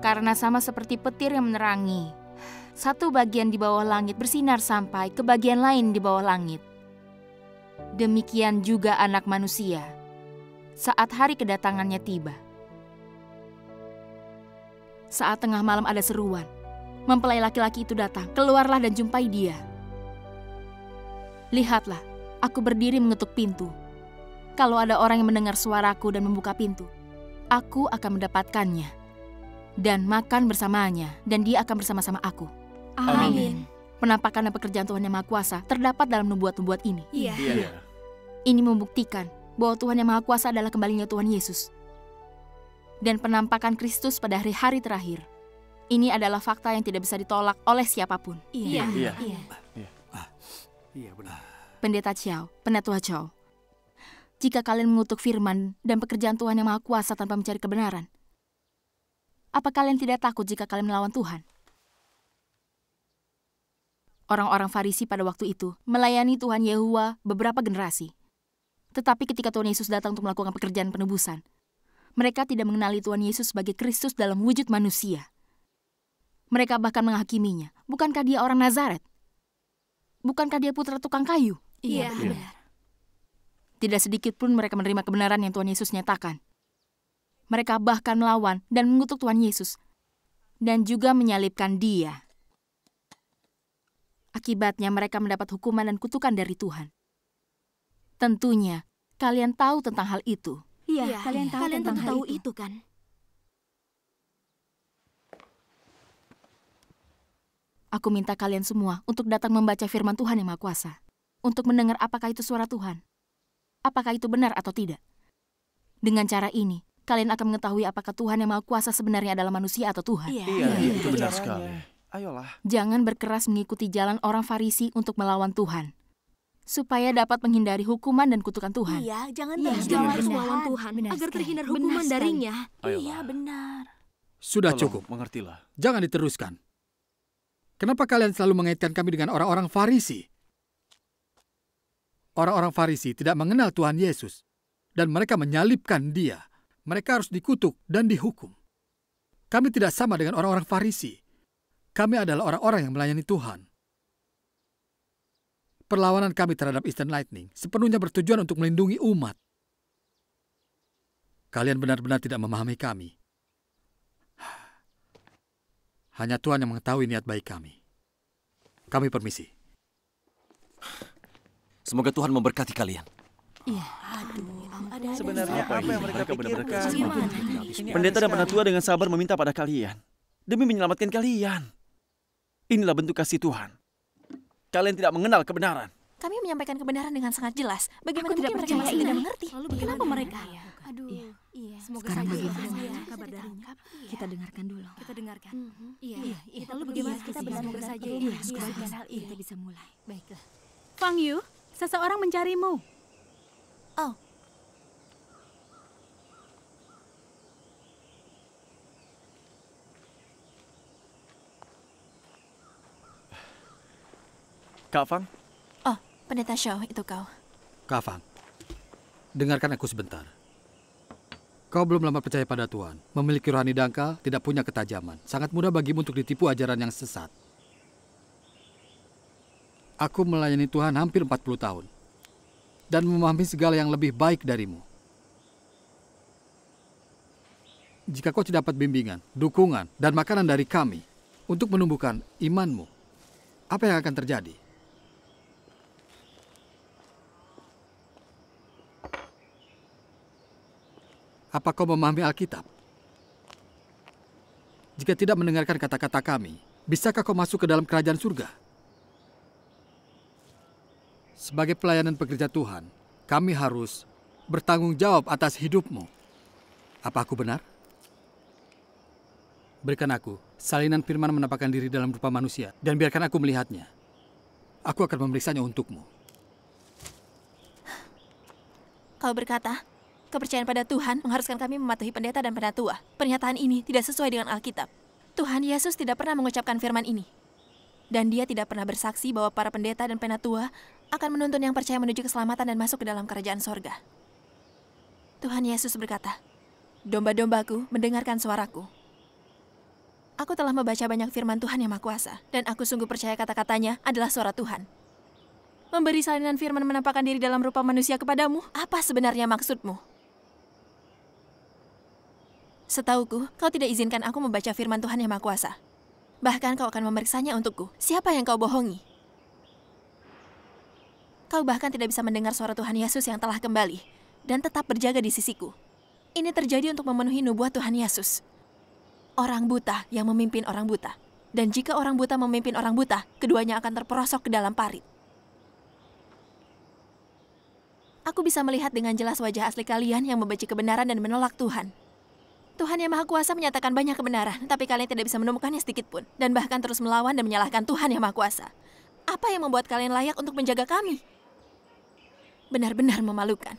Karena sama seperti petir yang menerangi, satu bagian di bawah langit bersinar sampai ke bagian lain di bawah langit. Demikian juga anak manusia saat hari kedatangannya tiba. Saat tengah malam ada seruan, mempelai laki-laki itu datang, keluarlah dan jumpai dia. Lihatlah, aku berdiri mengetuk pintu. Kalau ada orang yang mendengar suaraku dan membuka pintu, aku akan mendapatkannya dan makan bersamanya, dan dia akan bersama-sama aku. Amin. Penampakan dan pekerjaan Tuhan Yang Maha Kuasa terdapat dalam nubuat-nubuat ini. Iya. Iya. Ini membuktikan bahwa Tuhan Yang Maha Kuasa adalah kembalinya Tuhan Yesus. Dan penampakan Kristus pada hari-hari terakhir. Ini adalah fakta yang tidak bisa ditolak oleh siapa pun. Iya. Iya. Iya benar. Pendeta Chow, Penatua Chow. Jika kalian mengutuk firman dan pekerjaan Tuhan Yang Maha Kuasa tanpa mencari kebenaran, apa kalian tidak takut jika kalian melawan Tuhan? Orang-orang Farisi pada waktu itu melayani Tuhan Yehua beberapa generasi. Tetapi ketika Tuhan Yesus datang untuk melakukan pekerjaan penebusan, mereka tidak mengenali Tuhan Yesus sebagai Kristus dalam wujud manusia. Mereka bahkan menghakiminya. Bukankah dia orang Nazaret? Bukankah dia putra tukang kayu? Iya. Iya. benar. Tidak sedikit pun mereka menerima kebenaran yang Tuhan Yesus nyatakan. Mereka bahkan melawan dan mengutuk Tuhan Yesus. Dan juga menyalibkan dia. Akibatnya mereka mendapat hukuman dan kutukan dari Tuhan. Tentunya, kalian tahu tentang hal itu. Iya, Iya, kalian iya. tahu Kalian tentang tentu hal tahu itu. itu kan? Aku minta kalian semua untuk datang membaca firman Tuhan yang Maha Kuasa. Untuk mendengar apakah itu suara Tuhan. Apakah itu benar atau tidak. Dengan cara ini, kalian akan mengetahui apakah Tuhan yang Maha Kuasa sebenarnya adalah manusia atau Tuhan. Iya. Iya, Iya. itu benar sekali. Ayolah. Jangan berkeras mengikuti jalan orang Farisi untuk melawan Tuhan. Supaya dapat menghindari hukuman dan kutukan Tuhan. Iya, jangan Iya, terus melawan Tuhan. Benar agar terhindar Benar hukuman sekali. darinya. Iya, benar. Sudah Tolong, cukup. Mengertilah. Jangan diteruskan. Kenapa kalian selalu mengaitkan kami dengan orang-orang Farisi? Orang-orang Farisi tidak mengenal Tuhan Yesus, dan mereka menyalibkan Dia. Mereka harus dikutuk dan dihukum. Kami tidak sama dengan orang-orang Farisi. Kami adalah orang-orang yang melayani Tuhan. Perlawanan kami terhadap Eastern Lightning sepenuhnya bertujuan untuk melindungi umat. Kalian benar-benar tidak memahami kami. Hanya Tuhan yang mengetahui niat baik kami. Kami permisi. Semoga Tuhan memberkati kalian. Ada Sebenarnya Apa yang mereka, Mereka benar-benar pikirkan? Ini Pendeta dan sekali. penatua dengan sabar meminta pada kalian. Demi menyelamatkan kalian. Inilah bentuk kasih Tuhan. Kalian tidak mengenal kebenaran. Kami menyampaikan kebenaran dengan sangat jelas. Bagaimana Aku tidak mereka percaya masih tidak mengerti? Lalu Kenapa bagaimana? mereka? Aduh, Iya. iya. Semoga Sekarang saja bagaimana? Iya. kabar darinya. Kita dengarkan dulu. Kita dengarkan. Iya. Iya, iya. Lalu Iya, bagaimana? kita Semoga benar-benar saja. Iya, hal ini. Kita bisa mulai. Baiklah. Fang Yu, seseorang mencarimu. Oh, Kak Fang, oh, pendeta Shaw, itu kau. Kafang, dengarkan aku sebentar. Kau belum lama percaya pada Tuhan, memiliki rohani dangkal, tidak punya ketajaman. Sangat mudah bagimu untuk ditipu ajaran yang sesat. Aku melayani Tuhan hampir 40 tahun. Dan memahami segala yang lebih baik darimu. Jika kau tidak dapat bimbingan, dukungan, dan makanan dari kami untuk menumbuhkan imanmu, apa yang akan terjadi? Apa kau memahami Alkitab? Jika tidak mendengarkan kata-kata kami, bisakah kau masuk ke dalam kerajaan surga? Sebagai pelayanan pekerja Tuhan, kami harus bertanggung jawab atas hidupmu. Apa aku benar? Berikan aku salinan firman menampakkan diri dalam rupa manusia dan biarkan aku melihatnya. Aku akan memeriksanya untukmu. Kau berkata, kepercayaan pada Tuhan mengharuskan kami mematuhi pendeta dan penatua. Pernyataan ini tidak sesuai dengan Alkitab. Tuhan Yesus tidak pernah mengucapkan firman ini. Dan dia tidak pernah bersaksi bahwa para pendeta dan penatua akan menuntun yang percaya menuju keselamatan dan masuk ke dalam kerajaan sorga. Tuhan Yesus berkata, Domba-dombaku mendengarkan suaraku. Aku telah membaca banyak firman Tuhan yang Maha Kuasa, dan aku sungguh percaya kata-katanya adalah suara Tuhan. Memberi salinan firman menampakkan diri dalam rupa manusia kepadamu, apa sebenarnya maksudmu? Setauku, kau tidak izinkan aku membaca firman Tuhan yang Maha Kuasa. Bahkan kau akan memeriksanya untukku. Siapa yang kau bohongi? Kau bahkan tidak bisa mendengar suara Tuhan Yesus yang telah kembali dan tetap berjaga di sisiku. Ini terjadi untuk memenuhi nubuat Tuhan Yesus. Orang buta yang memimpin orang buta. Dan jika orang buta memimpin orang buta, keduanya akan terperosok ke dalam parit. Aku bisa melihat dengan jelas wajah asli kalian yang membenci kebenaran dan menolak Tuhan. Tuhan yang Maha Kuasa menyatakan banyak kebenaran, tapi kalian tidak bisa menemukannya sedikit pun, dan bahkan terus melawan dan menyalahkan Tuhan yang Maha Kuasa. Apa yang membuat kalian layak untuk menjaga kami? Benar-benar memalukan.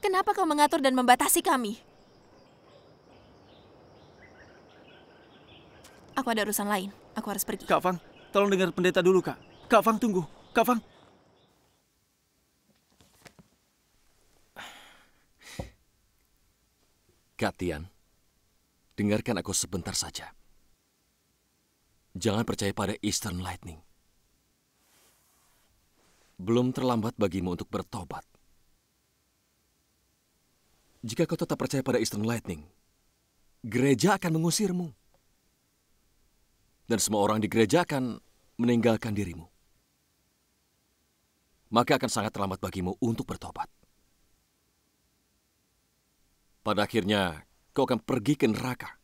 Kenapa kau mengatur dan membatasi kami? Aku ada urusan lain. Aku harus pergi. Kak Fang, tolong dengar pendeta dulu, Kak. Kak Fang, tunggu. Kak Fang. Kak dengarkan aku sebentar saja. Jangan percaya pada Eastern Lightning. Belum terlambat bagimu untuk bertobat. Jika kau tetap percaya pada Eastern Lightning, gereja akan mengusirmu. Dan semua orang di gereja akan meninggalkan dirimu. Maka akan sangat terlambat bagimu untuk bertobat. Pada akhirnya, kau akan pergi ke neraka.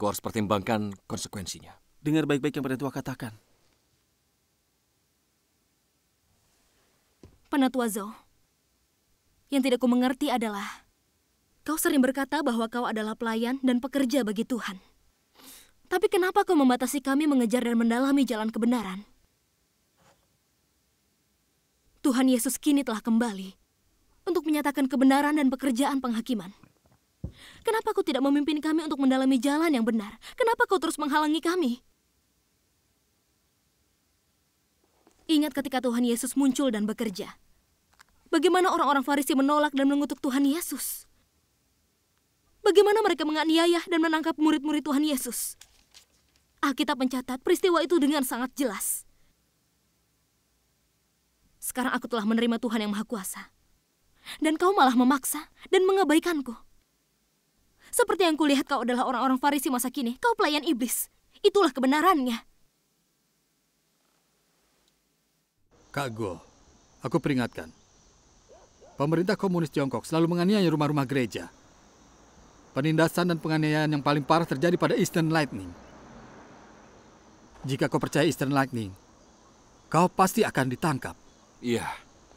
Kau harus pertimbangkan konsekuensinya. Dengar baik-baik yang tua katakan. Penatua Zhou, yang tidak ku mengerti adalah kau sering berkata bahwa kau adalah pelayan dan pekerja bagi Tuhan. Tapi kenapa kau membatasi kami mengejar dan mendalami jalan kebenaran? Tuhan Yesus kini telah kembali untuk menyatakan kebenaran dan pekerjaan penghakiman. Kenapa kau tidak memimpin kami untuk mendalami jalan yang benar? Kenapa kau terus menghalangi kami? Ingat ketika Tuhan Yesus muncul dan bekerja. Bagaimana orang-orang Farisi menolak dan mengutuk Tuhan Yesus? Bagaimana mereka menganiaya dan menangkap murid-murid Tuhan Yesus? Alkitab mencatat peristiwa itu dengan sangat jelas. Sekarang aku telah menerima Tuhan yang Maha Kuasa. Dan kau malah memaksa dan mengabaikanku. Seperti yang kulihat kau adalah orang-orang Farisi masa kini, kau pelayan iblis. Itulah kebenarannya. Kak Go, aku peringatkan. Pemerintah komunis Tiongkok selalu menganiaya rumah-rumah gereja. Penindasan dan penganiayaan yang paling parah terjadi pada Eastern Lightning. Jika kau percaya Eastern Lightning, kau pasti akan ditangkap. Iya.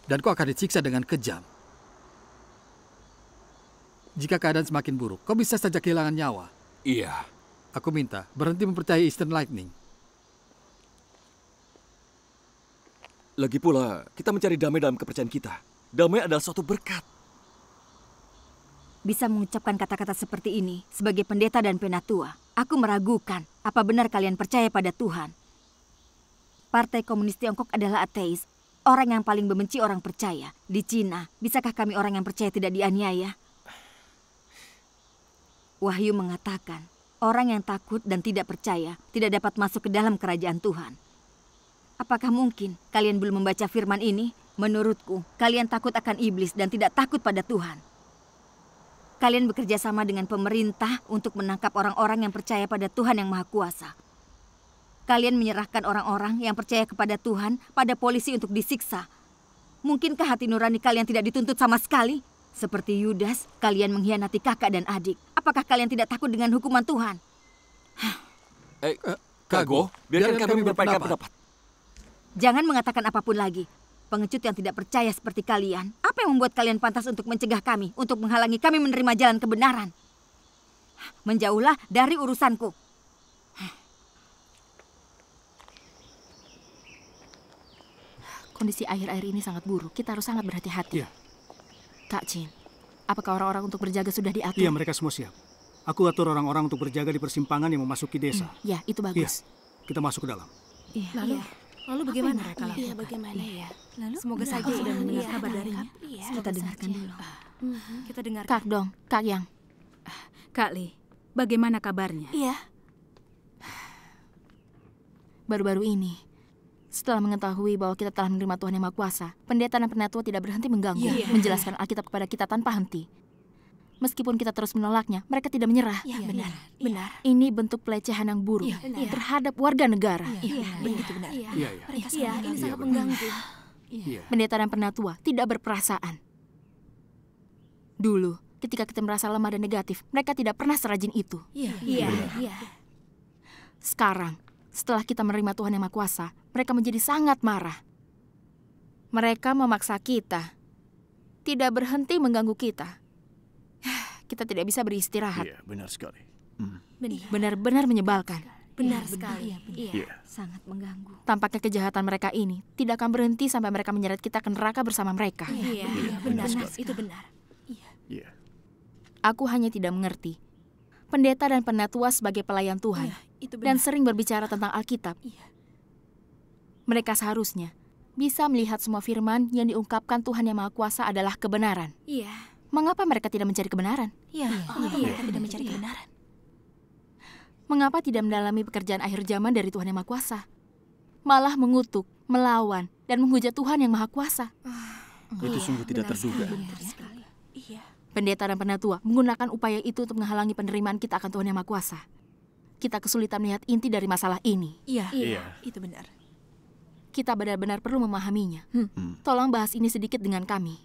Dan kau akan disiksa dengan kejam. Jika keadaan semakin buruk, kau bisa saja kehilangan nyawa. Iya. Aku minta berhenti mempercayai Eastern Lightning. Lagi pula, kita mencari damai dalam kepercayaan kita. Damai adalah suatu berkat. Bisa mengucapkan kata-kata seperti ini sebagai pendeta dan penatua. Aku meragukan apa benar kalian percaya pada Tuhan. Partai Komunis Tiongkok adalah ateis, orang yang paling membenci orang percaya. Di Cina, bisakah kami orang yang percaya tidak dianiaya? Wahyu mengatakan, orang yang takut dan tidak percaya tidak dapat masuk ke dalam kerajaan Tuhan. Apakah mungkin kalian belum membaca firman ini? Menurutku, kalian takut akan iblis dan tidak takut pada Tuhan. Kalian bekerja sama dengan pemerintah untuk menangkap orang-orang yang percaya pada Tuhan yang Maha Kuasa. Kalian menyerahkan orang-orang yang percaya kepada Tuhan pada polisi untuk disiksa. Mungkinkah hati nurani kalian tidak dituntut sama sekali? Seperti Yudas, kalian mengkhianati kakak dan adik. Apakah kalian tidak takut dengan hukuman Tuhan? eh, Kago, biarkan, biarkan kami berpendapat. pendapat. Jangan mengatakan apa pun lagi. Pengecut yang tidak percaya seperti kalian, apa yang membuat kalian pantas untuk mencegah kami, untuk menghalangi kami menerima jalan kebenaran? Menjauhlah dari urusanku. kondisi akhir-akhir ini sangat buruk. Kita harus sangat berhati-hati. Iya. Kak Jin, apakah orang-orang untuk berjaga sudah diatur? Iya, mereka semua siap. Aku atur orang-orang untuk berjaga di persimpangan yang memasuki desa. Ya, itu Iya, bagus. kita masuk ke dalam. Iya. Lalu, Lalu bagaimana mereka mereka lakukan? Iya, bagaimana ya? Lalu Semoga saja Oh, sudah mendengar iya, kabar iya, darinya. iya. Kita dengarkan saja. dulu. Mhm. Kita dengar. Kak Dong, Kak Yang. Kak Li, bagaimana kabarnya? Iya. Baru-baru ini, setelah mengetahui bahwa kita telah menerima Tuhan Yang Maha Kuasa, pendeta dan penatua tidak berhenti mengganggu, Iya. menjelaskan Alkitab kepada kita tanpa henti. Meskipun kita terus menolaknya, mereka tidak menyerah. Iya, benar. Benar. Ini bentuk pelecehan yang buruk Iya, benar. terhadap warga negara. Iya, begitu benar. Iya, iya. Mereka Iya, sangat ini mengganggu. sangat mengganggu. Iya. Pendeta dan penatua tidak berperasaan. Dulu, ketika kita merasa lemah dan negatif, mereka tidak pernah serajin itu. Iya, Iya. iya. Sekarang, setelah kita menerima Tuhan Yang Maha Kuasa, mereka menjadi sangat marah. Mereka memaksa kita tidak berhenti mengganggu kita. [SIGHS] Kita tidak bisa beristirahat. Iya, benar sekali. Benar. Benar-benar menyebalkan. Benar sekali. Iya. Sangat mengganggu. Tampaknya kejahatan mereka ini tidak akan berhenti sampai mereka menyeret kita ke neraka bersama mereka. Iya, Iya, benar. benar sekali. Itu benar. Iya. Aku hanya tidak mengerti. Pendeta dan penatua sebagai pelayan Tuhan Iya, itu dan sering berbicara tentang Alkitab. Iya. Mereka seharusnya bisa melihat semua firman yang diungkapkan Tuhan Yang Maha Kuasa adalah kebenaran. Iya. Mengapa mereka tidak mencari kebenaran? Iya. Mengapa mereka tidak mencari kebenaran? Mengapa tidak mendalami pekerjaan akhir zaman dari Tuhan Yang Maha Kuasa? Malah mengutuk, melawan, dan menghujat Tuhan Yang Maha Kuasa. Itu sungguh tidak terduga. Iya. Pendeta dan penatua menggunakan upaya itu untuk menghalangi penerimaan kita akan Tuhan Yang Maha Kuasa. Kita kesulitan melihat inti dari masalah ini. Iya. Iya. Itu benar. Kita benar-benar perlu memahaminya. Hmm. Tolong bahas ini sedikit dengan kami.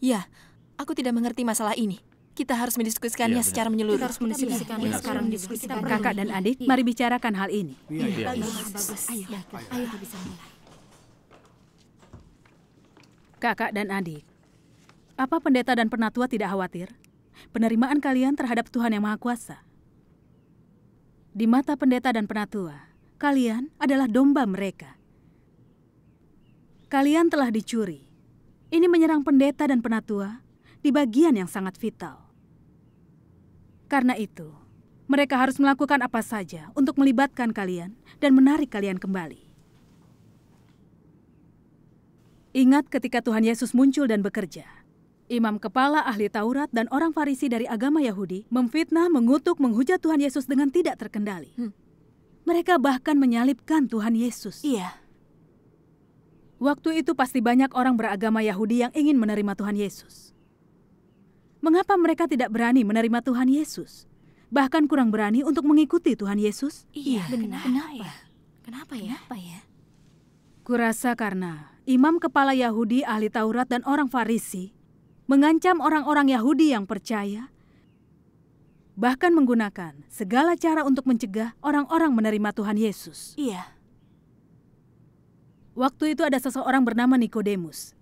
Ya, aku tidak mengerti masalah ini. Kita harus mendiskusikannya Iya, benar. secara menyeluruh. Kita harus mendiskusikannya sekarang diskusikan. Kakak dan adik, mari bicarakan hal ini. Iya, iya. Iya. Bagus. Ayo, ayo kita bisa mulai. Kakak dan adik, apa pendeta dan penatua tidak khawatir? Penerimaan kalian terhadap Tuhan Yang Maha Kuasa. Di mata pendeta dan penatua, kalian adalah domba mereka. Kalian telah dicuri. Ini menyerang pendeta dan penatua di bagian yang sangat vital. Karena itu, mereka harus melakukan apa saja untuk melibatkan kalian dan menarik kalian kembali. Ingat ketika Tuhan Yesus muncul dan bekerja. Imam kepala ahli Taurat dan orang Farisi dari agama Yahudi memfitnah, mengutuk, menghujat Tuhan Yesus dengan tidak terkendali. Mereka bahkan menyalibkan Tuhan Yesus. Iya. Waktu itu pasti banyak orang beragama Yahudi yang ingin menerima Tuhan Yesus. Mengapa mereka tidak berani menerima Tuhan Yesus? Bahkan kurang berani untuk mengikuti Tuhan Yesus? Iya. Benar. Kenapa? Kenapa ya? Kenapa ya? Kurasa karena imam kepala Yahudi, ahli Taurat, dan orang Farisi mengancam orang-orang Yahudi yang percaya, bahkan menggunakan segala cara untuk mencegah orang-orang menerima Tuhan Yesus. Iya. Waktu itu ada seseorang bernama Nikodemus.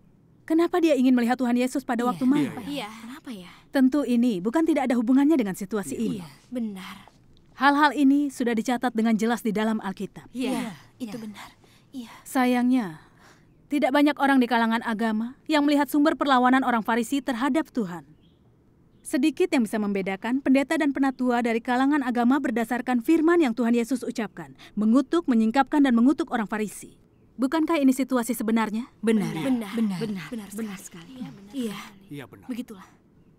Kenapa dia ingin melihat Tuhan Yesus pada waktu malam? Iya. Kenapa ya? Tentu ini bukan tidak ada hubungannya dengan situasi ini. Benar. Hal-hal ini sudah dicatat dengan jelas di dalam Alkitab. Iya. Itu benar. Iya. Sayangnya, tidak banyak orang di kalangan agama yang melihat sumber perlawanan orang Farisi terhadap Tuhan. Sedikit yang bisa membedakan pendeta dan penatua dari kalangan agama berdasarkan firman yang Tuhan Yesus ucapkan, mengutuk, menyingkapkan, dan mengutuk orang Farisi. Bukankah ini situasi sebenarnya? Benar. Benar. Benar. Benar. Benar. Benar sekali. Iya. Iya, benar. Begitulah.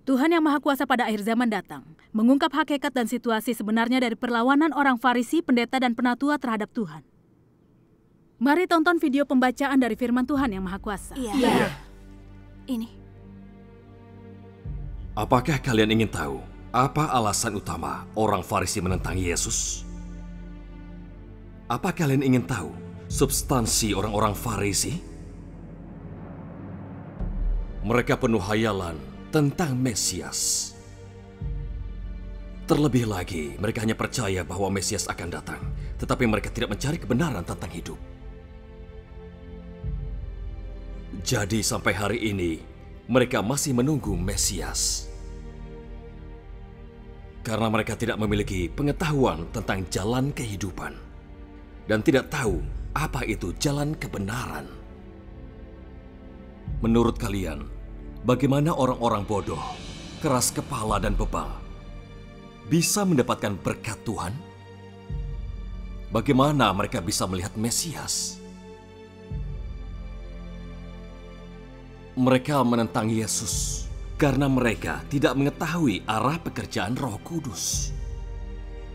Tuhan yang Maha Kuasa pada akhir zaman datang, mengungkap hakikat dan situasi sebenarnya dari perlawanan orang Farisi, pendeta, dan penatua terhadap Tuhan. Mari tonton video pembacaan dari firman Tuhan yang Maha Kuasa. Iya. Iya. Ini. Apakah kalian ingin tahu apa alasan utama orang Farisi menentang Yesus? Apa kalian ingin tahu substansi orang-orang Farisi? Mereka penuh hayalan tentang Mesias. Terlebih lagi, mereka hanya percaya bahwa Mesias akan datang, tetapi mereka tidak mencari kebenaran tentang hidup. Jadi sampai hari ini, mereka masih menunggu Mesias. Karena mereka tidak memiliki pengetahuan tentang jalan kehidupan dan tidak tahu apa itu jalan kebenaran. Menurut kalian, bagaimana orang-orang bodoh, keras kepala dan bebal bisa mendapatkan berkat Tuhan? Bagaimana mereka bisa melihat Mesias? Mereka menentang Yesus karena mereka tidak mengetahui arah pekerjaan Roh Kudus.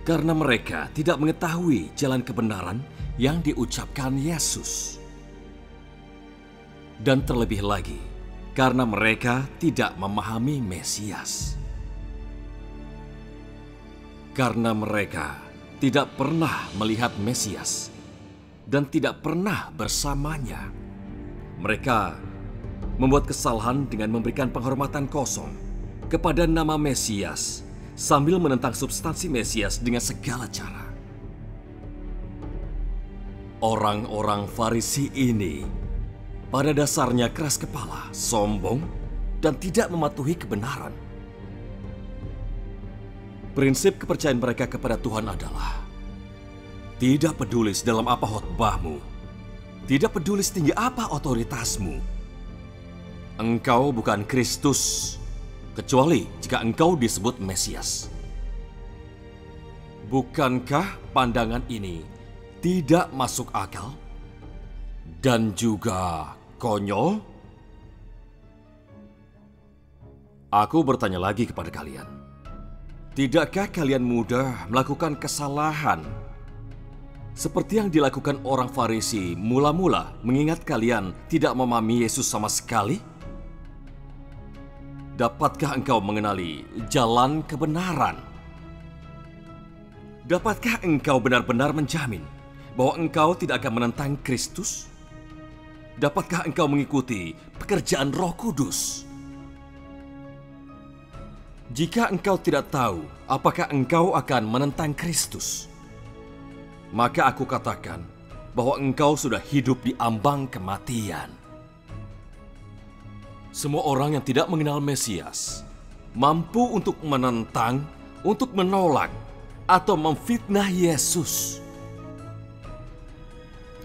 Karena mereka tidak mengetahui jalan kebenaran yang diucapkan Yesus. Dan terlebih lagi, karena mereka tidak memahami Mesias. Karena mereka tidak pernah melihat Mesias dan tidak pernah bersamanya. Mereka membuat kesalahan dengan memberikan penghormatan kosong kepada nama Mesias sambil menentang substansi Mesias dengan segala cara. Orang-orang Farisi ini pada dasarnya keras kepala, sombong, dan tidak mematuhi kebenaran. Prinsip kepercayaan mereka kepada Tuhan adalah tidak peduli dalam apa khotbahmu, tidak peduli setinggi apa otoritasmu. Engkau bukan Kristus, kecuali jika engkau disebut Mesias. Bukankah pandangan ini tidak masuk akal dan juga konyol? Aku bertanya lagi kepada kalian. Tidakkah kalian mudah melakukan kesalahan seperti yang dilakukan orang Farisi mula-mula mengingat kalian tidak memahami Yesus sama sekali? Dapatkah engkau mengenali jalan kebenaran? Dapatkah engkau benar-benar menjamin bahwa engkau tidak akan menentang Kristus? Dapatkah engkau mengikuti pekerjaan Roh Kudus? Jika engkau tidak tahu apakah engkau akan menentang Kristus, maka aku katakan bahwa engkau sudah hidup di ambang kematian. Semua orang yang tidak mengenal Mesias mampu untuk menentang, untuk menolak, atau memfitnah Yesus.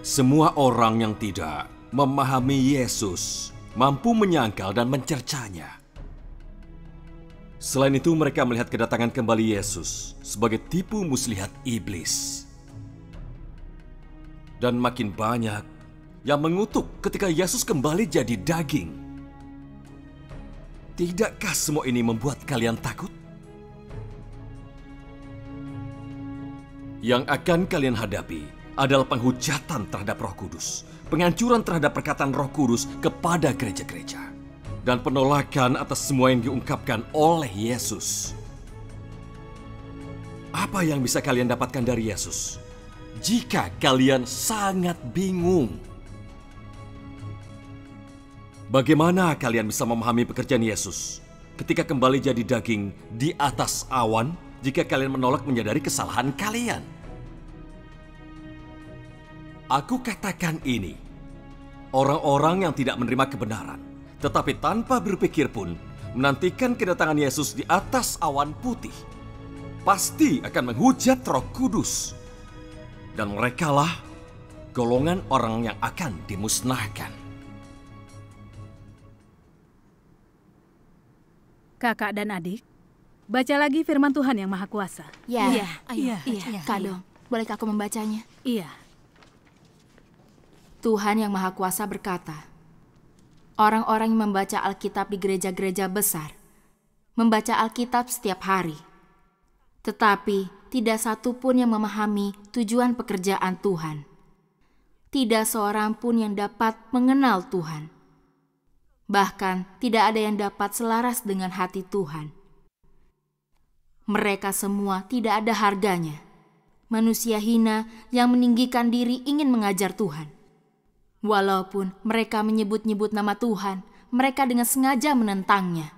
Semua orang yang tidak memahami Yesus mampu menyangkal dan mencercanya. Selain itu, mereka melihat kedatangan kembali Yesus sebagai tipu muslihat iblis. Dan makin banyak yang mengutuk ketika Yesus kembali jadi daging. Tidakkah semua ini membuat kalian takut? Yang akan kalian hadapi adalah penghujatan terhadap Roh Kudus, penghancuran terhadap perkataan Roh Kudus kepada gereja-gereja, dan penolakan atas semua yang diungkapkan oleh Yesus. Apa yang bisa kalian dapatkan dari Yesus jika kalian sangat bingung? Bagaimana kalian bisa memahami pekerjaan Yesus ketika kembali jadi daging di atas awan jika kalian menolak menyadari kesalahan kalian? Aku katakan ini, orang-orang yang tidak menerima kebenaran, tetapi tanpa berpikir pun menantikan kedatangan Yesus di atas awan putih, pasti akan menghujat Roh Kudus, dan merekalah golongan orang yang akan dimusnahkan. Kakak dan adik, baca lagi firman Tuhan yang Maha Kuasa. Ya, Iya, ayo, iya, iya, iya. Kak Dong, bolehkah aku membacanya? Iya. Tuhan yang Maha Kuasa berkata, Orang-orang yang membaca Alkitab di gereja-gereja besar, membaca Alkitab setiap hari. Tetapi tidak satu pun yang memahami tujuan pekerjaan Tuhan. Tidak seorang pun yang dapat mengenal Tuhan. Bahkan tidak ada yang dapat selaras dengan hati Tuhan. Mereka semua tidak ada harganya. Manusia hina yang meninggikan diri ingin mengajar Tuhan. Walaupun mereka menyebut-nyebut nama Tuhan, mereka dengan sengaja menentangnya.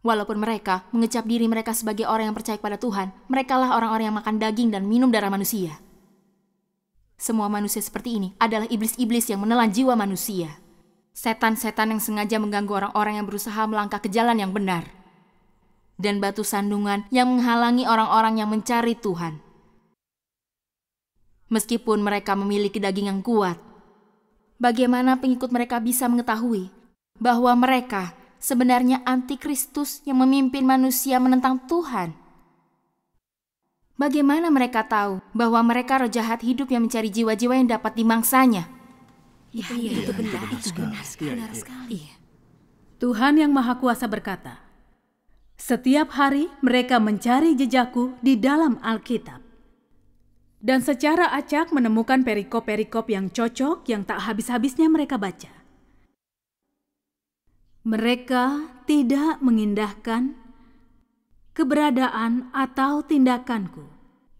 Walaupun mereka mengecap diri mereka sebagai orang yang percaya kepada Tuhan, merekalah orang-orang yang makan daging dan minum darah manusia. Semua manusia seperti ini adalah iblis-iblis yang menelan jiwa manusia. Setan-setan yang sengaja mengganggu orang-orang yang berusaha melangkah ke jalan yang benar. Dan batu sandungan yang menghalangi orang-orang yang mencari Tuhan. Meskipun mereka memiliki daging yang kuat, Bagaimana pengikut mereka bisa mengetahui bahwa mereka sebenarnya antikristus yang memimpin manusia menentang Tuhan? Bagaimana mereka tahu bahwa mereka roh jahat hidup yang mencari jiwa-jiwa yang dapat dimangsanya? Ya, iya, itu benar, itu benar, benar sekali. Iya. Tuhan yang Maha Kuasa berkata, "Setiap hari mereka mencari jejakku di dalam Alkitab." Dan secara acak menemukan perikop-perikop yang cocok yang tak habis-habisnya mereka baca. Mereka tidak mengindahkan keberadaan atau tindakanku.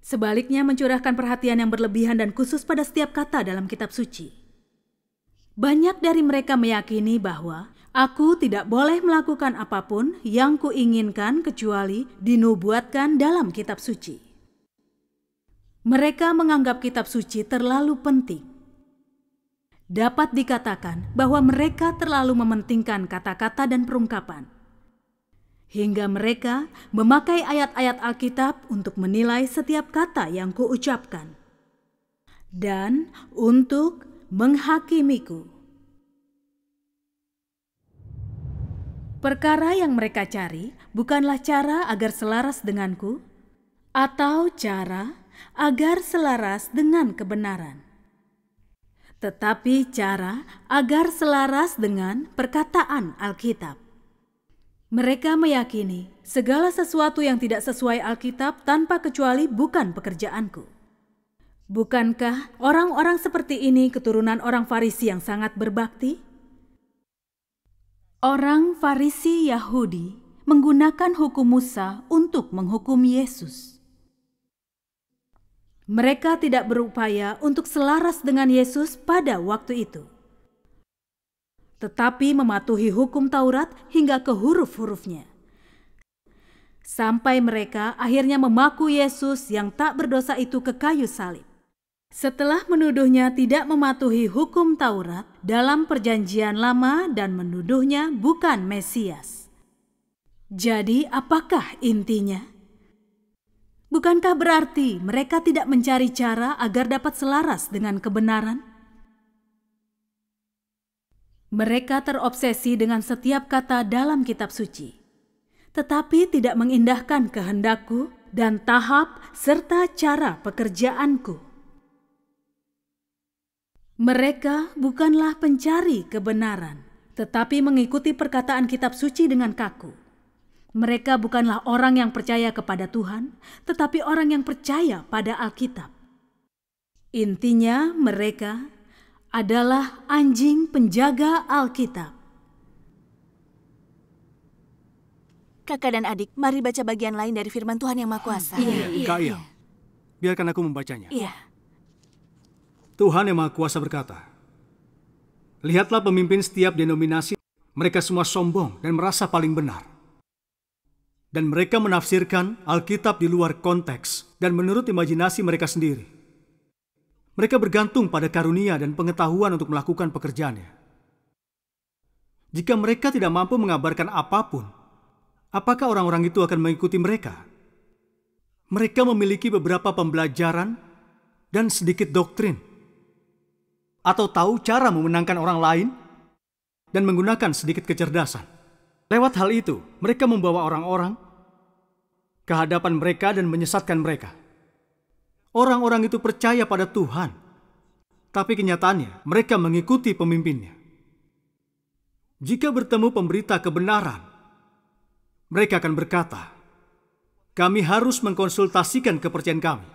Sebaliknya mencurahkan perhatian yang berlebihan dan khusus pada setiap kata dalam kitab suci. Banyak dari mereka meyakini bahwa aku tidak boleh melakukan apa pun yang kuinginkan kecuali dinubuatkan dalam kitab suci. Mereka menganggap kitab suci terlalu penting. Dapat dikatakan bahwa mereka terlalu mementingkan kata-kata dan perungkapan hingga mereka memakai ayat-ayat Alkitab untuk menilai setiap kata yang kuucapkan dan untuk menghakimiku. Perkara yang mereka cari bukanlah cara agar selaras denganku atau cara agar selaras dengan kebenaran, tetapi cara agar selaras dengan perkataan Alkitab. Mereka meyakini segala sesuatu yang tidak sesuai Alkitab tanpa kecuali bukan pekerjaanku. Bukankah orang-orang seperti ini keturunan orang Farisi yang sangat berbakti? Orang Farisi Yahudi menggunakan hukum Musa untuk menghukum Yesus. Mereka tidak berupaya untuk selaras dengan Yesus pada waktu itu tetapi mematuhi hukum Taurat hingga ke huruf-hurufnya. Sampai mereka akhirnya memaku Yesus yang tak berdosa itu ke kayu salib. Setelah menuduhnya tidak mematuhi hukum Taurat dalam Perjanjian Lama dan menuduhnya bukan Mesias. Jadi, apakah intinya? Bukankah berarti mereka tidak mencari cara agar dapat selaras dengan kebenaran? Mereka terobsesi dengan setiap kata dalam kitab suci, tetapi tidak mengindahkan kehendakku dan tahap serta cara pekerjaanku. Mereka bukanlah pencari kebenaran, tetapi mengikuti perkataan kitab suci dengan kaku. Mereka bukanlah orang yang percaya kepada Tuhan, tetapi orang yang percaya pada Alkitab. Intinya, mereka adalah anjing penjaga Alkitab. Kakak dan adik, mari baca bagian lain dari firman Tuhan yang Maha Kuasa. Iya, iya, Kak iya. biarkan aku membacanya. Iya. Tuhan yang Maha Kuasa berkata, Lihatlah pemimpin setiap denominasi, mereka semua sombong dan merasa paling benar. Dan mereka menafsirkan Alkitab di luar konteks dan menurut imajinasi mereka sendiri. Mereka bergantung pada karunia dan pengetahuan untuk melakukan pekerjaannya. Jika mereka tidak mampu mengabarkan apa pun, apakah orang-orang itu akan mengikuti mereka? Mereka memiliki beberapa pembelajaran dan sedikit doktrin, atau tahu cara memenangkan orang lain dan menggunakan sedikit kecerdasan. Lewat hal itu, mereka membawa orang-orang ke hadapan mereka dan menyesatkan mereka. Orang-orang itu percaya pada Tuhan, tapi kenyataannya mereka mengikuti pemimpinnya. Jika bertemu pemberita kebenaran, mereka akan berkata, "Kami harus mengkonsultasikan kepercayaan kami."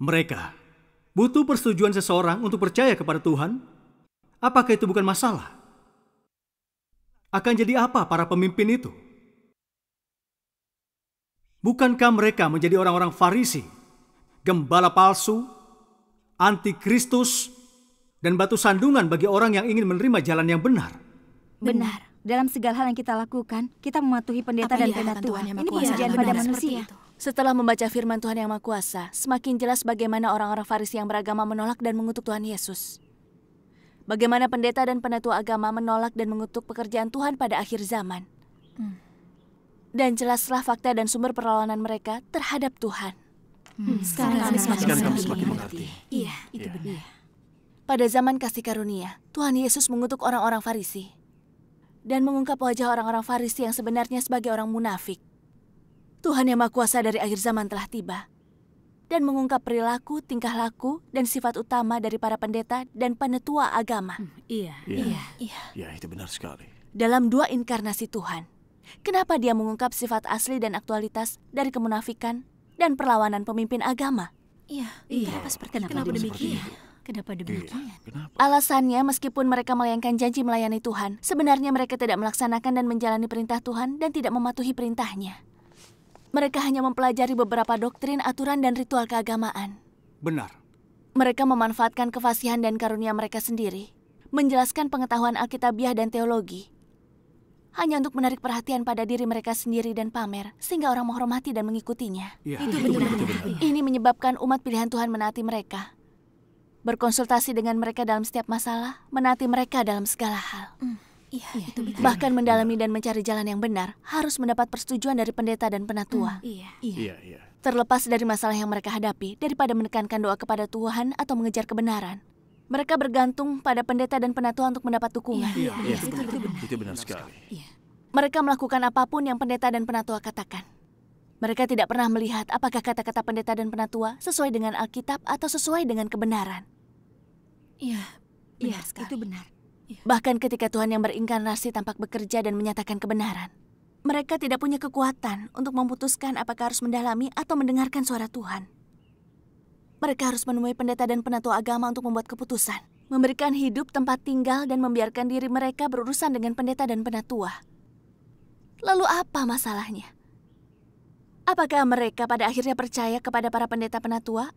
Mereka butuh persetujuan seseorang untuk percaya kepada Tuhan. Apakah itu bukan masalah? Akan jadi apa para pemimpin itu? Bukankah mereka menjadi orang-orang Farisi gembala palsu, antikristus, dan batu sandungan bagi orang yang ingin menerima jalan yang benar. Benar. Dalam segala hal yang kita lakukan, kita mematuhi pendeta Apa dan iya, yang Maha Ini benar pada manusia. itu. Setelah membaca firman Tuhan yang Maha Kuasa, semakin jelas bagaimana orang-orang Farisi yang beragama menolak dan mengutuk Tuhan Yesus. Bagaimana pendeta dan penatua agama menolak dan mengutuk pekerjaan Tuhan pada akhir zaman. Hmm. Dan jelaslah fakta dan sumber perlawanan mereka terhadap Tuhan. Hmm, sekarang kami semakin Sekarang kami mengerti. semakin mengerti. Iya, itu benar. Pada zaman kasih karunia, Tuhan Yesus mengutuk orang-orang Farisi dan mengungkap wajah orang-orang Farisi yang sebenarnya sebagai orang munafik. Tuhan yang Maha Kuasa dari akhir zaman telah tiba dan mengungkap perilaku, tingkah laku, dan sifat utama dari para pendeta dan penetua agama. Iya. Iya. Iya. Ya, itu benar sekali. Dalam dua inkarnasi Tuhan, kenapa dia mengungkap sifat asli dan aktualitas dari kemunafikan dan perlawanan pemimpin agama? Iya. Iya. Kenapa seperti Kenapa Kenapa demikian? demikian? Kenapa demikian? Kenapa? Alasannya, meskipun mereka melayangkan janji melayani Tuhan, sebenarnya mereka tidak melaksanakan dan menjalani perintah Tuhan dan tidak mematuhi perintahnya. Mereka hanya mempelajari beberapa doktrin, aturan, dan ritual keagamaan. Benar. Mereka memanfaatkan kefasihan dan karunia mereka sendiri, menjelaskan pengetahuan Alkitabiah dan teologi, hanya untuk menarik perhatian pada diri mereka sendiri dan pamer, sehingga orang menghormati dan mengikutinya. Ya. Itu benar. Ini menyebabkan umat pilihan Tuhan menaati mereka. Berkonsultasi dengan mereka dalam setiap masalah, menaati mereka dalam segala hal. Iya, itu benar. Bahkan mendalami dan mencari jalan yang benar harus mendapat persetujuan dari pendeta dan penatua. Iya. Iya, iya. Terlepas dari masalah yang mereka hadapi, daripada menekankan doa kepada Tuhan atau mengejar kebenaran, mereka bergantung pada pendeta dan penatua untuk mendapat dukungan. Iya, Iya, itu, itu benar. itu benar sekali. Mereka melakukan apa pun yang pendeta dan penatua katakan. Mereka tidak pernah melihat apakah kata-kata pendeta dan penatua sesuai dengan Alkitab atau sesuai dengan kebenaran. Iya, Iya, benar sekali. itu benar. Bahkan ketika Tuhan yang berinkarnasi tampak bekerja dan menyatakan kebenaran, mereka tidak punya kekuatan untuk memutuskan apakah harus mendalami atau mendengarkan suara Tuhan. Mereka harus menemui pendeta dan penatua agama untuk membuat keputusan, memberikan hidup, tempat tinggal, dan membiarkan diri mereka berurusan dengan pendeta dan penatua. Lalu apa masalahnya? Apakah mereka pada akhirnya percaya kepada para pendeta penatua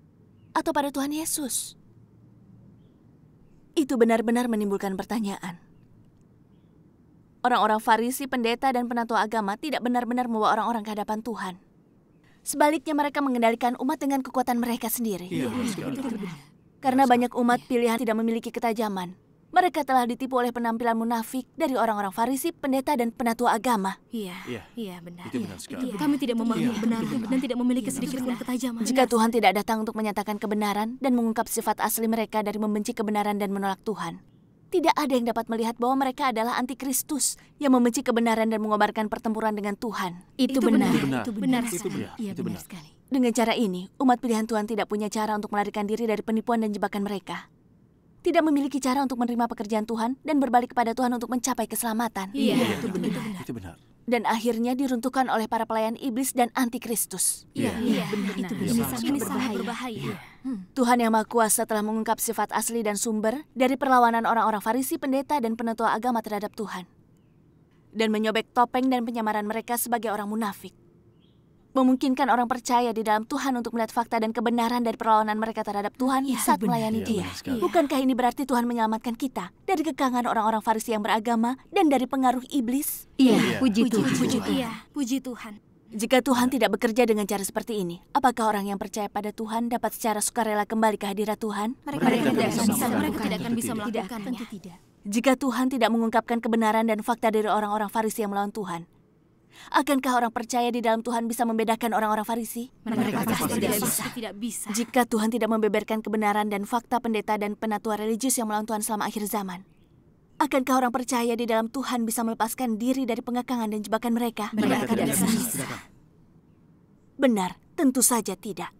atau pada Tuhan Yesus? Itu benar-benar menimbulkan pertanyaan. Orang-orang Farisi, pendeta, dan penatua agama tidak benar-benar membawa orang-orang ke hadapan Tuhan. Sebaliknya mereka mengendalikan umat dengan kekuatan mereka sendiri. Iya, sekali. Karena banyak umat pilihan tidak memiliki ketajaman. Mereka telah ditipu oleh penampilan munafik dari orang-orang Farisi, pendeta, dan penatua agama. Iya. Iya. Iya, benar. Itu benar sekali. Kami tidak memahami Iya. kebenaran dan tidak memiliki sedikit pun ketajaman. Jika Tuhan tidak datang untuk menyatakan kebenaran dan mengungkap sifat asli mereka dari membenci kebenaran dan menolak Tuhan, tidak ada yang dapat melihat bahwa mereka adalah antikristus yang membenci kebenaran dan mengobarkan pertempuran dengan Tuhan. Itu, benar. Itu benar. Itu benar. Itu sekali. benar. Iya, Itu benar benar. sekali. Dengan cara ini, umat pilihan Tuhan tidak punya cara untuk melarikan diri dari penipuan dan jebakan mereka. Tidak memiliki cara untuk menerima pekerjaan Tuhan dan berbalik kepada Tuhan untuk mencapai keselamatan. Iya, Iya, itu benar. Itu benar. Dan akhirnya diruntuhkan oleh para pelayan iblis dan antikristus. Iya, Iya, benar. itu Ini benar. sangat Ini berbahaya. sangat berbahaya. Tuhan yang Maha Kuasa telah mengungkap sifat asli dan sumber dari perlawanan orang-orang Farisi, pendeta, dan penetua agama terhadap Tuhan. Dan menyobek topeng dan penyamaran mereka sebagai orang munafik. Memungkinkan orang percaya di dalam Tuhan untuk melihat fakta dan kebenaran dari perlawanan mereka terhadap Tuhan saat melayani Iya, Dia. benar sekali. Bukankah ini berarti Tuhan menyelamatkan kita dari kekangan orang-orang Farisi yang beragama dan dari pengaruh iblis? Iya, Iya. puji Tuhan. Puji Tuhan. Iya, puji Tuhan. Jika Tuhan tidak bekerja dengan cara seperti ini, apakah orang yang percaya pada Tuhan dapat secara sukarela kembali ke hadirat Tuhan? Mereka, Mereka tidak akan bisa Mereka tidak akan bisa tidak. melakukannya. Tentu tidak. Jika Tuhan tidak mengungkapkan kebenaran dan fakta dari orang-orang Farisi yang melawan Tuhan, akankah orang percaya di dalam Tuhan bisa membedakan orang-orang Farisi? Mereka pasti pasti tidak bisa. Tidak bisa. Jika Tuhan tidak membeberkan kebenaran dan fakta pendeta dan penatua religius yang melawan Tuhan selama akhir zaman, akankah orang percaya di dalam Tuhan bisa melepaskan diri dari pengakangan dan jebakan mereka? Mereka tidak bisa. bisa. Benar, tentu saja tidak.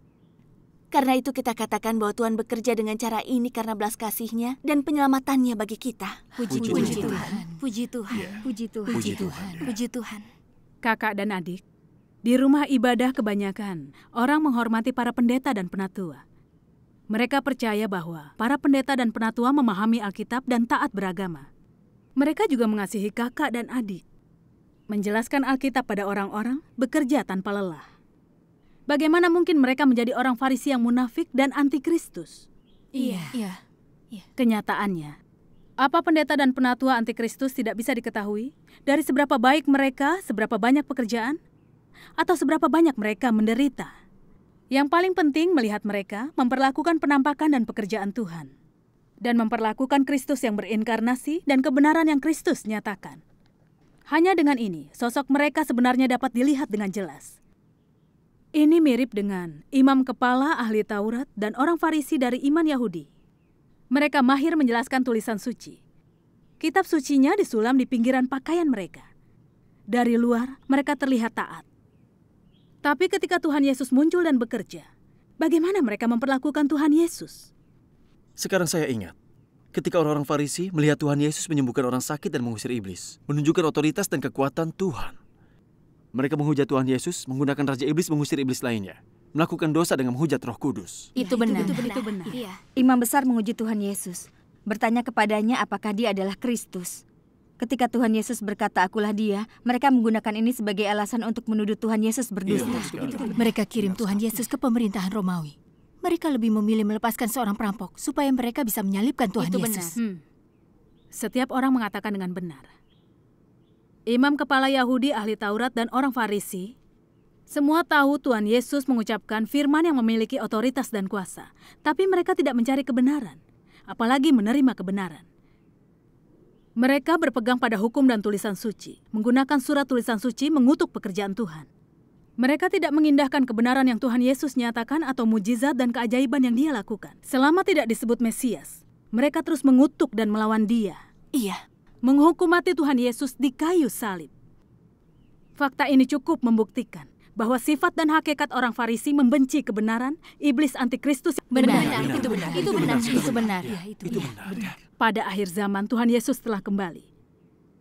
Karena itu kita katakan bahwa Tuhan bekerja dengan cara ini karena belas kasihnya dan penyelamatannya bagi kita. Puji, Puji puji Tuhan. Tuhan. Puji Tuhan. Iya. Puji Tuhan. Puji Tuhan. Puji Tuhan. Kakak dan adik, di rumah ibadah kebanyakan orang menghormati para pendeta dan penatua. Mereka percaya bahwa para pendeta dan penatua memahami Alkitab dan taat beragama. Mereka juga mengasihi kakak dan adik. Menjelaskan Alkitab pada orang-orang bekerja tanpa lelah. Bagaimana mungkin mereka menjadi orang Farisi yang munafik dan antikristus? Iya. Iya. Kenyataannya, apa pendeta dan penatua antikristus tidak bisa diketahui dari seberapa baik mereka, seberapa banyak pekerjaan, atau seberapa banyak mereka menderita. Yang paling penting melihat mereka memperlakukan penampakan dan pekerjaan Tuhan, dan memperlakukan Kristus yang berinkarnasi dan kebenaran yang Kristus nyatakan. Hanya dengan ini, sosok mereka sebenarnya dapat dilihat dengan jelas. Ini mirip dengan imam kepala ahli Taurat dan orang Farisi dari iman Yahudi. Mereka mahir menjelaskan tulisan suci. Kitab sucinya disulam di pinggiran pakaian mereka. Dari luar, mereka terlihat taat. Tapi ketika Tuhan Yesus muncul dan bekerja, bagaimana mereka memperlakukan Tuhan Yesus? Sekarang saya ingat, ketika orang-orang Farisi melihat Tuhan Yesus menyembuhkan orang sakit dan mengusir iblis, menunjukkan otoritas dan kekuatan Tuhan. Mereka menghujat Tuhan Yesus menggunakan Raja Iblis mengusir iblis lainnya, melakukan dosa dengan menghujat Roh Kudus. Itu benar. Itu, itu benar. Iya. Imam besar menguji Tuhan Yesus, bertanya kepadanya apakah dia adalah Kristus. Ketika Tuhan Yesus berkata, "Akulah Dia," mereka menggunakan ini sebagai alasan untuk menuduh Tuhan Yesus berdusta. Mereka kirim Tuhan Yesus ke pemerintahan Romawi. Mereka lebih memilih melepaskan seorang perampok supaya mereka bisa menyalibkan Tuhan Itu Yesus. benar. Hmm. Setiap orang mengatakan dengan benar. Imam kepala Yahudi, ahli Taurat, dan orang Farisi semua tahu Tuhan Yesus mengucapkan firman yang memiliki otoritas dan kuasa, tapi mereka tidak mencari kebenaran, apalagi menerima kebenaran. Mereka berpegang pada hukum dan tulisan suci, menggunakan surat tulisan suci mengutuk pekerjaan Tuhan. Mereka tidak mengindahkan kebenaran yang Tuhan Yesus nyatakan atau mujizat dan keajaiban yang dia lakukan. Selama tidak disebut Mesias, mereka terus mengutuk dan melawan dia. Iya. Menghukum mati Tuhan Yesus di kayu salib. Fakta ini cukup membuktikan bahwa sifat dan hakikat orang Farisi membenci kebenaran, iblis antikristus. Benar, itu benar. Itu benar, itu benar. Ya, itu, Itu iya, benar. Pada akhir zaman Tuhan Yesus telah kembali.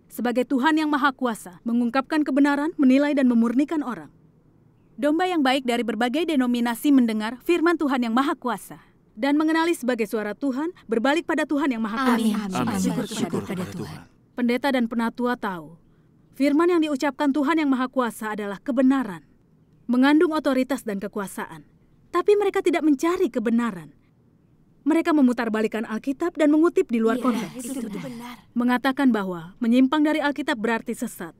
Sebagai Tuhan yang Maha Kuasa, mengungkapkan kebenaran, menilai dan memurnikan orang. Domba yang baik dari berbagai denominasi mendengar firman Tuhan yang Maha Kuasa dan mengenali sebagai suara Tuhan berbalik pada Tuhan yang Maha Kuasa. Amin. Amin. Syukur Syukur kepada kepada Tuhan. Tuhan. Pendeta dan penatua tahu, firman yang diucapkan Tuhan yang Maha Kuasa adalah kebenaran, mengandung otoritas dan kekuasaan. Tapi mereka tidak mencari kebenaran. Mereka memutarbalikkan Alkitab dan mengutip di luar konteks. Itu benar. Mengatakan bahwa menyimpang dari Alkitab berarti sesat.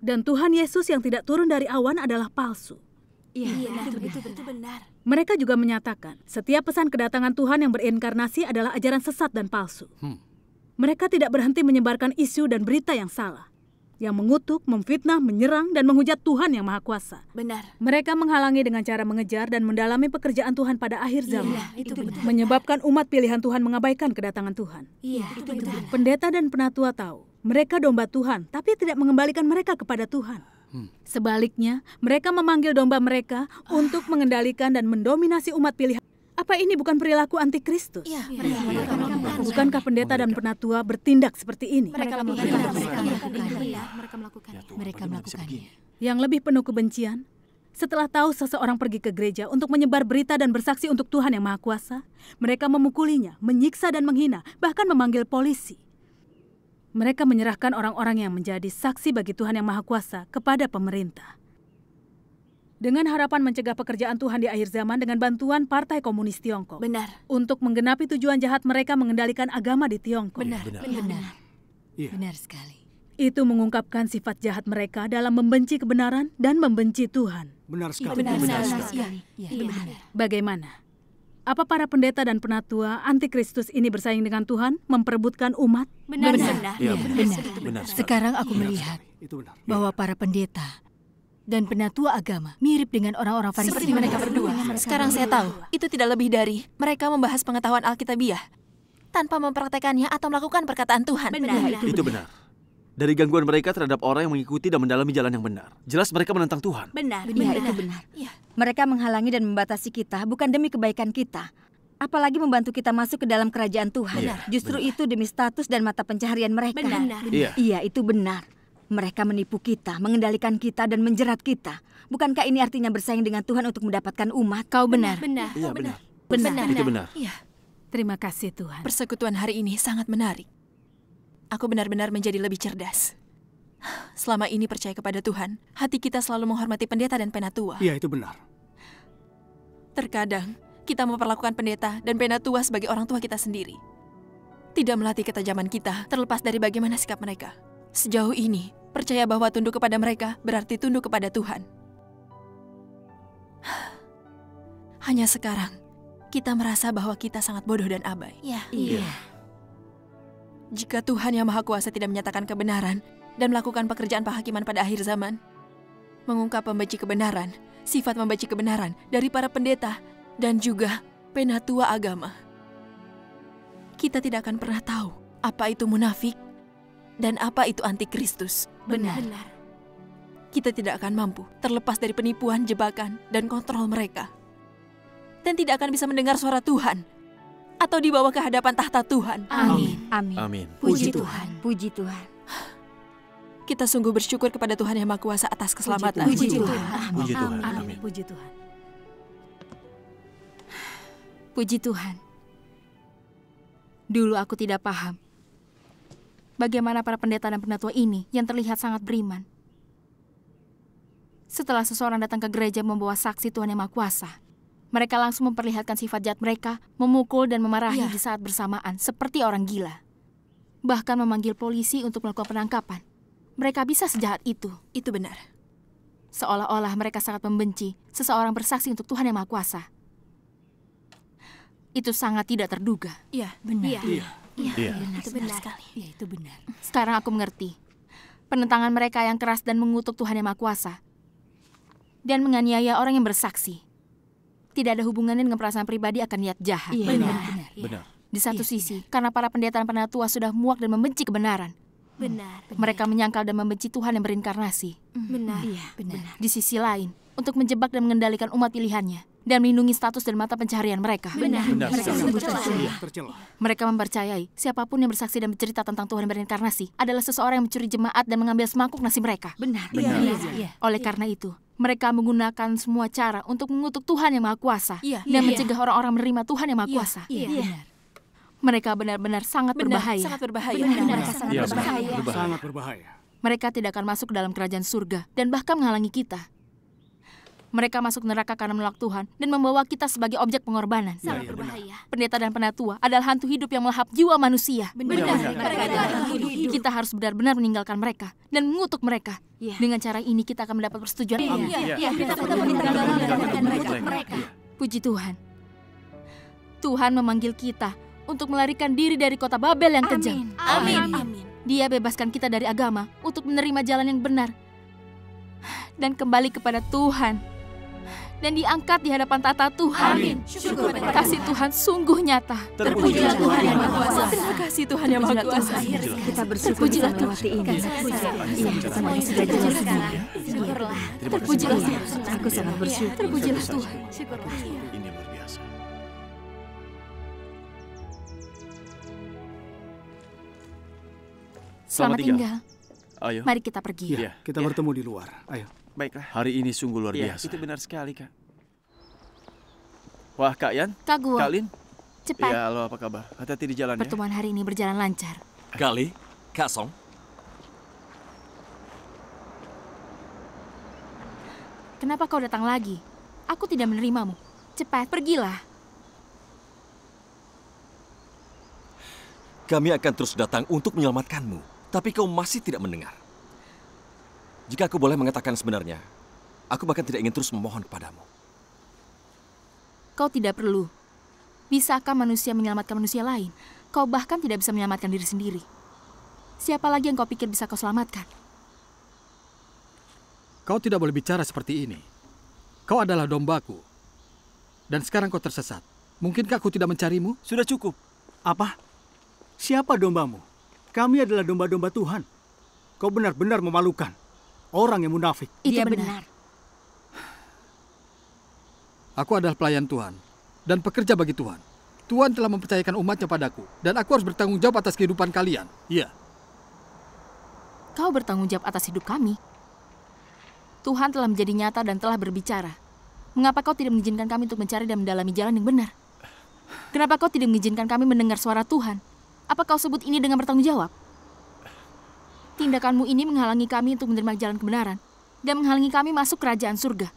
Dan Tuhan Yesus yang tidak turun dari awan adalah palsu. Iya, itu, itu, itu benar. Mereka juga menyatakan setiap pesan kedatangan Tuhan yang berinkarnasi adalah ajaran sesat dan palsu. Hmm. Mereka tidak berhenti menyebarkan isu dan berita yang salah, yang mengutuk, memfitnah, menyerang, dan menghujat Tuhan yang Maha Kuasa. Benar. Mereka menghalangi dengan cara mengejar dan mendalami pekerjaan Tuhan pada akhir zaman, Iya, itu benar. menyebabkan umat pilihan Tuhan mengabaikan kedatangan Tuhan. Iya, itu benar. Pendeta dan penatua tahu mereka domba Tuhan, tapi tidak mengembalikan mereka kepada Tuhan. Sebaliknya, mereka memanggil domba mereka untuk mengendalikan dan mendominasi umat pilihan. Apa ini bukan perilaku antikristus? Mereka melakukan. Bukankah pendeta dan penatua bertindak seperti ini? Mereka melakukan. Mereka mereka melakukan. melakukan. Iya, Mereka. Ya melakukannya. Yang lebih penuh kebencian, setelah tahu seseorang pergi ke gereja untuk menyebar berita dan bersaksi untuk Tuhan yang Maha Kuasa, mereka memukulinya, menyiksa dan menghina, bahkan memanggil polisi. Mereka menyerahkan orang-orang yang menjadi saksi bagi Tuhan yang Maha Kuasa kepada pemerintah. Dengan harapan mencegah pekerjaan Tuhan di akhir zaman dengan bantuan Partai Komunis Tiongkok. Benar. Untuk menggenapi tujuan jahat mereka mengendalikan agama di Tiongkok. Benar. Benar. Benar. Iya. Benar sekali. Itu mengungkapkan sifat jahat mereka dalam membenci kebenaran dan membenci Tuhan. Benar sekali. Benar, benar benar sekali. sekali. Iya, Iya, benar. Bagaimana? Apa para pendeta dan penatua antikristus ini bersaing dengan Tuhan, memperebutkan umat? Benar. Benar. Benar. Iya, Benar. benar. Benar. Sekarang aku Benar melihat sekali. Itu benar. bahwa para pendeta dan penatua agama mirip dengan orang-orang Farisi. Seperti mereka berdua. Sekarang saya tahu, itu tidak lebih dari mereka membahas pengetahuan Alkitabiah tanpa mempraktekannya atau melakukan perkataan Tuhan. Benar. Itu benar. Dari gangguan mereka terhadap orang yang mengikuti dan mendalami jalan yang benar. Jelas mereka menentang Tuhan. Benar. Iya, itu benar. Iya. Mereka menghalangi dan membatasi kita bukan demi kebaikan kita, apalagi membantu kita masuk ke dalam kerajaan Tuhan. Benar, Justru benar. itu demi status dan mata pencaharian mereka. Benar. Iya. Iya, itu benar. Mereka menipu kita, mengendalikan kita dan menjerat kita. Bukankah ini artinya bersaing dengan Tuhan untuk mendapatkan umat? Kau benar. Benar. Iya, benar. Benar. Itu benar. Iya. Terima kasih Tuhan. Persekutuan hari ini sangat menarik. Aku benar-benar menjadi lebih cerdas. Selama ini percaya kepada Tuhan, hati kita selalu menghormati pendeta dan penatua. Iya, itu benar. Terkadang, kita memperlakukan pendeta dan penatua sebagai orang tua kita sendiri. Tidak melatih ketajaman kita terlepas dari bagaimana sikap mereka. Sejauh ini, percaya bahwa tunduk kepada mereka berarti tunduk kepada Tuhan. Hanya sekarang, kita merasa bahwa kita sangat bodoh dan abai. Iya. Iya. Jika Tuhan yang Maha Kuasa tidak menyatakan kebenaran dan melakukan pekerjaan penghakiman pada akhir zaman, mengungkap pembenci kebenaran, sifat membenci kebenaran dari para pendeta dan juga penatua agama. kita tidak akan pernah tahu apa itu munafik dan apa itu antikristus. Benar. Kita tidak akan mampu terlepas dari penipuan, jebakan, dan kontrol mereka. Dan tidak akan bisa mendengar suara Tuhan atau dibawa ke hadapan tahta Tuhan. Amin. Amin. Amin. Puji Tuhan. Puji Tuhan. Kita sungguh bersyukur kepada Tuhan Yang Maha Kuasa atas keselamatan. Puji Tuhan. Puji Tuhan. Amin. Amin. Puji Tuhan. Puji Tuhan. Dulu aku tidak paham bagaimana para pendeta dan penatua ini yang terlihat sangat beriman. Setelah seseorang datang ke gereja membawa saksi Tuhan Yang Maha Kuasa, mereka langsung memperlihatkan sifat jahat mereka, memukul dan memarahi Iya. di saat bersamaan seperti orang gila. Bahkan memanggil polisi untuk melakukan penangkapan. Mereka bisa sejahat itu. Itu benar. Seolah-olah mereka sangat membenci seseorang bersaksi untuk Tuhan Yang Maha Kuasa. Itu sangat tidak terduga. Iya, Benar. Iya. Iya. benar, itu benar sekali. Iya, itu benar. Sekarang aku mengerti. Penentangan mereka yang keras dan mengutuk Tuhan Yang Maha Kuasa. Dan menganiaya orang yang bersaksi. Tidak ada hubungannya dengan perasaan pribadi akan niat jahat. Iya, benar. benar. Benar. Di satu sisi, karena para pendeta dan penatua sudah muak dan membenci kebenaran. Benar. Mereka menyangkal dan membenci Tuhan yang berinkarnasi. Benar. Iya, benar. Di sisi lain, untuk menjebak dan mengendalikan umat pilihannya. Dan melindungi status dan mata pencaharian mereka. Benar. Benar Mereka sekali. sungguh tercela. Iya. Mereka mempercayai siapa pun yang bersaksi dan bercerita tentang Tuhan yang berinkarnasi adalah seseorang yang mencuri jemaat dan mengambil semangkuk nasi mereka. Benar. Benar. Iya, iya. Oleh karena itu, mereka menggunakan semua cara untuk mengutuk Tuhan yang Maha Kuasa Iya. dan Iya. mencegah orang-orang menerima Tuhan yang Maha Iya. Kuasa. Iya, benar. Mereka benar-benar sangat Benar, berbahaya. sangat berbahaya. Benar, Benar. mereka sangat berbahaya. berbahaya. Sangat berbahaya. Mereka tidak akan masuk ke dalam kerajaan surga dan bahkan menghalangi kita. Mereka masuk neraka karena menolak Tuhan dan membawa kita sebagai objek pengorbanan. Sangat iya, berbahaya. Pendeta dan penatua adalah hantu hidup yang melahap jiwa manusia. Benar. benar. Mereka adalah hidup. Kita harus benar-benar meninggalkan mereka dan mengutuk mereka. Iya. Dengan cara ini kita akan mendapat persetujuan Allah. Iya. Iya, kita tetap meninggalkan mereka mereka. Puji Tuhan. Tuhan memanggil kita untuk melarikan diri dari kota Babel yang kejam. Amin. Amin. Dia bebaskan kita dari agama untuk menerima jalan yang benar dan kembali kepada Tuhan dan diangkat di hadapan tata Tuhan. Amin. Syukur kepada Kasih Tuhan sungguh nyata. Terpujilah Tuhan yang Maha Kuasa. Terima kasih Tuhan yang Maha Kuasa. Kita bersyukur Terpujilah Tuhan. melewati ini. Iya, Iya, semuanya sudah jelas. Syukurlah. Terpujilah Tuhan. Aku sangat bersyukur. Terpujilah Tuhan. Syukurlah. Ini luar biasa. Selamat tinggal. tinggal. Ayo. Mari kita pergi. Iya, Iya. kita Iya. bertemu di luar. Ayo. Baiklah. Hari ini sungguh luar Iya, biasa. itu benar sekali, Kak. Wah, Kak Yan, Kak Gua, Kak Lin. cepat. Ya, halo apa kabar? Hati-hati di jalan ya. Pertemuan hari ini berjalan lancar. Kali, Kak Song, Kenapa kau datang lagi? Aku tidak menerimamu. Cepat, pergilah. kami akan terus datang untuk menyelamatkanmu. Tapi kau masih tidak mendengar. Jika aku boleh mengatakan sebenarnya, aku bahkan tidak ingin terus memohon kepadamu. Kau tidak perlu. Bisakah manusia menyelamatkan manusia lain? Kau bahkan tidak bisa menyelamatkan diri sendiri. Siapa lagi yang kau pikir bisa kau selamatkan? Kau tidak boleh bicara seperti ini. Kau adalah dombaku. Dan sekarang kau tersesat. Mungkinkah aku tidak mencarimu? Sudah cukup. Apa? Siapa dombamu? Kami adalah domba-domba Tuhan. Kau benar-benar memalukan. Orang yang munafik. Itu Dia benar. benar. Aku adalah pelayan Tuhan dan pekerja bagi Tuhan. Tuhan telah mempercayakan umatnya padaku dan aku harus bertanggung jawab atas kehidupan kalian. Iya. Kau bertanggung jawab atas hidup kami. Tuhan telah menjadi nyata dan telah berbicara. Mengapa kau tidak mengizinkan kami untuk mencari dan mendalami jalan yang benar? Kenapa kau tidak mengizinkan kami mendengar suara Tuhan? Apa kau sebut ini dengan bertanggung jawab? Tindakanmu ini menghalangi kami untuk menerima jalan kebenaran dan menghalangi kami masuk kerajaan surga.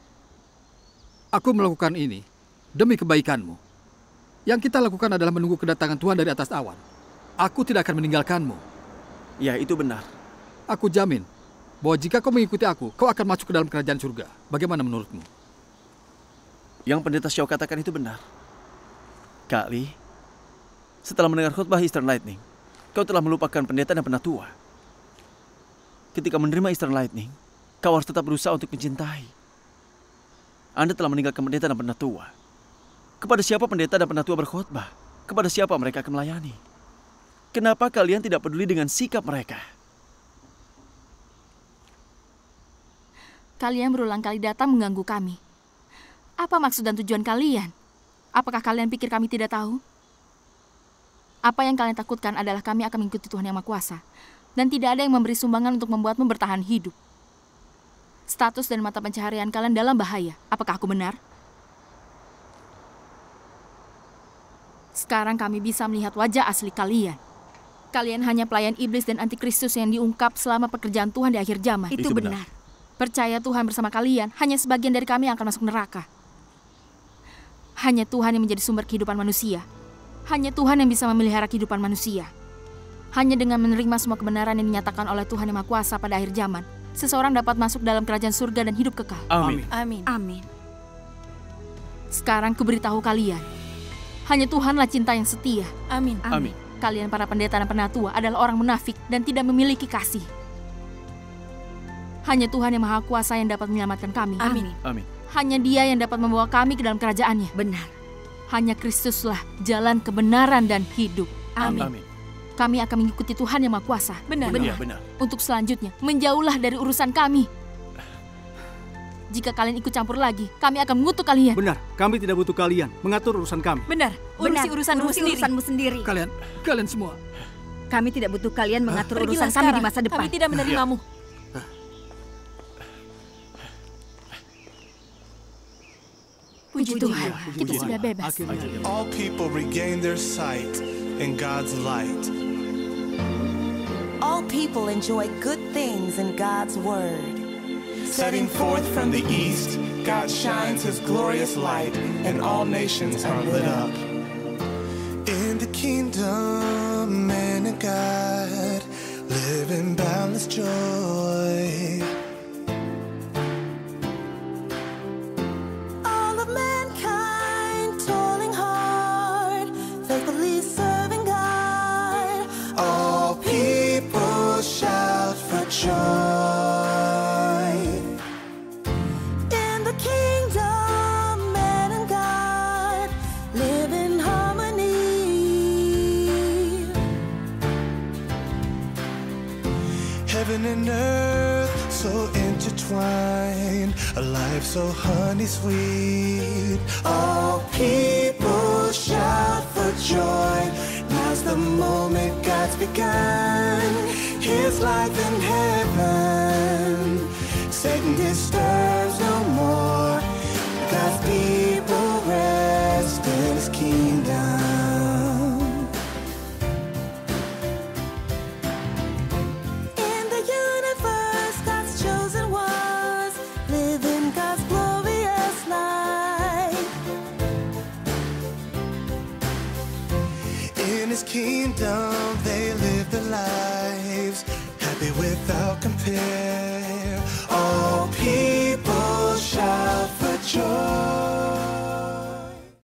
Aku melakukan ini demi kebaikanmu. Yang kita lakukan adalah menunggu kedatangan Tuhan dari atas awan. Aku tidak akan meninggalkanmu. Ya, itu benar. Aku jamin bahwa jika kau mengikuti aku, kau akan masuk ke dalam kerajaan surga. Bagaimana menurutmu? Yang pendeta Xiao katakan itu benar. Kak Li, setelah mendengar khutbah Eastern Lightning, kau telah melupakan pendeta dan penatua. Ketika menerima Eastern Lightning, kau harus tetap berusaha untuk mencintai. Anda telah meninggalkan pendeta dan penatua. Kepada siapa pendeta dan penatua berkhutbah? Kepada siapa mereka akan melayani? Kenapa kalian tidak peduli dengan sikap mereka? Kalian berulang kali datang mengganggu kami. Apa maksud dan tujuan kalian? Apakah kalian pikir kami tidak tahu? Apa yang kalian takutkan adalah kami akan mengikuti Tuhan Yang Maha Kuasa. Dan tidak ada yang memberi sumbangan untuk membuatmu bertahan hidup. Status dan mata pencaharian kalian dalam bahaya. Apakah aku benar? Sekarang kami bisa melihat wajah asli kalian. Kalian hanya pelayan iblis dan antikristus yang diungkap selama pekerjaan Tuhan di akhir zaman. Itu, benar. Percaya Tuhan bersama kalian, hanya sebagian dari kami yang akan masuk neraka. Hanya Tuhan yang menjadi sumber kehidupan manusia. Hanya Tuhan yang bisa memelihara kehidupan manusia. Hanya dengan menerima semua kebenaran yang dinyatakan oleh Tuhan Yang Maha Kuasa pada akhir zaman, seseorang dapat masuk dalam kerajaan surga dan hidup kekal. Amin. Amin. Amin. Sekarang kuberitahu kalian, hanya Tuhanlah cinta yang setia. Amin. Amin. Kalian para pendeta dan penatua adalah orang munafik dan tidak memiliki kasih. Hanya Tuhan yang Maha Kuasa yang dapat menyelamatkan kami. Amin. Amin. Hanya Dia yang dapat membawa kami ke dalam kerajaannya. Benar. Hanya Kristuslah jalan kebenaran dan hidup. Amin. Amin. Kami akan mengikuti Tuhan yang Maha Kuasa. Benar. Iya, benar. Untuk selanjutnya, menjauhlah dari urusan kami. Jika kalian ikut campur lagi, kami akan mengutuk kalian. Benar, kami tidak butuh kalian mengatur urusan kami. Benar. Urusi Benar. urusanmu Urusi sendiri. urusanmu sendiri. Kalian, kalian semua. Kami tidak butuh kalian mengatur Pergilah urusan kami di masa depan. Kami tidak menerimamu. Puji Tuhan, kita sudah bebas. All people regain their sight in God's light. All people enjoy good things in God's word. Setting forth from the east, God shines his glorious light, and all nations are lit up. In the kingdom, man and God live in boundless joy. All of mankind In the kingdom, man and God live in harmony. Heaven and earth so intertwined, life so honey sweet. All people shout for joy. Now's the moment God's begun. His life in heaven. Satan disturbs no more. God's people rest joy.